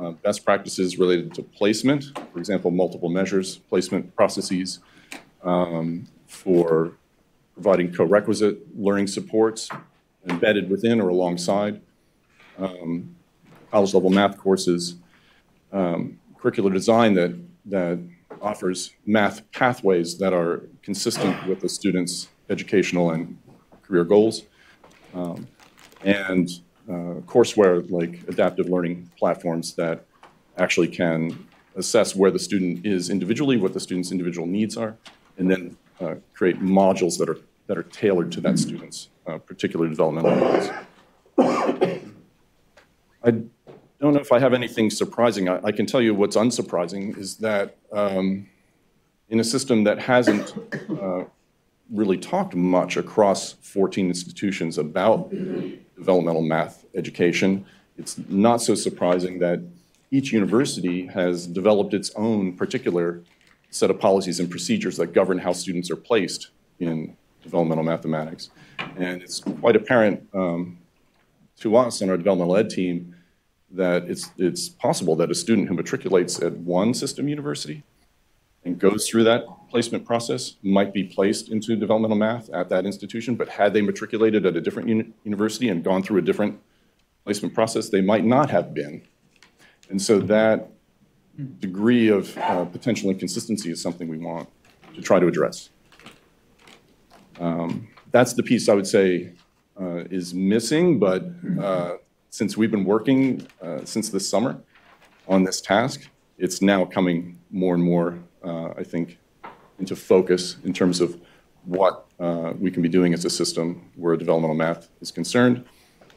uh, best practices related to placement, for example, multiple measures, placement processes, um, for providing co-requisite learning supports embedded within or alongside um, college-level math courses, um, curricular design that, that offers math pathways that are consistent with the student's educational and career goals, um, and uh, courseware like adaptive learning platforms that actually can assess where the student is individually, what the student's individual needs are, and then uh, create modules that are, that are tailored to that student's uh, particular developmental needs. I don't know if I have anything surprising. I, I can tell you what's unsurprising is that um, in a system that hasn't uh, really talked much across 14 institutions about developmental math education, it's not so surprising that each university has developed its own particular set of policies and procedures that govern how students are placed in developmental mathematics. And it's quite apparent um, to us on our developmental ed team that it's, it's possible that a student who matriculates at one system university and goes through that placement process might be placed into developmental math at that institution, but had they matriculated at a different uni university and gone through a different placement process, they might not have been. And so that degree of uh, potential inconsistency is something we want to try to address. Um, that's the piece I would say uh, is missing, but uh, since we've been working uh, since this summer on this task, it's now coming more and more, uh, I think, into focus in terms of what uh, we can be doing as a system where developmental math is concerned.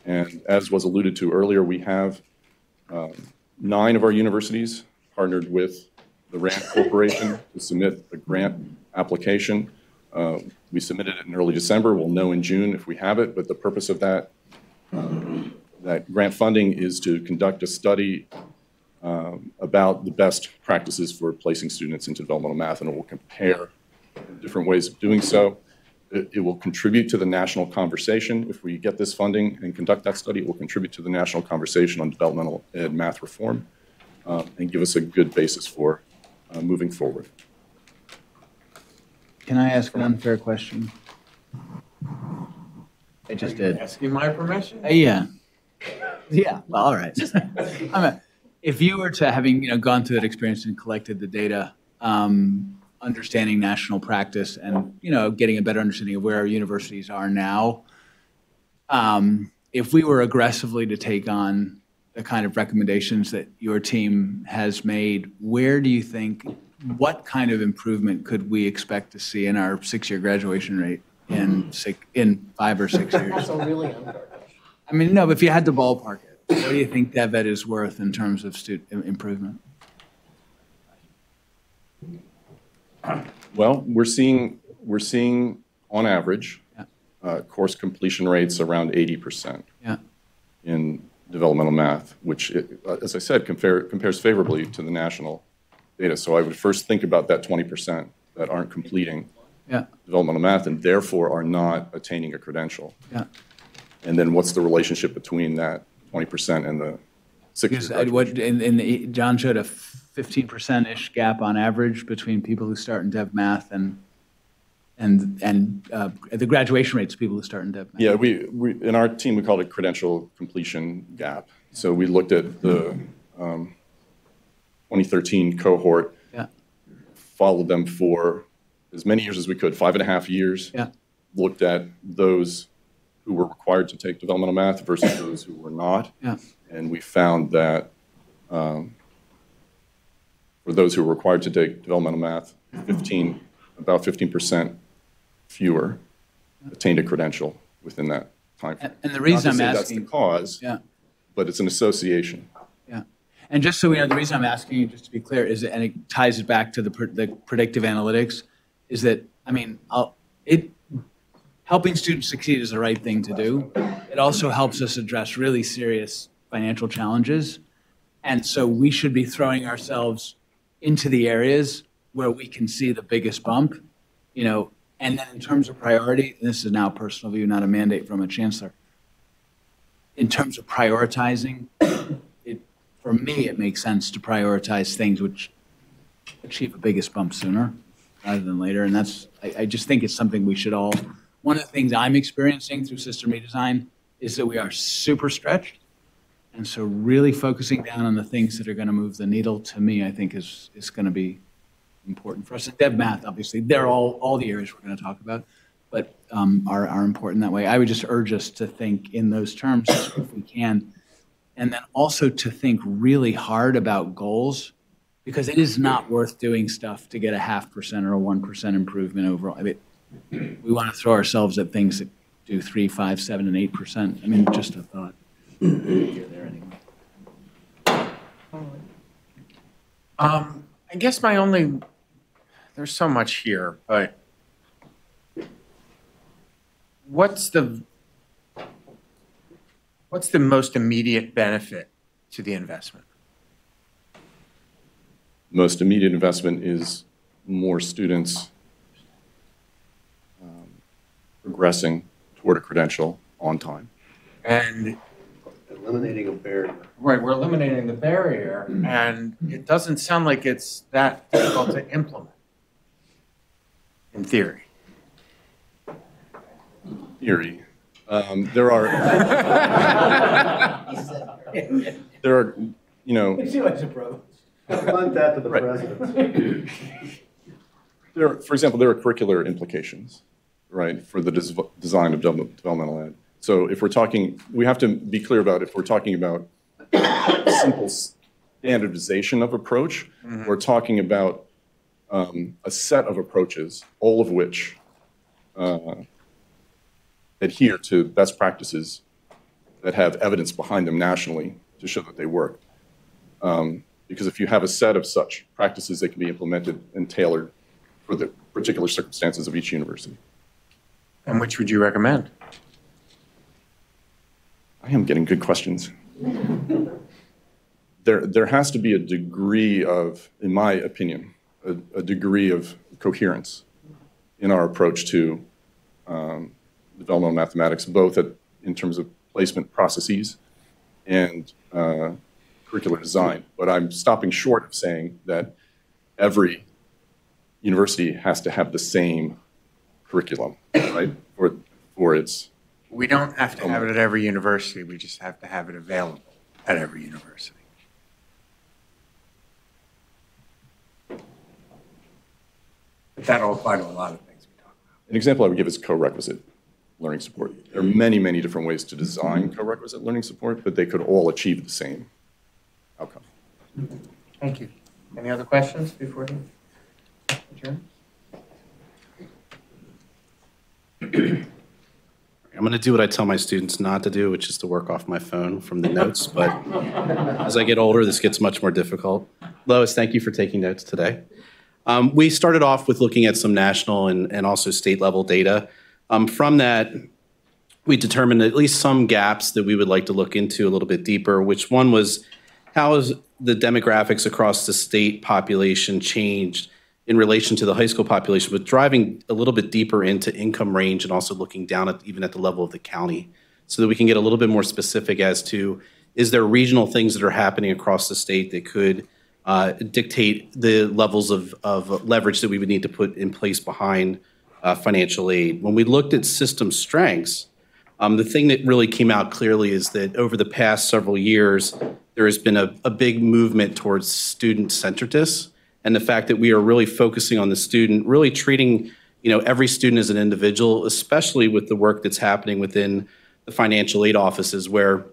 And as was alluded to earlier, we have um, nine of our universities partnered with the RAND Corporation to submit a grant application. Uh, we submitted it in early December. We'll know in June if we have it, but the purpose of that, um, that grant funding is to conduct a study um, about the best practices for placing students into developmental math, and it will compare different ways of doing so. It, it will contribute to the national conversation. If we get this funding and conduct that study, it will contribute to the national conversation on developmental ed math reform um, and give us a good basis for uh, moving forward. Can I ask an unfair question? I just did. Asking my permission? Uh, Yeah. Yeah, well, all right. I'm a- If you were to, having, you know, gone through that experience and collected the data, um, understanding national practice and, you know, getting a better understanding of where our universities are now, um, if we were aggressively to take on the kind of recommendations that your team has made, where do you think, what kind of improvement could we expect to see in our six-year graduation rate in six, in five or six years? That's a really unfair I mean, no, but if you had to ballpark it, what do you think that DevEd is worth in terms of student improvement? Well, we're seeing, we're seeing on average, uh, course completion rates around 80%. Yeah. In developmental math, which, it- uh, as I said, compare, compares favorably to the national data. So I would first think about that 20% that aren't completing Yeah. developmental math and therefore are not attaining a credential. And then what's the relationship between that 20% and the Because six-year what, and, and John showed a fifteen percent-ish gap on average between people who start in Dev Math and, and, and uh, the graduation rates of people who start in Dev Math. Yeah, we, we, in our team, we called it credential completion gap. So we looked at the um, 2013 cohort. Yeah. Followed them for as many years as we could, five and a half years. Yeah. Looked at those who were required to take developmental math versus those who were not. Yeah. And we found that um, for those who were required to take developmental math, 15, about 15% fewer attained a credential within that time frame. And the reason I'm asking. That's the cause. Yeah. But it's an association. Yeah. And just so we know, the reason I'm asking you, just to be clear, is, that- and it ties it back to the, pr- the predictive analytics, is that, I mean, I'll, it, helping students succeed is the right thing to do. It also helps us address really serious financial challenges. And so we should be throwing ourselves into the areas where we can see the biggest bump, you know, and then in terms of priority, this is now a personal view, not a mandate from a chancellor. In terms of prioritizing, it, for me, it makes sense to prioritize things which achieve the biggest bump sooner rather than later. And that's, I, I just think it's something we should all, one of the things I'm experiencing through system redesign is that we are super stretched. And so really focusing down on the things that are going to move the needle, to me, I think is, is going to be important for us. And Dev math, obviously, they're all, all the areas we're going to talk about, but um, are, are important that way. I would just urge us to think in those terms if we can. And then also to think really hard about goals, because it is not worth doing stuff to get a half percent or a 1% improvement overall. I mean, we want to throw ourselves at things that do three, five, seven, and 8%. I mean, just a thought. Here, there, anyway. Um, I guess my only, there's so much here, but what's the, what's the most immediate benefit to the investment? Most immediate investment is more students progressing toward a credential on time. And Eliminating a barrier. Right, we're eliminating the barrier, and it doesn't sound like it's that difficult to implement, in theory. Theory. Um, there are, there are, you know, She likes a brother. Punt that to the Right. president. there, are- for example, there are curricular implications, right, for the des- design of develop- developmental land. So if we're talking, we have to be clear about if we're talking about simple standardization of approach, we're talking about um, a set of approaches, all of which uh, adhere to best practices that have evidence behind them nationally to show that they work. Um, Because if you have a set of such practices, they can be implemented and tailored for the particular circumstances of each university. And which would you recommend? I am getting good questions. There, there has to be a degree of, in my opinion, a, a degree of coherence in our approach to um, developmental mathematics, both at, in terms of placement processes and uh, curricular design. But I'm stopping short of saying that every university has to have the same curriculum, right, for, for its We don't have to have it at every university, we just have to have it available at every university. But that'll apply to a lot of things. We talk about. An example I would give is co-requisite learning support. There are many, many different ways to design co-requisite learning support, but they could all achieve the same outcome. Thank you. Any other questions before we adjourn? I'm going to do what I tell my students not to do, which is to work off my phone from the notes. But as I get older, this gets much more difficult. Lois, thank you for taking notes today. Um, we started off with looking at some national and, and also state level data. Um, from that, we determined at least some gaps that we would like to look into a little bit deeper, which one was how has the demographics across the state population changed in relation to the high school population, but driving a little bit deeper into income range and also looking down at even at the level of the county so that we can get a little bit more specific as to is there regional things that are happening across the state that could uh, dictate the levels of, of leverage that we would need to put in place behind uh, financial aid. When we looked at system strengths, um, the thing that really came out clearly is that over the past several years, there has been a, a big movement towards student centeredness and the fact that we are really focusing on the student, really treating you know every student as an individual, especially with the work that's happening within the financial aid offices, where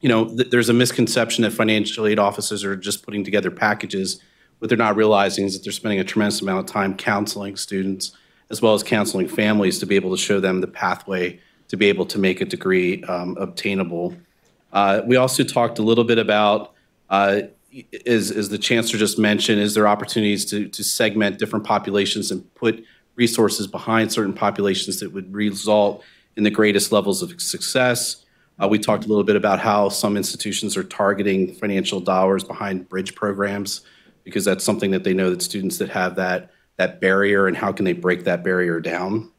you know th- there's a misconception that financial aid offices are just putting together packages. What they're not realizing is that they're spending a tremendous amount of time counseling students as well as counseling families to be able to show them the pathway to be able to make a degree um, obtainable. Uh, we also talked a little bit about, uh, as, as the chancellor just mentioned, is there opportunities to, to segment different populations and put resources behind certain populations that would result in the greatest levels of success. Uh, we talked a little bit about how some institutions are targeting financial dollars behind bridge programs because that's something that they know that students that have that, that barrier and how can they break that barrier down.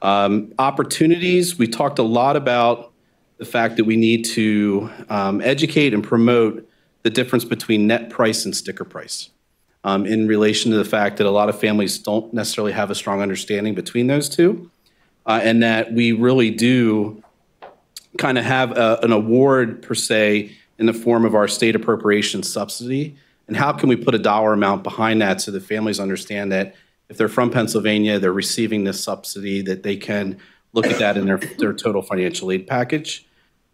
Um, opportunities, we talked a lot about the fact that we need to um, educate and promote the difference between net price and sticker price um, in relation to the fact that a lot of families don't necessarily have a strong understanding between those two, uh, and that we really do kind of have a, an award per se in the form of our state appropriation subsidy. And how can we put a dollar amount behind that so that families understand that if they're from Pennsylvania, they're receiving this subsidy, that they can look at that in their, their total financial aid package.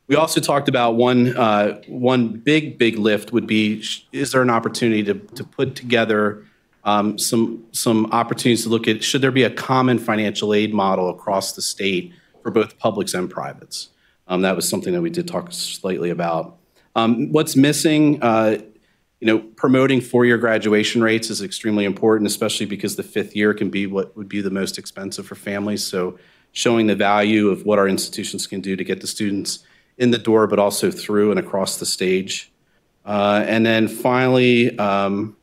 We also talked about one, uh, one big, big lift would be, is there an opportunity to, to put together um, some, some opportunities to look at, should there be a common financial aid model across the state for both publics and privates? Um, that was something that we did talk slightly about. Um, what's missing, uh, you know, promoting four-year graduation rates is extremely important, especially because the fifth year can be what would be the most expensive for families. So showing the value of what our institutions can do to get the students in the door, but also through and across the stage. Uh, and then finally, um,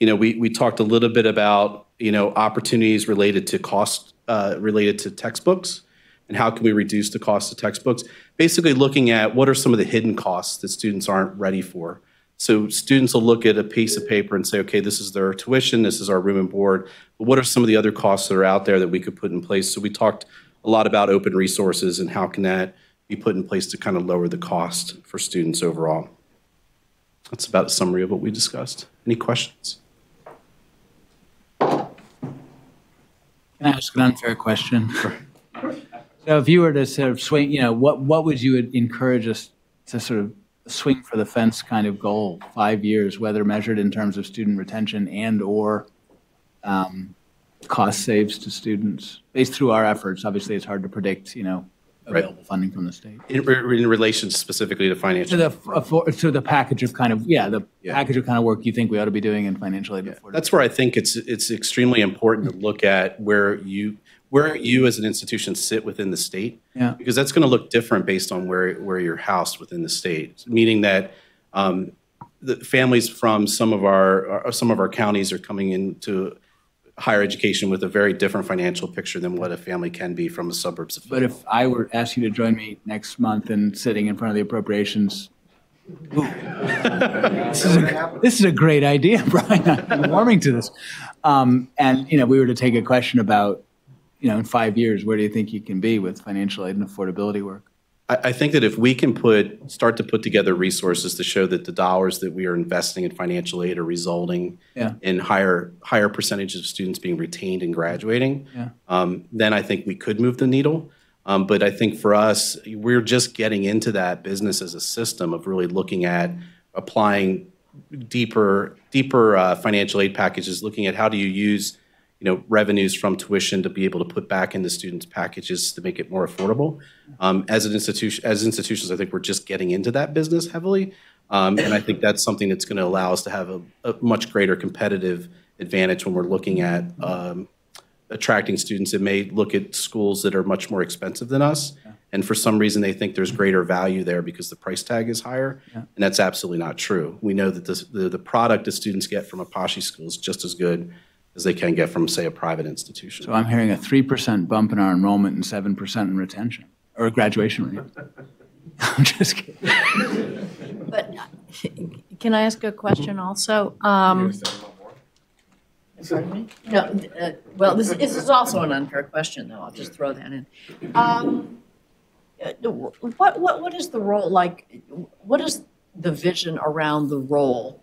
you know, we, we talked a little bit about, you know, opportunities related to cost, uh, related to textbooks and how can we reduce the cost of textbooks. Basically looking at what are some of the hidden costs that students aren't ready for. So students will look at a piece of paper and say, okay, this is their tuition, this is our room and board, but what are some of the other costs that are out there that we could put in place? So we talked a lot about open resources and how can that be put in place to kind of lower the cost for students overall. That's about a summary of what we discussed. Any questions? Can I ask an unfair question? So if you were to sort of swing, you know, what, what would you encourage us to sort of swing for the fence kind of goal, five years, whether measured in terms of student retention and/or um, cost saves to students, based through our efforts? Obviously, it's hard to predict, you know, available funding from the state. In, in relation specifically to To financial. the, for- to the package of kind of, yeah, the package of kind of work you think we ought to be doing in financial aid. affordability. That's where I think it's, it's extremely important to look at where you, where you as an institution sit within the state. Yeah. Because that's going to look different based on where, where you're housed within the state. Meaning that um, the families from some of our, uh, some of our counties are coming into higher education with a very different financial picture than what a family can be from the suburbs of But if I were to ask you to join me next month and sitting in front of the appropriations, this is a, this is a great idea, Brian. I'm warming to this. Um, and, you know, we were to take a question about, you know, in five years, where do you think you can be with financial aid and affordability work? I, I think that if we can put, start to put together resources to show that the dollars that we are investing in financial aid are resulting Yeah. in higher, higher percentages of students being retained and graduating, Yeah. um, then I think we could move the needle. Um, but I think for us, we're just getting into that business as a system of really looking at applying deeper, deeper uh, financial aid packages, looking at how do you use, you know, revenues from tuition to be able to put back into students' packages to make it more affordable. Um, as an institution, as institutions, I think we're just getting into that business heavily, um, and I think that's something that's going to allow us to have a, a much greater competitive advantage when we're looking at um, attracting students that may look at schools that are much more expensive than us. And for some reason, they think there's greater value there because the price tag is higher. Yeah. And that's absolutely not true. We know that this, the, the product that students get from a PASSHE school is just as good as they can get from, say, a private institution. So I'm hearing a 3% bump in our enrollment and 7% in retention, or graduation rate. I'm just kidding. But uh, can I ask a question also? Um, Pardon me? No, uh, well, this, this is also an unfair question, though. I'll just throw that in. Um, uh, What, what, what is the role, like, what is the vision around the role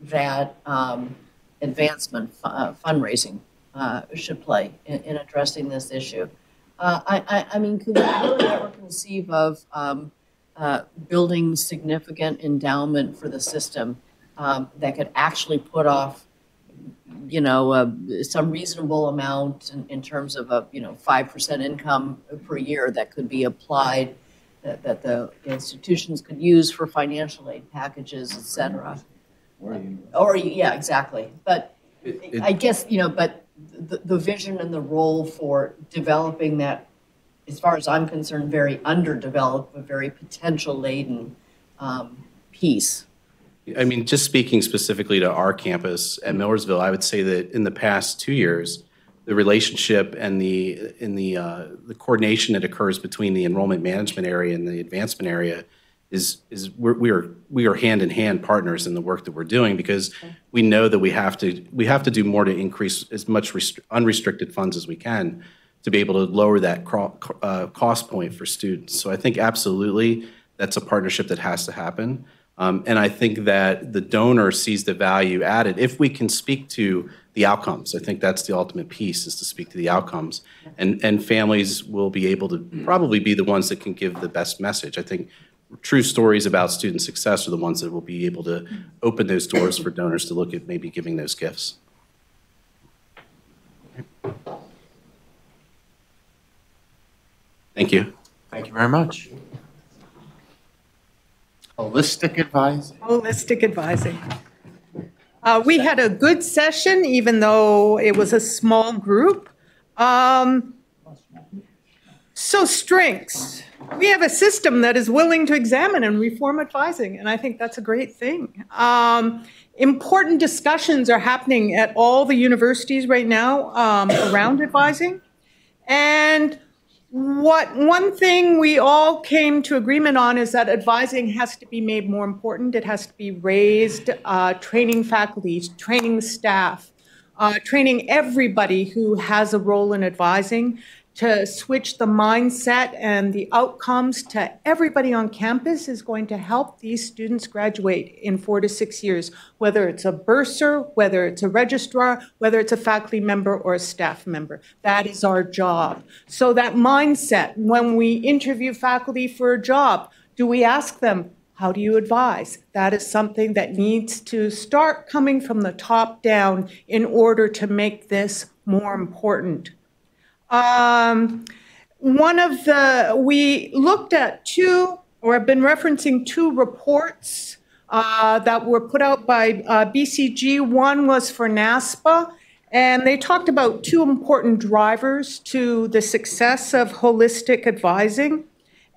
that um, advancement uh, fundraising uh, should play in, in addressing this issue? Uh, I, I, I mean, could we really ever conceive of um, uh, building significant endowment for the system um, that could actually put off you know, uh, some reasonable amount in, in terms of a, you know, 5% income per year that could be applied, that, that the institutions could use for financial aid packages, et cetera. Or, yeah, exactly. But it- I guess, you know, but the, the vision and the role for developing that, as far as I'm concerned, very underdeveloped, but very potential laden um, piece I mean, just speaking specifically to our campus at Millersville, I would say that in the past two years, the relationship and the, in the, uh, the coordination that occurs between the enrollment management area and the advancement area is, is we're, we are, we are hand-in-hand partners in the work that we're doing because we know that we have to, we have to do more to increase as much restri- unrestricted funds as we can to be able to lower that uh, cost point for students. So I think absolutely that's a partnership that has to happen. Um, and I think that the donor sees the value added if we can speak to the outcomes. I think that's the ultimate piece is to speak to the outcomes. And, and families will be able to probably be the ones that can give the best message. I think true stories about student success are the ones that will be able to open those doors for donors to look at maybe giving those gifts. Thank you. Thank you very much. Holistic advising. Holistic advising. Uh, we had a good session, even though it was a small group. Um, so strengths. We have a system that is willing to examine and reform advising, and I think that's a great thing. Um, important discussions are happening at all the universities right now um, around advising. And what one thing we all came to agreement on is that advising has to be made more important. It has to be raised, uh, training faculty, training staff, uh, training everybody who has a role in advising to switch the mindset and the outcomes to everybody on campus is going to help these students graduate in four to six years, whether it's a bursar, whether it's a registrar, whether it's a faculty member or a staff member. That is our job. So that mindset, when we interview faculty for a job, do we ask them, how do you advise? That is something that needs to start coming from the top down in order to make this more important. Um, one of the, we looked at two, or I've been referencing two reports uh, that were put out by uh, BCG. One was for NASPA, and they talked about two important drivers to the success of holistic advising.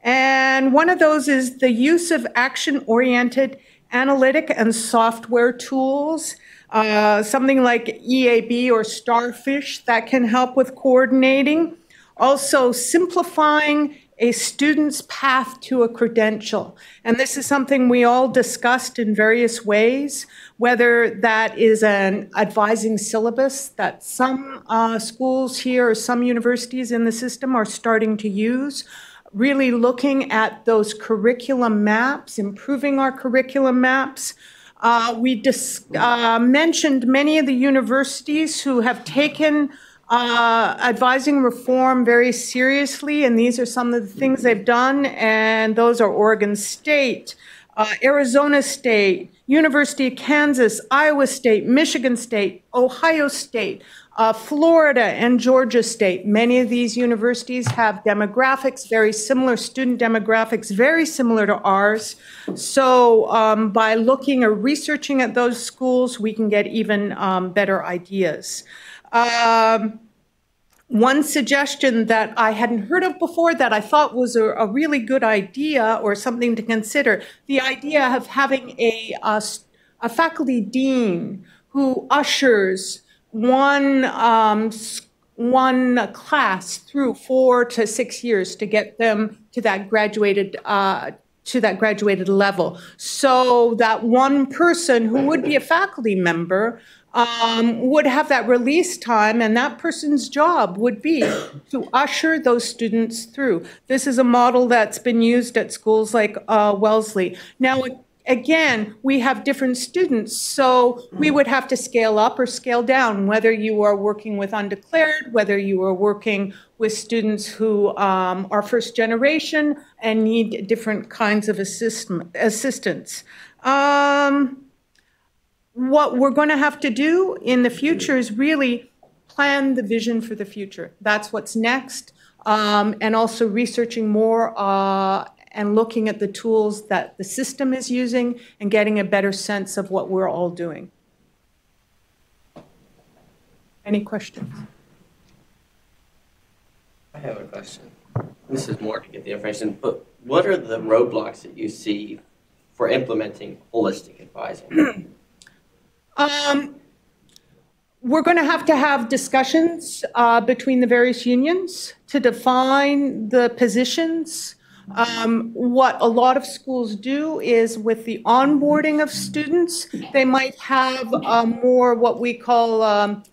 And one of those is the use of action oriented analytic and software tools uh, something like EAB or Starfish that can help with coordinating. Also, simplifying a student's path to a credential. And this is something we all discussed in various ways, whether that is an advising syllabus that some uh, schools here or some universities in the system are starting to use. Really looking at those curriculum maps, improving our curriculum maps, uh, we dis- uh, mentioned many of the universities who have taken uh, advising reform very seriously, and these are some of the things they've done, and those are Oregon State, uh, Arizona State, University of Kansas, Iowa State, Michigan State, Ohio State, uh, Florida and Georgia State. Many of these universities have demographics very similar, student demographics very similar to ours. So um, by looking or researching at those schools, we can get even um, better ideas. Um, one suggestion that I hadn't heard of before that I thought was a, a, really good idea or something to consider the idea of having a, a, a faculty dean who ushers one um, one class through four to six years to get them to that graduated uh, to that graduated level. So that one person who would be a faculty member um, would have that release time and that person's job would be to usher those students through. This is a model that's been used at schools like uh, wellesley. Now again, we have different students, so we would have to scale up or scale down, whether you are working with undeclared, whether you are working with students who um, are first generation and need different kinds of assist- assistance. Um, what we're going to have to do in the future is really plan the vision for the future. That's what's next. Um, and also researching more uh, and looking at the tools that the system is using and getting a better sense of what we're all doing. Any questions? I have a question. This is more to get the information, but what are the roadblocks that you see for implementing holistic advising? Um, we're going to have to have discussions uh, between the various unions to define the positions. Um, what a lot of schools do is with the onboarding of students, they might have uh, more what we call um,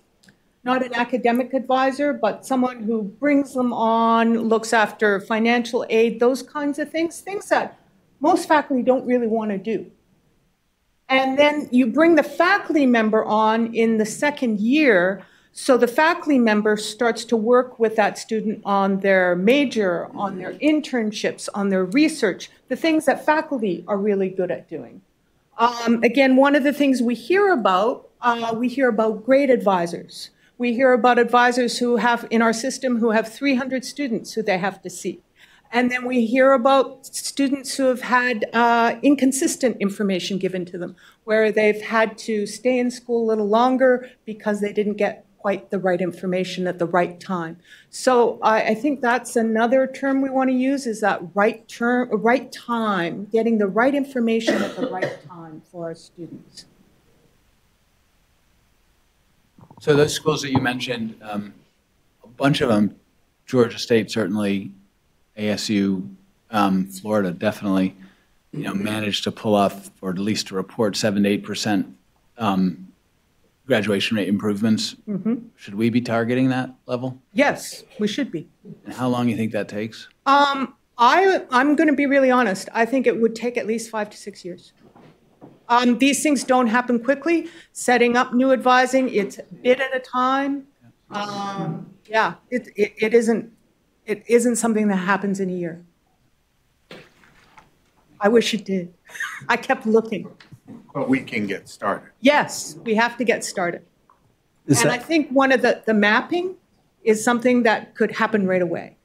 not an academic advisor, but someone who brings them on, looks after financial aid, those kinds of things, things that most faculty don't really want to do. And then you bring the faculty member on in the second year. So the faculty member starts to work with that student on their major, on their internships, on their research, the things that faculty are really good at doing. Um, again, one of the things we hear about, uh, we hear about great advisors. We hear about advisors who have, in our system, who have 300 students who they have to see. And then we hear about students who have had uh, inconsistent information given to them, where they've had to stay in school a little longer because they didn't get quite the right information at the right time. So I, I think that's another term we want to use is that right term, right time, getting the right information at the right time for our students. So those schools that you mentioned, um, a bunch of them, Georgia State certainly, ASU, um, Florida definitely, you know, managed to pull off, or at least to report seven to eight percent um, graduation rate improvements. Mhm. Should we be targeting that level? Yes, we should be. And how long do you think that takes? Um, I, I'm going to be really honest. I think it would take at least five to six years. Um, these things don't happen quickly. Setting up new advising, it's a bit at a time. Um, yeah, it, it, it isn't, it isn't something that happens in a year. I wish it did. I kept looking. But we can get started. Yes, we have to get started. Is And that- I think one of the, the mapping is something that could happen right away.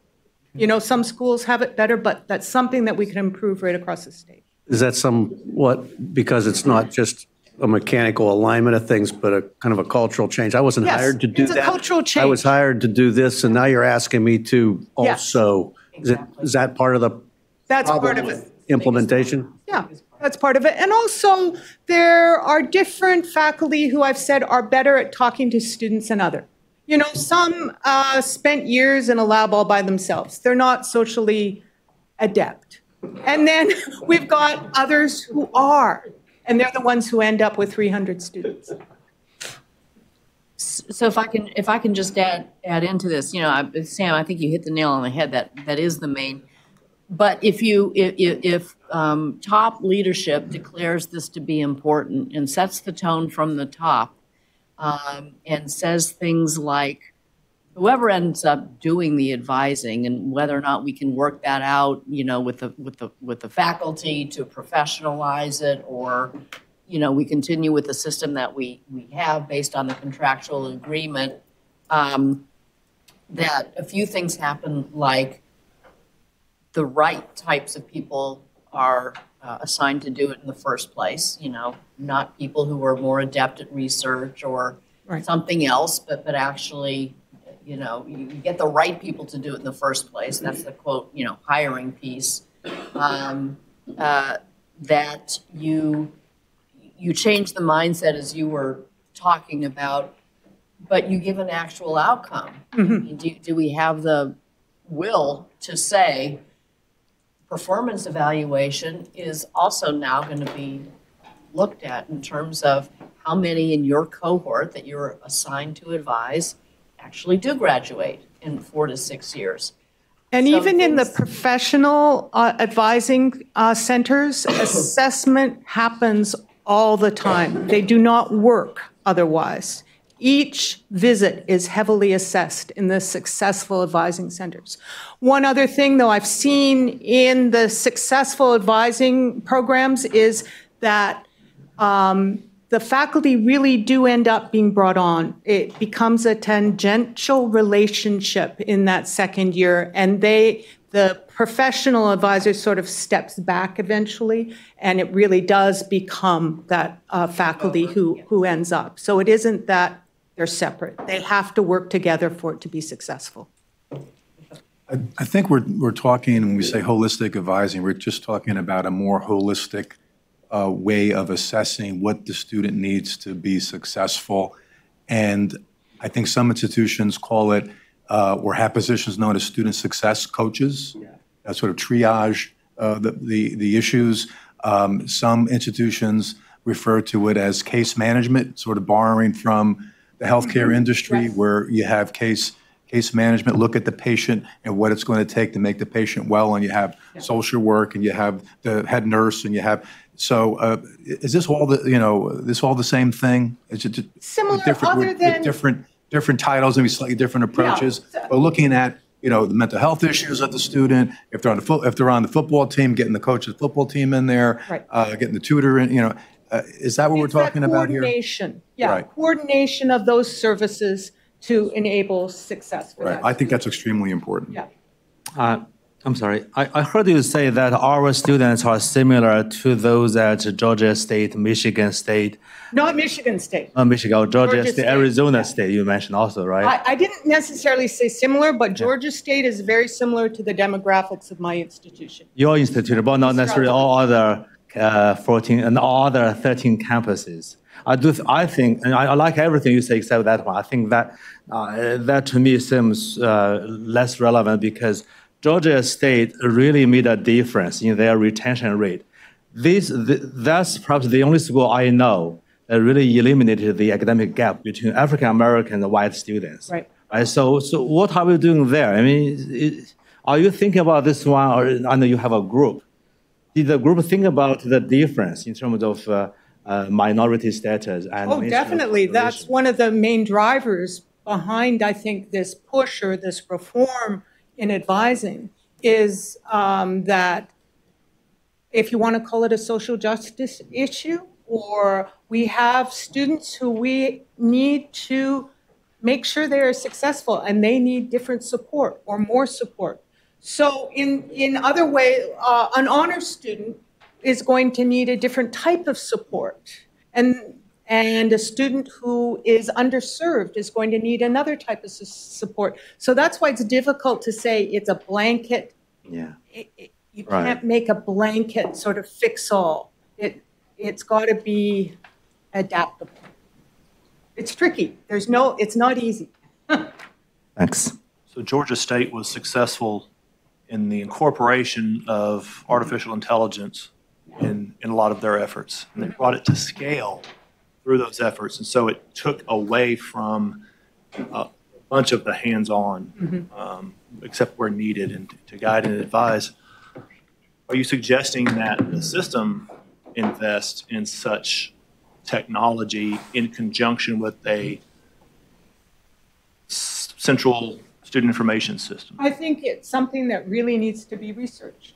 You know, some schools have it better, but that's something that we can improve right across the state. Is that somewhat, because it's not just a mechanical alignment of things, but a kind of a cultural change? I wasn't Yes, hired to do it's a that. cultural I was hired to do this, and now you're asking me to also. Yes. also. Is it, is that part of the That's part of with it. implementation? Yeah, that's part of it. And also, there are different faculty who I've said are better at talking to students than other. You know, some uh, spent years in a lab all by themselves. They're not socially adept. And then we've got others who are, and they're the ones who end up with 300 students. So if I can, if I can just add, add into this, you know, I- Sam, I think you hit the nail on the head, that, that is the main. But if you, if, if, um, top leadership declares this to be important and sets the tone from the top, um, and says things like, whoever ends up doing the advising and whether or not we can work that out, you know, with the, with the, with the faculty to professionalize it, or, you know, we continue with the system that we, we have based on the contractual agreement, um, that a few things happen, like the right types of people are uh, assigned to do it in the first place, you know, not people who are more adept at research or Right. something else, but, but actually, you know, you get the right people to do it in the first place. That's the quote, you know, hiring piece. Um, uh, That you, you change the mindset as you were talking about, but you give an actual outcome. Mean, Do, do we have the will to say, performance evaluation is also now going to be looked at in terms of how many in your cohort that you're assigned to advise actually do graduate in four to six years. And Some even in the professional uh, advising uh, centers, assessment happens all the time. They do not work otherwise. Each visit is heavily assessed in the successful advising centers. One other thing, though, I've seen in the successful advising programs is that um, the faculty really do end up being brought on. It becomes a tangential relationship in that second year, and they, the professional advisor sort of steps back eventually, and it really does become that uh, faculty who, who ends up. So it isn't that they're separate. They have to work together for it to be successful. I I think we're, we're talking, when we say holistic advising, we're just talking about a more holistic uh, way of assessing what the student needs to be successful. And I think some institutions call it, uh, or have positions known as student success coaches. yeah. That sort of triage uh, the, the, the issues. Um, Some institutions refer to it as case management, sort of borrowing from the healthcare industry, where you have case, case management, look at the patient and what it's going to take to make the patient well, and you have social work, and you have the head nurse, and you have, so uh, is this all the, you know, this all the same thing? Is it Similar, different- other than- Different, different titles, maybe slightly different approaches, but looking at, you know, the mental health issues of the student, if they're on the, foot, if they're on the football team, getting the coach's football team in there, Right. uh, getting the tutor in, you know, uh, is that what we're talking about here? Coordination, yeah, Right. coordination of those services to enable success for Right, that. I think that's extremely important. Yeah. Uh, I'm sorry. I, I heard you say that our students are similar to those at Georgia State, Michigan State, Not Michigan State. uh, Michigan, or Georgia, Georgia State, State, Arizona State. You mentioned also, right? I, I didn't necessarily say similar, but Georgia State is very similar to the demographics of my institution. Your institute, but not necessarily all other uh, 14 and all other 13 campuses. I do. I think, and I, I like everything you say except that one. I think that uh, that to me seems uh, less relevant because Georgia State really made a difference in their retention rate. This, th- that's perhaps the only school I know that really eliminated the academic gap between African American and white students. Right. Right. So, so what are we doing there? I mean, it, are you thinking about this one, or I know you have a group? Did the group think about the difference in terms of uh, uh, minority status and? Oh, definitely. That's one of the main drivers behind, I think, this push or this reform in advising is um, that if you want to call it a social justice issue, or we have students who we need to make sure they are successful and they need different support or more support. So in, in other way, uh, an honor student is going to need a different type of support. And, and a student who is underserved is going to need another type of su- support. So that's why it's difficult to say it's a blanket. Yeah. It, it, you Right. can't make a blanket sort of fix all. It, it's got to be adaptable. It's tricky. There's no, it's not easy. Thanks. So Georgia State was successful in the incorporation of artificial intelligence in, in a lot of their efforts. And they brought it to scale through those efforts. And so it took away from a bunch of the hands-on, um, except where needed and to guide and advise. Are you suggesting that the system invest in such technology in conjunction with a central student information system? I think it's something that really needs to be researched.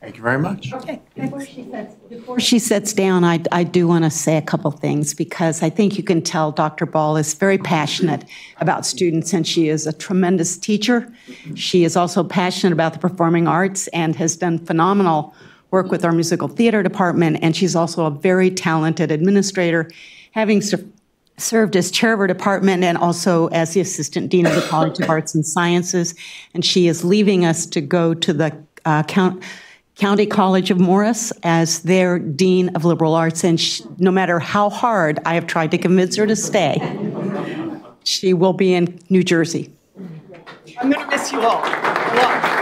Thank you very much. Okay. Before she sits, before she sits down, I, I do want to say a couple things because I think you can tell Dr. Ball is very passionate about students and she is a tremendous teacher. She is also passionate about the performing arts and has done phenomenal work with our musical theater department. And she's also a very talented administrator, having ser- served as chair of her department and also as the assistant dean of the College of Arts and Sciences. And she is leaving us to go to the uh, count. County College of Morris as their Dean of Liberal Arts, and sh no matter how hard I have tried to convince her to stay, she will be in New Jersey. I'm going to miss you all. a lot.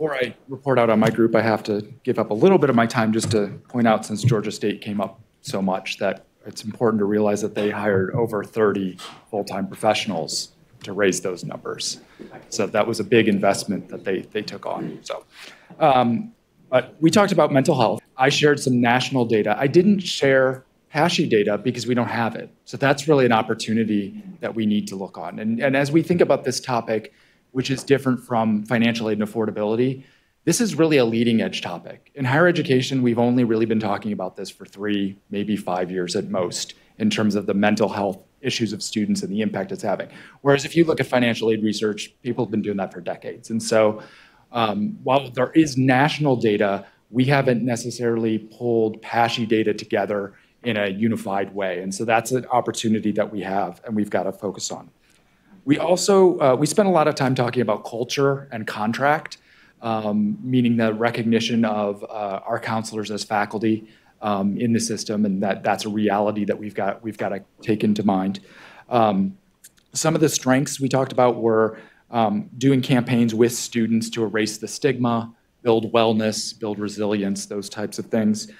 Before I report out on my group, I have to give up a little bit of my time just to point out, since Georgia State came up so much, that it's important to realize that they hired over 30 full-time professionals to raise those numbers. So that was a big investment that they, they took on. So, um, but we talked about mental health. I shared some national data. I didn't share PASSHE data because we don't have it. So that's really an opportunity that we need to look on. And, and as we think about this topic, which is different from financial aid and affordability, this is really a leading edge topic. In higher education, we've only really been talking about this for three, maybe five years at most, in terms of the mental health issues of students and the impact it's having. Whereas if you look at financial aid research, people have been doing that for decades. And so um, while there is national data, we haven't necessarily pulled PASSHE data together in a unified way. And so that's an opportunity that we have and we've got to focus on. We also, uh, we spent a lot of time talking about culture and contract, um, meaning the recognition of uh, our counselors as faculty um, in the system, and that that's a reality that we've got we've got to take into mind. Um, some of the strengths we talked about were um, doing campaigns with students to erase the stigma, build wellness, build resilience, those types of things.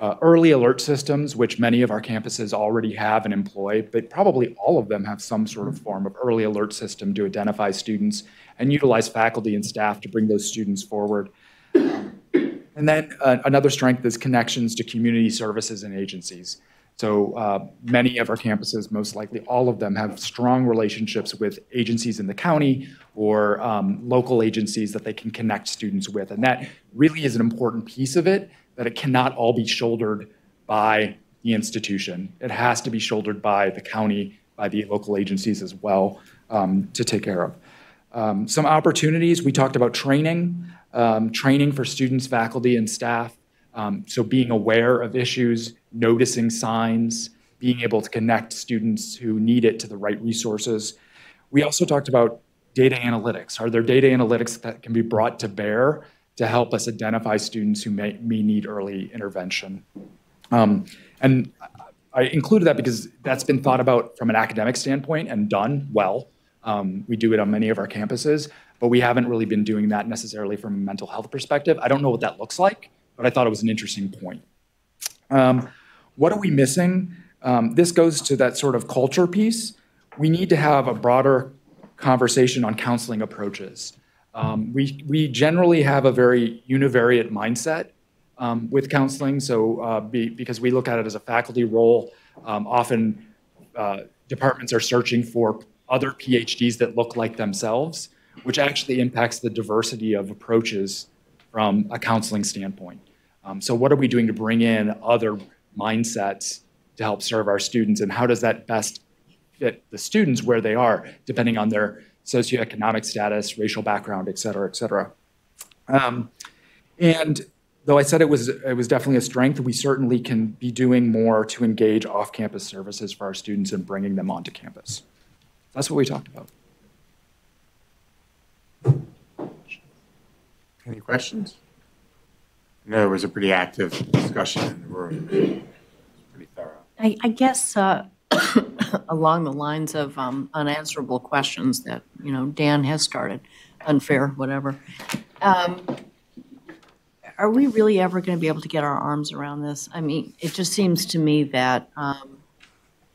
Uh, early alert systems, which many of our campuses already have and employ, but probably all of them have some sort of form of early alert system to identify students and utilize faculty and staff to bring those students forward. Um, and then uh, another strength is connections to community services and agencies. So uh, many of our campuses, most likely all of them, have strong relationships with agencies in the county or um, local agencies that they can connect students with. And that really is an important piece of it that it cannot all be shouldered by the institution. It has to be shouldered by the county, by the local agencies as well um, to take care of. Um, some opportunities, we talked about training, um, training for students, faculty, and staff. Um, so being aware of issues, noticing signs, being able to connect students who need it to the right resources. We also talked about data analytics. Are there data analytics that can be brought to bear to help us identify students who may, may need early intervention. Um, and I included that because that's been thought about from an academic standpoint and done well. Um, we do it on many of our campuses, but we haven't really been doing that necessarily from a mental health perspective. I don't know what that looks like, but I thought it was an interesting point. Um, what are we missing? Um, this goes to that sort of culture piece. We need to have a broader conversation on counseling approaches. Um, we, we generally have a very univariate mindset um, with counseling. So uh, be, because we look at it as a faculty role, um, often uh, departments are searching for other PhDs that look like themselves, which actually impacts the diversity of approaches from a counseling standpoint. Um, so what are we doing to bring in other mindsets to help serve our students and how does that best fit the students where they are depending on their socioeconomic status, racial background, et cetera, et cetera. Um, and though I said it was it was definitely a strength, we certainly can be doing more to engage off-campus services for our students and bringing them onto campus. That's what we talked about. Any questions? No, it was a pretty active discussion in the room. Pretty thorough. I, I guess uh, along the lines of um, unanswerable questions that, you know, Dan has started, unfair, whatever. Um, Are we really ever going to be able to get our arms around this? I mean, it just seems to me that, um,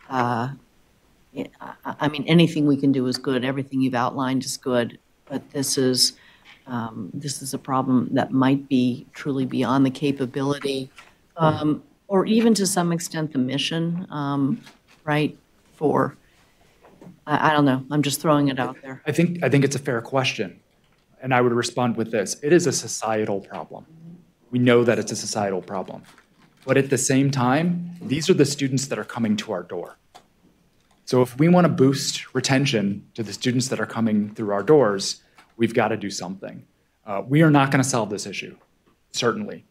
uh, I mean, anything we can do is good, everything you've outlined is good, but this is, um, this is a problem that might be truly beyond the capability, um, or even to some extent the mission, um, right, for, I, I don't know, I'm just throwing it out there. I think I think it's a fair question, and I would respond with this: It is a societal problem. We know that it's a societal problem, but at the same time, these are the students that are coming to our door. So if we want to boost retention to the students that are coming through our doors, we've got to do something. Uh, we are not going to solve this issue, certainly.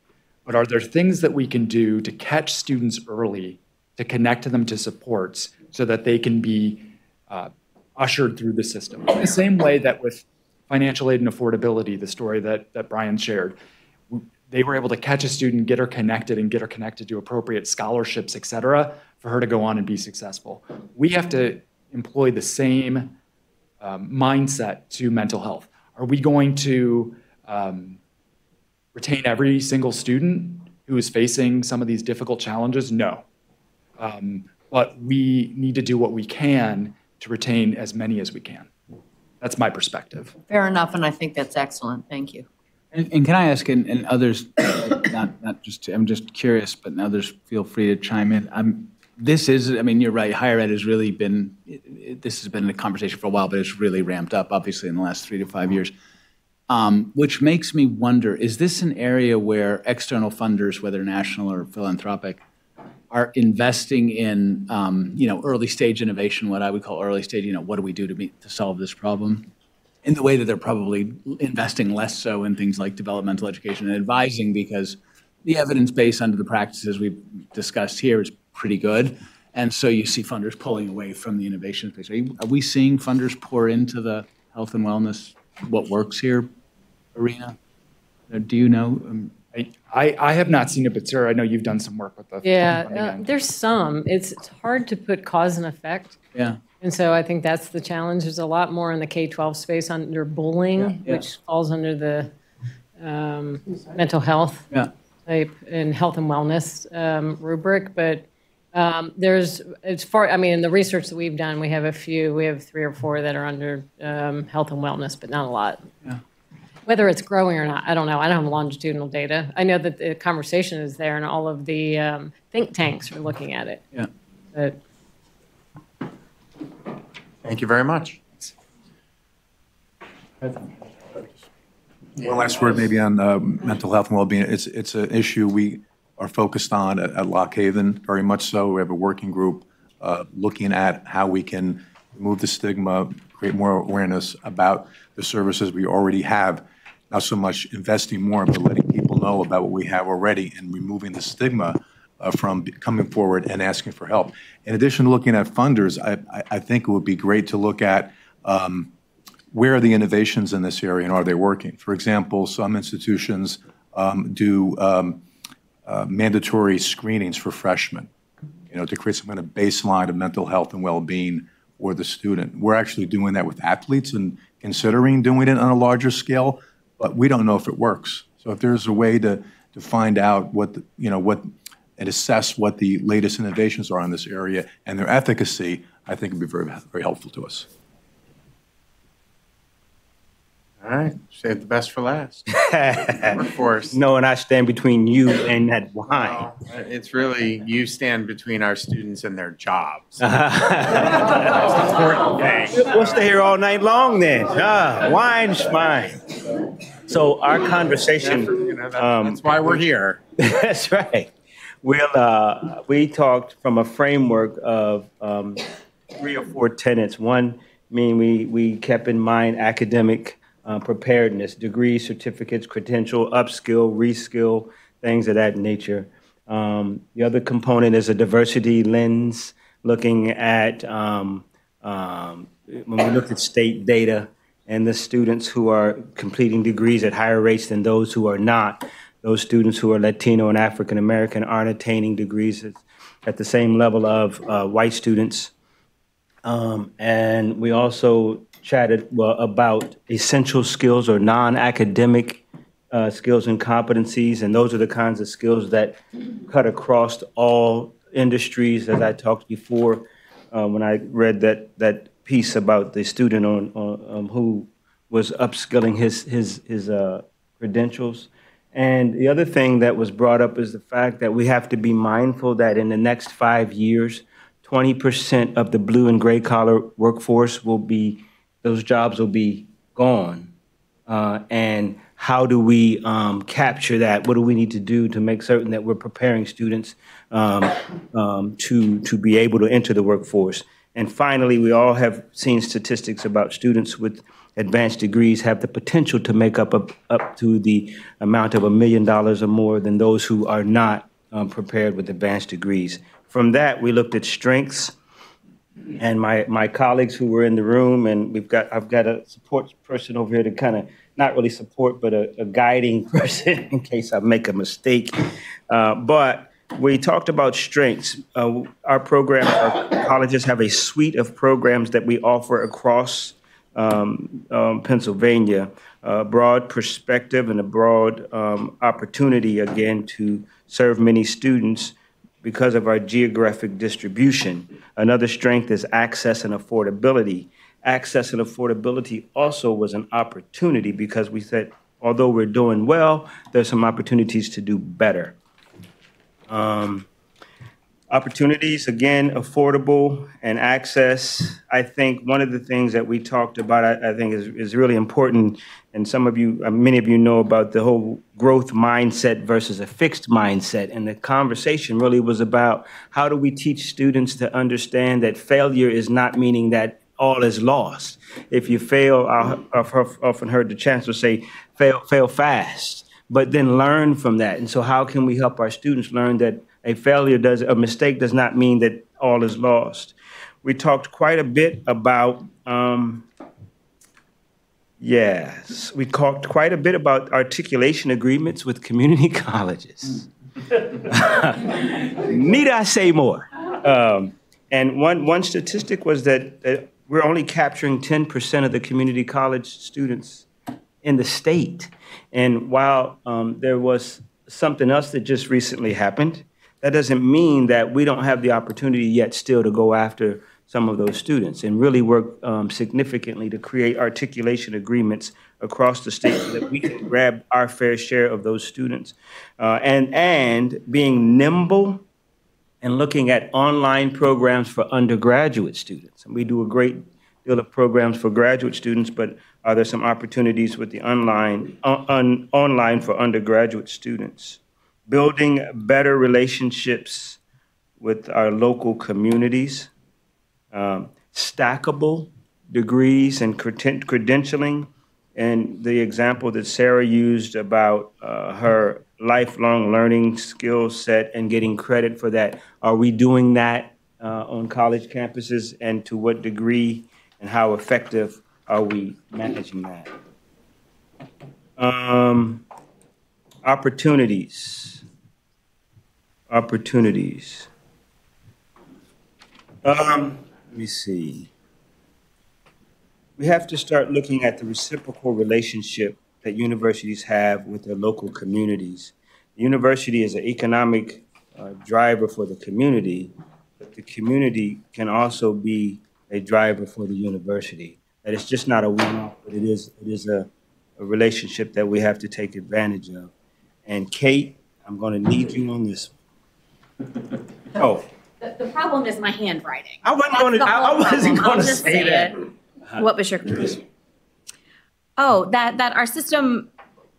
But are there things that we can do to catch students early, to connect them to supports so that they can be uh, ushered through the system? In the same way that with financial aid and affordability, the story that, that Brian shared, they were able to catch a student, get her connected, and get her connected to appropriate scholarships, et cetera, for her to go on and be successful. We have to employ the same um, mindset to mental health. Are we going to um, retain every single student who is facing some of these difficult challenges? No. Um, but we need to do what we can to retain as many as we can. That's my perspective. Fair enough, and I think that's excellent. Thank you. And, and can I ask, and, and others, not, not just, I'm just curious, but others feel free to chime in. I'm, this is, I mean, you're right, higher ed has really been, it- it- this has been a conversation for a while, but it's really ramped up, obviously, in the last three to five years. Um, which makes me wonder, is this an area where external funders, whether national or philanthropic, are investing in, um, you know, early stage innovation, what I would call early stage, you know, what do we do to meet, to solve this problem? In the way that they're probably investing less so in things like developmental education and advising because the evidence base under the practices we've discussed here is pretty good. And so you see funders pulling away from the innovation space. Are, you, are we seeing funders pour into the health and wellness, what works here arena? Do you know? Um, I, I, I have not seen it, but Sarah, I know you've done some work with the. Yeah, uh, there's some. It's it's hard to put cause and effect. Yeah. And so I think that's the challenge. There's a lot more in the K-12 space under bullying, Yeah. which falls under the um, mental health Yeah. type and health and wellness um, rubric. But um, there's, it's far, I mean, in the research that we've done, we have a few, we have three or four that are under um, health and wellness, but not a lot. Yeah. Whether it's growing or not, I don't know. I don't have longitudinal data. I know that the conversation is there and all of the um, think tanks are looking at it. Yeah. But Thank you very much. One last word maybe on uh, mental health and well-being. It's, it's an issue we are focused on at at Lock Haven, very much so. We have a working group uh, looking at how we can remove the stigma, create more awareness about the services we already have. Not so much investing more, but letting people know about what we have already and removing the stigma uh, from coming forward and asking for help. In addition to looking at funders, I, I- I think it would be great to look at um, where are the innovations in this area and are they working? For example, some institutions um, do um, uh, mandatory screenings for freshmen, you know, to create some kind of baseline of mental health and well-being for the student. We're actually doing that with athletes and considering doing it on a larger scale, but we don't know if it works. So if there's a way to, to find out what, the- you know, what, and assess what the latest innovations are in this area and their efficacy, I think would be very, very helpful to us. All right, save the best for last. Workforce. No, and I stand between you and that wine. It's really, you stand between our students and their jobs. That's the important thing. We'll stay here all night long then. Ah, wine, schmine. So our conversation. You know, that- um, That's why we're here. That's right. We'll, uh, we talked from a framework of um, three or four tenets. One, meaning we, we kept in mind academic uh, preparedness, degrees, certificates, credential, upskill, reskill, things of that nature. Um, the other component is a diversity lens, looking at um, um, when we look at state data and the students who are completing degrees at higher rates than those who are not. Those students who are Latino and African American aren't attaining degrees at, the same level of uh, white students. Um, and we also chatted well, about essential skills or non-academic uh, skills and competencies, and those are the kinds of skills that cut across all industries. As I talked before, uh, when I read that that piece about the student on, on um, who was upskilling his his his uh, credentials. And the other thing that was brought up is the fact that we have to be mindful that in the next five years, 20% of the blue and gray collar workforce will be, those jobs will be gone. Uh, and how do we um, capture that? What do we need to do to make certain that we're preparing students um, um, to, to be able to enter the workforce? And finally, we all have seen statistics about students with advanced degrees have the potential to make up up, up to the amount of a million dollars or more than those who are not um, prepared with advanced degrees. From that, we looked at strengths, and my, my colleagues who were in the room, and we've got I've got a support person over here to kind of not really support, but a, a guiding person in case I make a mistake. Uh, but we talked about strengths. Uh, our program, our colleges have a suite of programs that we offer across um, um, Pennsylvania, a broad perspective and a broad um, opportunity, again, to serve many students because of our geographic distribution. Another strength is access and affordability. Access and affordability also was an opportunity because we said, although we're doing well, there's some opportunities to do better. Um, opportunities, again, affordable and access. I think one of the things that we talked about, I, I think is, is really important, and some of you, uh, many of you know about the whole growth mindset versus a fixed mindset. And the conversation really was about how do we teach students to understand that failure is not meaning that all is lost. If you fail, I've often heard the chancellor say, fail, fail fast, but then learn from that. And so how can we help our students learn that a failure does, a mistake does not mean that all is lost. We talked quite a bit about, um, yes, we talked quite a bit about articulation agreements with community colleges. Need I say more? Um, and one, one statistic was that, we're only capturing 10% of the community college students in the state. And while um, there was something else that just recently happened, that doesn't mean that we don't have the opportunity yet still to go after some of those students and really work um, significantly to create articulation agreements across the state so that we can grab our fair share of those students. Uh, and, and being nimble and looking at online programs for undergraduate students. And we do a great deal of programs for graduate students, but are there some opportunities with the online, on, online for undergraduate students? Building better relationships with our local communities, um, stackable degrees and creden- credentialing, and the example that Sarah used about uh, her lifelong learning skill set and getting credit for that. Are we doing that uh, on college campuses, and to what degree, and how effective are we managing that? Um, opportunities. Opportunities. Um, let me see. We have to start looking at the reciprocal relationship that universities have with their local communities. The university is an economic uh, driver for the community, but the community can also be a driver for the university. That it's just not a one-off, but it is it is a, a relationship that we have to take advantage of. And Kate, I'm going to need you on this. one. Oh, The, the problem is my handwriting. I wasn't That's gonna- the I- I wasn't problem. gonna I'll just say that. it. What was your? Oh, that, that our system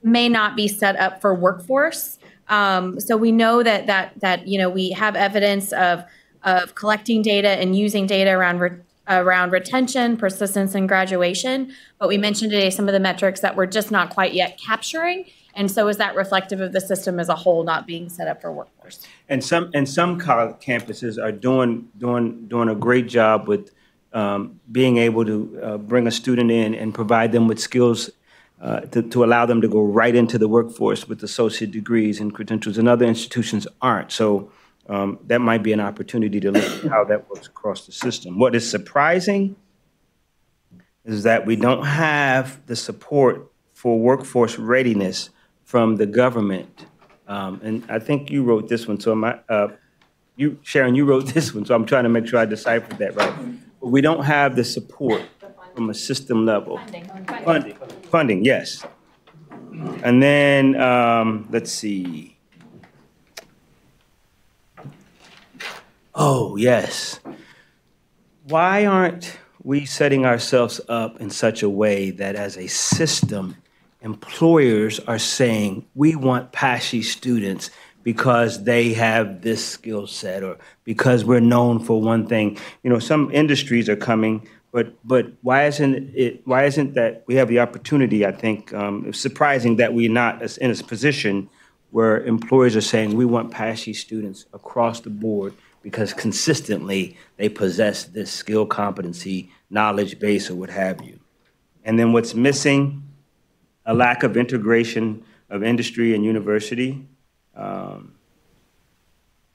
may not be set up for workforce. Um, so we know that, that, that, you know, we have evidence of, of collecting data and using data around, re- around retention, persistence, and graduation. But we mentioned today some of the metrics that we're just not quite yet capturing. And so is that reflective of the system as a whole not being set up for workforce? And some and some college campuses are doing doing doing a great job with um, being able to uh, bring a student in and provide them with skills uh, to, to allow them to go right into the workforce with associate degrees and credentials, and other institutions aren't. So um, that might be an opportunity to look at how that works across the system. What is surprising is that we don't have the support for workforce readiness from the government. Um, and I think you wrote this one, so my, uh, you, Sharon, you wrote this one, so I'm trying to make sure I deciphered that right. But we don't have the support from a system level. Funding, funding, yes. And then, um, let's see. Oh, yes. Why aren't we setting ourselves up in such a way that as a system, employers are saying, we want PASSHE students because they have this skill set or because we're known for one thing. You know, some industries are coming, but but why isn't it? Why isn't that we have the opportunity? I think um, it's surprising that we're not in a position where employers are saying we want PASSHE students across the board because consistently they possess this skill competency, knowledge base, or what have you. And then what's missing? A lack of integration of industry and university. Um,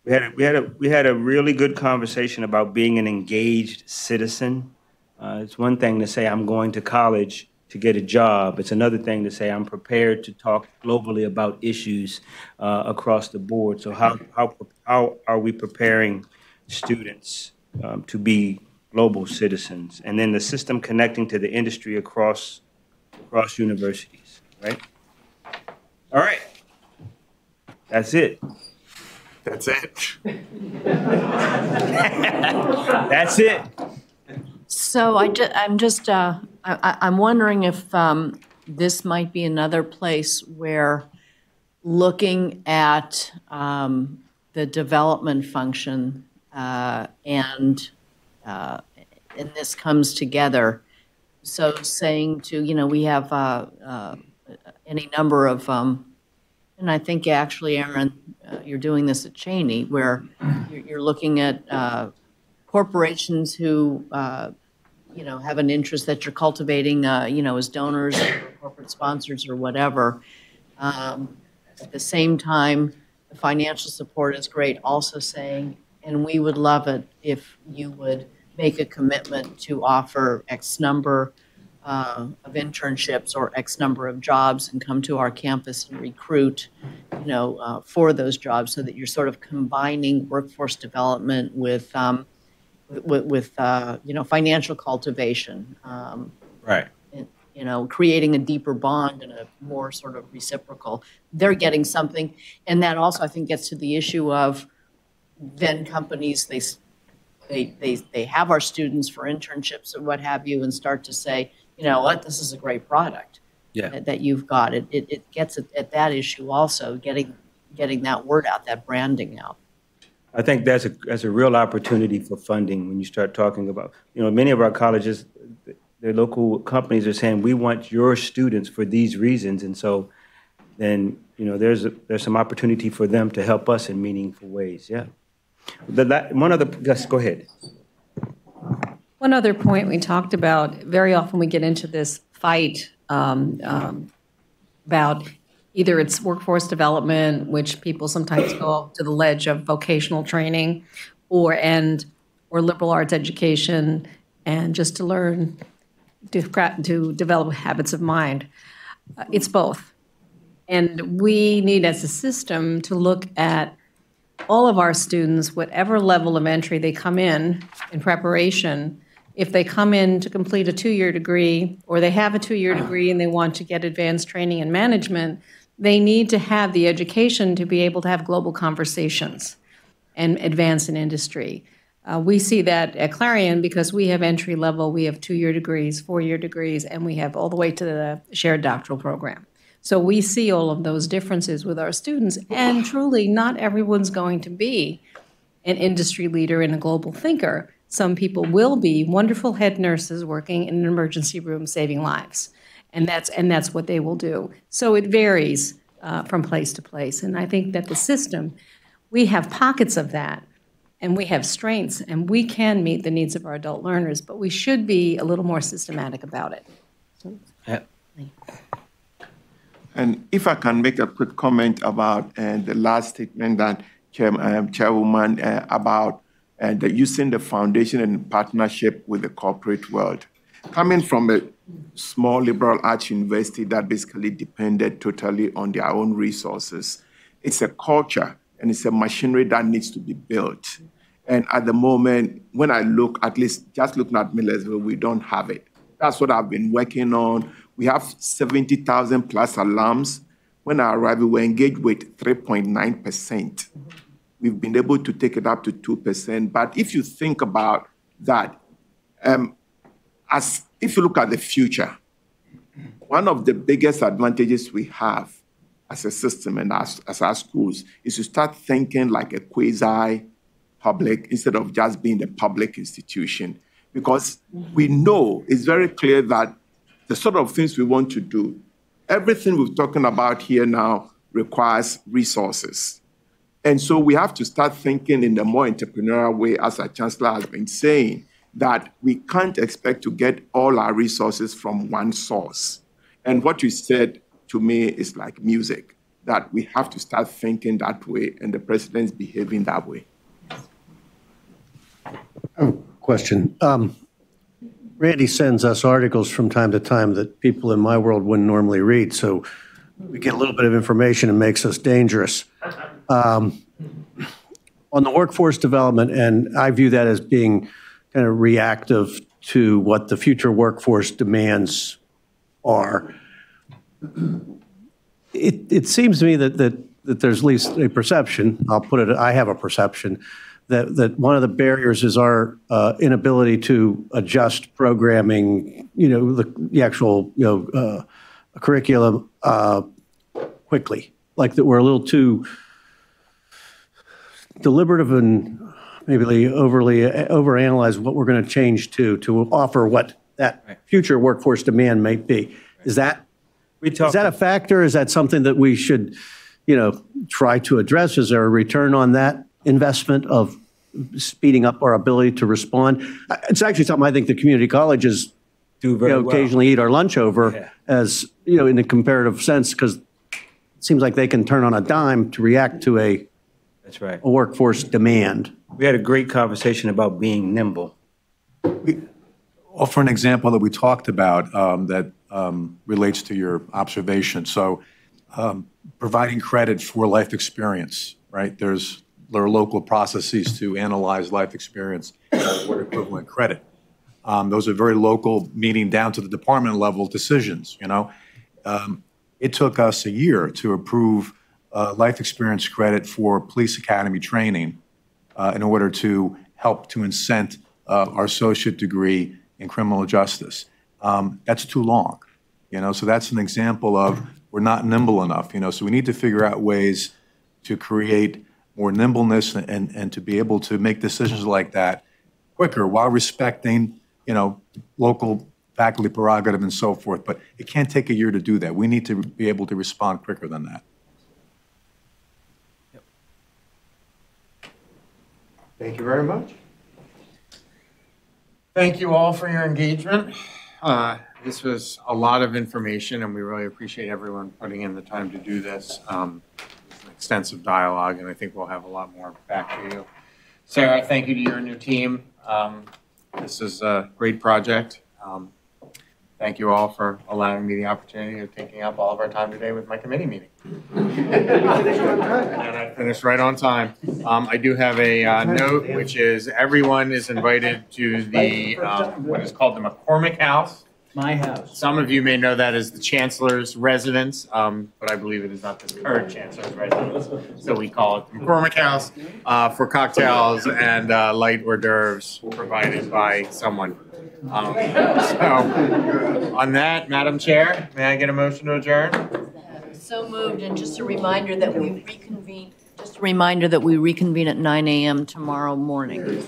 we had a, we had a we had a really good conversation about being an engaged citizen. Uh, it's one thing to say I'm going to college to get a job. It's another thing to say I'm prepared to talk globally about issues uh, across the board. So how how how are we preparing students um, to be global citizens? And then the system connecting to the industry across across universities, right? All right. That's it. That's it. That's it. So I ju- I'm just, uh, I, I- I'm wondering if um, this might be another place where looking at um, the development function uh, and, uh, and this comes together. So saying to, you know, we have uh, uh, any number of um, And I think actually, Aaron, uh, you're doing this at Cheyney, where you're, looking at uh, corporations who, uh, you know, have an interest that you're cultivating, uh, you know, as donors or corporate sponsors or whatever. Um, At the same time, the financial support is great, also saying, and we would love it if you would make a commitment to offer X number uh, of internships or X number of jobs and come to our campus and recruit, you know, uh, for those jobs so that you're sort of combining workforce development with, um, with, with uh, you know, financial cultivation. um, Right. and, You know, creating a deeper bond and a more sort of reciprocal. They're getting something. And that also, I think, gets to the issue of then companies, they, they, they, they have our students for internships or what have you and start to say, you know what, this is a great product Yeah. that- that you've got. It, it, it gets at, at that issue also, getting, getting that word out, that branding out. I think that's a, that's a real opportunity for funding when you start talking about, you know, many of our colleges, their local companies are saying, we want your students for these reasons. And so then, you know, there's, a- there's some opportunity for them to help us in meaningful ways, yeah. The, la- one other, just go ahead. One other point we talked about, very often we get into this fight um, um, about either it's workforce development, which people sometimes go to the ledge of vocational training, or and or liberal arts education, and just to learn to, to develop habits of mind. Uh, It's both. And we need, as a system, to look at all of our students, whatever level of entry they come in, in preparation, if they come in to complete a two-year degree, or they have a two-year degree and they want to get advanced training in management, they need to have the education to be able to have global conversations and advance in industry. Uh, we see that at Clarion because we have entry level, we have two-year degrees, four-year degrees, and we have all the way to the shared doctoral program. So we see all of those differences with our students, and truly, not everyone's going to be an industry leader and a global thinker. Some people will be wonderful head nurses working in an emergency room saving lives, and that's and that's what they will do. So it varies uh, from place to place, and I think that the system, we have pockets of that, and we have strengths, and we can meet the needs of our adult learners, but we should be a little more systematic about it. And if I can make a quick comment about uh, the last statement that Chair, um, Chairwoman uh, about the using the foundation in partnership with the corporate world. Coming from a small liberal arts university that basically depended totally on their own resources, it's a culture and it's a machinery that needs to be built. And at the moment, when I look, at least just looking at Millersville, we don't have it. That's what I've been working on. We have 70,000 plus alums. When I arrived, we were engaged with 3.9%. We've been able to take it up to 2%. But if you think about that, um, as if you look at the future, one of the biggest advantages we have as a system and as, as our schools is to start thinking like a quasi public instead of just being a public institution. Because we know it's very clear that the sort of things we want to do, everything we're talking about here now requires resources. And so we have to start thinking in a more entrepreneurial way, as our chancellor has been saying, that we can't expect to get all our resources from one source. And what you said to me is like music, that we have to start thinking that way, and the president's behaving that way. Question. Um, Randy sends us articles from time to time that people in my world wouldn't normally read, so we get a little bit of information and makes us dangerous. Um, On the workforce development, and I view that as being kind of reactive to what the future workforce demands are. It, it seems to me that, that, that there's at least a perception, I'll put it, I have a perception, that, that one of the barriers is our uh, inability to adjust programming, you know, the, the actual, you know, uh, curriculum uh, quickly. Like that we're a little too deliberative and maybe overly overanalyze what we're going to change to, to offer what that future workforce demand might be. Is that, is that a factor? Is that something that we should, you know, try to address? Is there a return on that investment of speeding up our ability to respond? It's actually something I think the community colleges Do you very know, well. occasionally eat our lunch over as, you know, in a comparative sense, because it seems like they can turn on a dime to react to a, That's right. a workforce demand. We had a great conversation about being nimble. offer an example that we talked about um, that um, relates to your observation. So um, providing credit for life experience, right? There's, there are local processes to analyze life experience and award equivalent credit. Um, Those are very local, meaning down to the department level decisions, you know? Um, It took us a year to approve uh, life experience credit for police academy training uh, in order to help to incent uh, our associate degree in criminal justice. Um, That's too long, you know, so that's an example of we're not nimble enough, you know, so we need to figure out ways to create more nimbleness and, and to be able to make decisions like that quicker while respecting, you know, local faculty prerogative and so forth. But it can't take a year to do that. We need to be able to respond quicker than that. Thank you very much. Thank you all for your engagement. Uh, This was a lot of information, and we really appreciate everyone putting in the time to do this. Um, extensive dialogue, and I think we'll have a lot more back to you. Sarah, thank you to your new team. Um, This is a great project. Um, Thank you all for allowing me the opportunity of taking up all of our time today with my committee meeting. And I finished right on time. Um, I do have a uh, note, which is everyone is invited to the, um, what is called the McCormick House. My house. Some of you may know that as the Chancellor's residence, um, but I believe it is not the current Chancellor's residence. So we call it the McCormick House, uh, for cocktails and, uh, light hors d'oeuvres provided by someone. Um, so, on that, Madam Chair, may I get a motion to adjourn? So moved, and just a reminder that we reconvene, just a reminder that we reconvene at 9 AM tomorrow morning.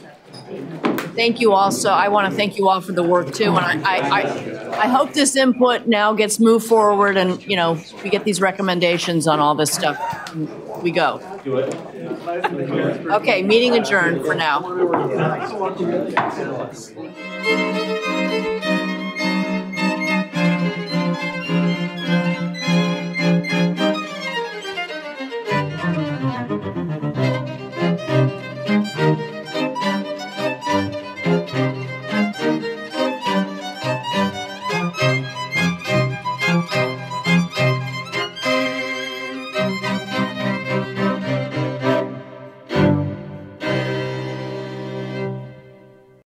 Thank you also, I want to thank you all for the work too, and I, I, I I hope this input now gets moved forward and, you know, we get these recommendations on all this stuff. We go. Okay, meeting adjourned for now.